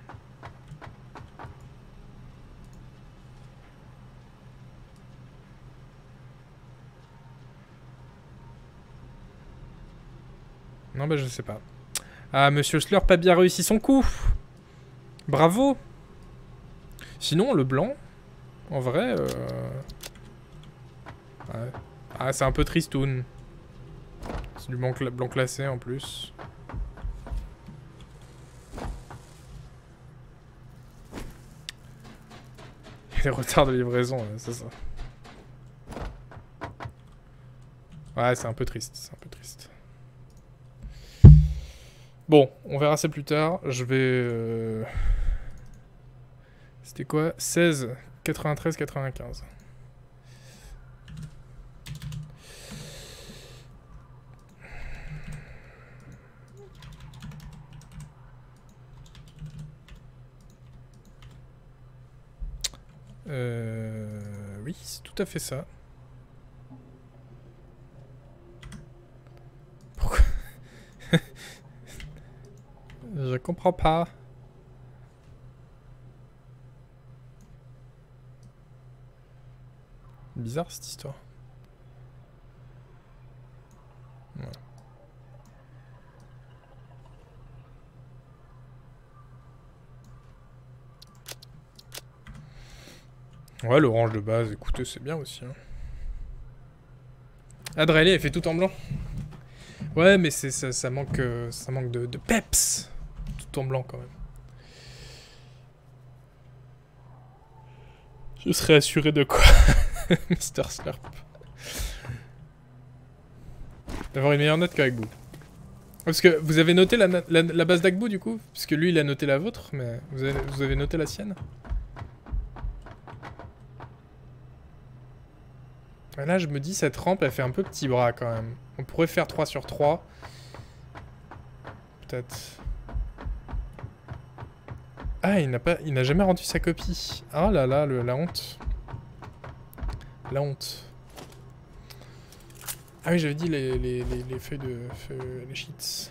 Non, bah je sais pas. Ah, Monsieur Slurp a bien réussi son coup. Bravo. Sinon, le blanc, en vrai... Euh... Ah, c'est un peu tristoun. C'est du blanc, classé en plus. les retards de livraison, c'est ça. Ouais, c'est un peu triste, c'est un peu triste. Bon, on verra ça plus tard. Je vais... Euh, c'était quoi? 16, 93, 95. Euh, oui, c'est tout à fait ça. Pourquoi Je comprends pas. Bizarre cette histoire. Ouais, l'orange de base, écoutez, c'est bien aussi. Hein. elle fait tout en blanc. Ouais, mais c'est ça, manque, euh, ça manque de, de, peps. Tout en blanc quand même. Je serais assuré de quoi, Mister Slurp? D'avoir une meilleure note qu'avec vous. Parce que vous avez noté la, la, base d'Agbo du coup? Parce que lui il a noté la vôtre, mais vous avez, vous avez noté la sienne? Là, je me dis, cette rampe, elle fait un peu petit bras quand même. On pourrait faire 3 sur 3. Peut-être. Ah, il n'a pas, jamais rendu sa copie. Ah là là, le, la honte. La honte. Ah oui, j'avais dit les, les, les, feuilles de... les cheats.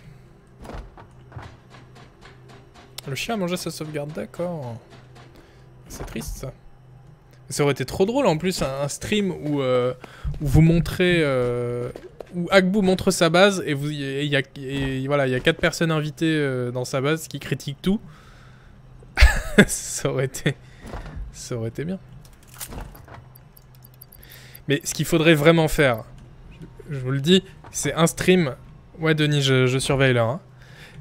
Le chien a mangé sa sauvegarde, d'accord. C'est triste ça. Ça aurait été trop drôle en plus un, stream où, euh, où, vous montrez... Euh, où Agbu montre sa base et il y, a y a quatre personnes invitées euh, dans sa base qui critiquent tout. ça aurait été ça aurait été bien. Mais ce qu'il faudrait vraiment faire, je, vous le dis, c'est un stream. Ouais Denis, je, surveille là. Hein.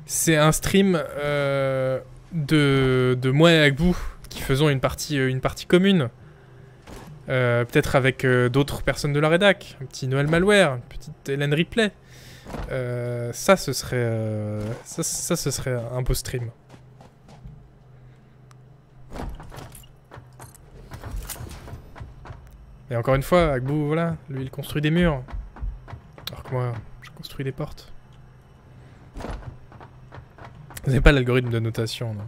C'est un stream euh, de, de moi et Agbu qui faisons une partie, une partie commune. Euh, peut-être avec d'autres personnes de la rédac. Un petit Noël Malware, une petite Hélène Ripley. ça, ce serait, ça, ça, ce serait un beau stream. Et encore une fois, Agbu, voilà, lui il construit des murs. Alors que moi, je construis des portes. Vous n'avez pas l'algorithme de notation, non?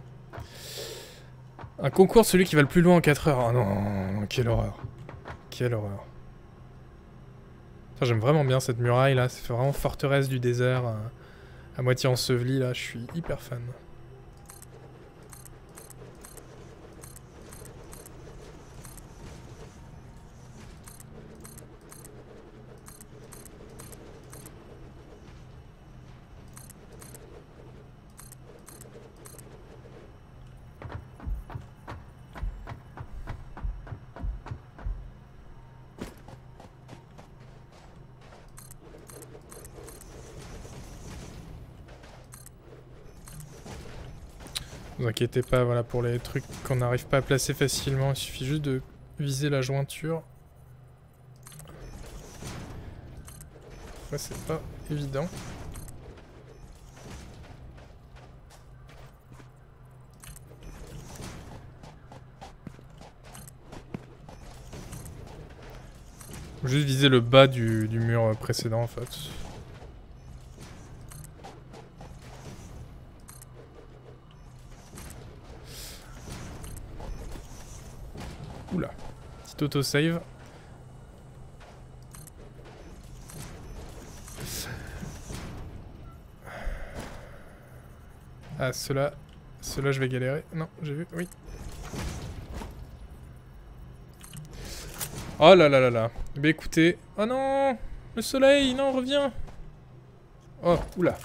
Un concours, celui qui va le plus loin en 4 heures. Oh non, quelle horreur. Quelle horreur. J'aime vraiment bien cette muraille là, c'est vraiment forteresse du désert, euh, à moitié ensevelie là, je suis hyper fan. Inquiétez pas, voilà, pour les trucs qu'on n'arrive pas à placer facilement, il suffit juste de viser la jointure. Après, c'est pas évident. Juste viser le bas du, du mur précédent en fait. Auto-save. Ah, cela... Cela, je vais galérer. Non, j'ai vu, oui. Oh là là là là. Bah écoutez... Oh non Le soleil, non, reviens Oh, oula.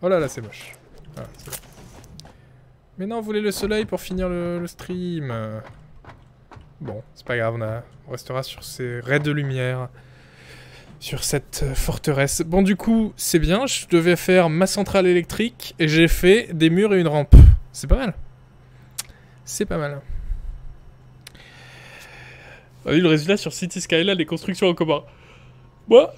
Oh là là, c'est moche. Ah, Mais non, vous voulez le soleil pour finir le stream. Bon, c'est pas grave, on, restera sur ces raies de lumière, sur cette euh, forteresse. Bon, du coup, c'est bien, je devais faire ma centrale électrique, et j'ai fait des murs et une rampe. C'est pas mal. C'est pas mal. On a vu le résultat sur City Skyline, les constructions en commun. Moi,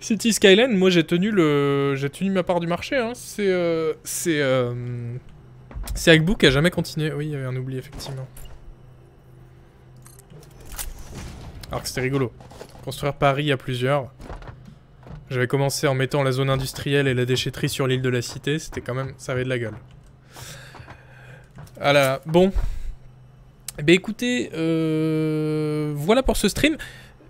City Skyline, moi j'ai tenu le, tenu ma part du marché. Hein. C'est, euh... c'est, euh... c'est Agbook qui a jamais continué. Oui, il y avait un oubli effectivement. Alors que c'était rigolo. Construire Paris à plusieurs. J'avais commencé en mettant la zone industrielle et la déchetterie sur l'île de la Cité. C'était quand même... Ça avait de la gueule. Voilà. Bon. Eh bien écoutez, euh, voilà pour ce stream.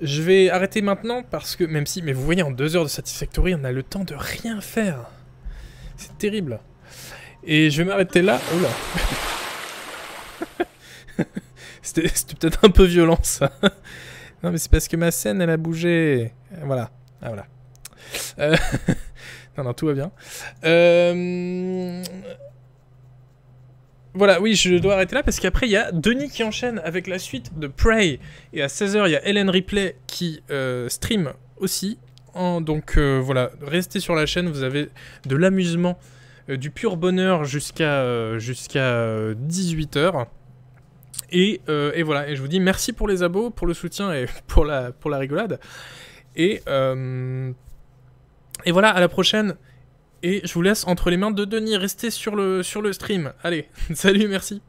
Je vais arrêter maintenant parce que, même si, mais vous voyez, en deux heures de Satisfactory, on a le temps de rien faire. C'est terrible. Et je vais m'arrêter là. Oula. C'était peut-être un peu violent ça. Non, mais c'est parce que ma scène, elle a bougé. Voilà. Ah, voilà. Euh, non, non, tout va bien. Euh... Voilà, oui, je dois arrêter là parce qu'après, il y a Denis qui enchaîne avec la suite de Prey. Et à 16h, il y a Hélène Ripley qui euh, stream aussi. donc euh, voilà, restez sur la chaîne, vous avez de l'amusement, du pur bonheur jusqu'à jusqu'à 18h. Euh, et, voilà, et je vous dis merci pour les abos, pour le soutien et pour la, pour la rigolade. Et, euh, et voilà, à la prochaine. Et je vous laisse entre les mains de Denis. Restez sur le, sur le stream. Allez, salut, merci.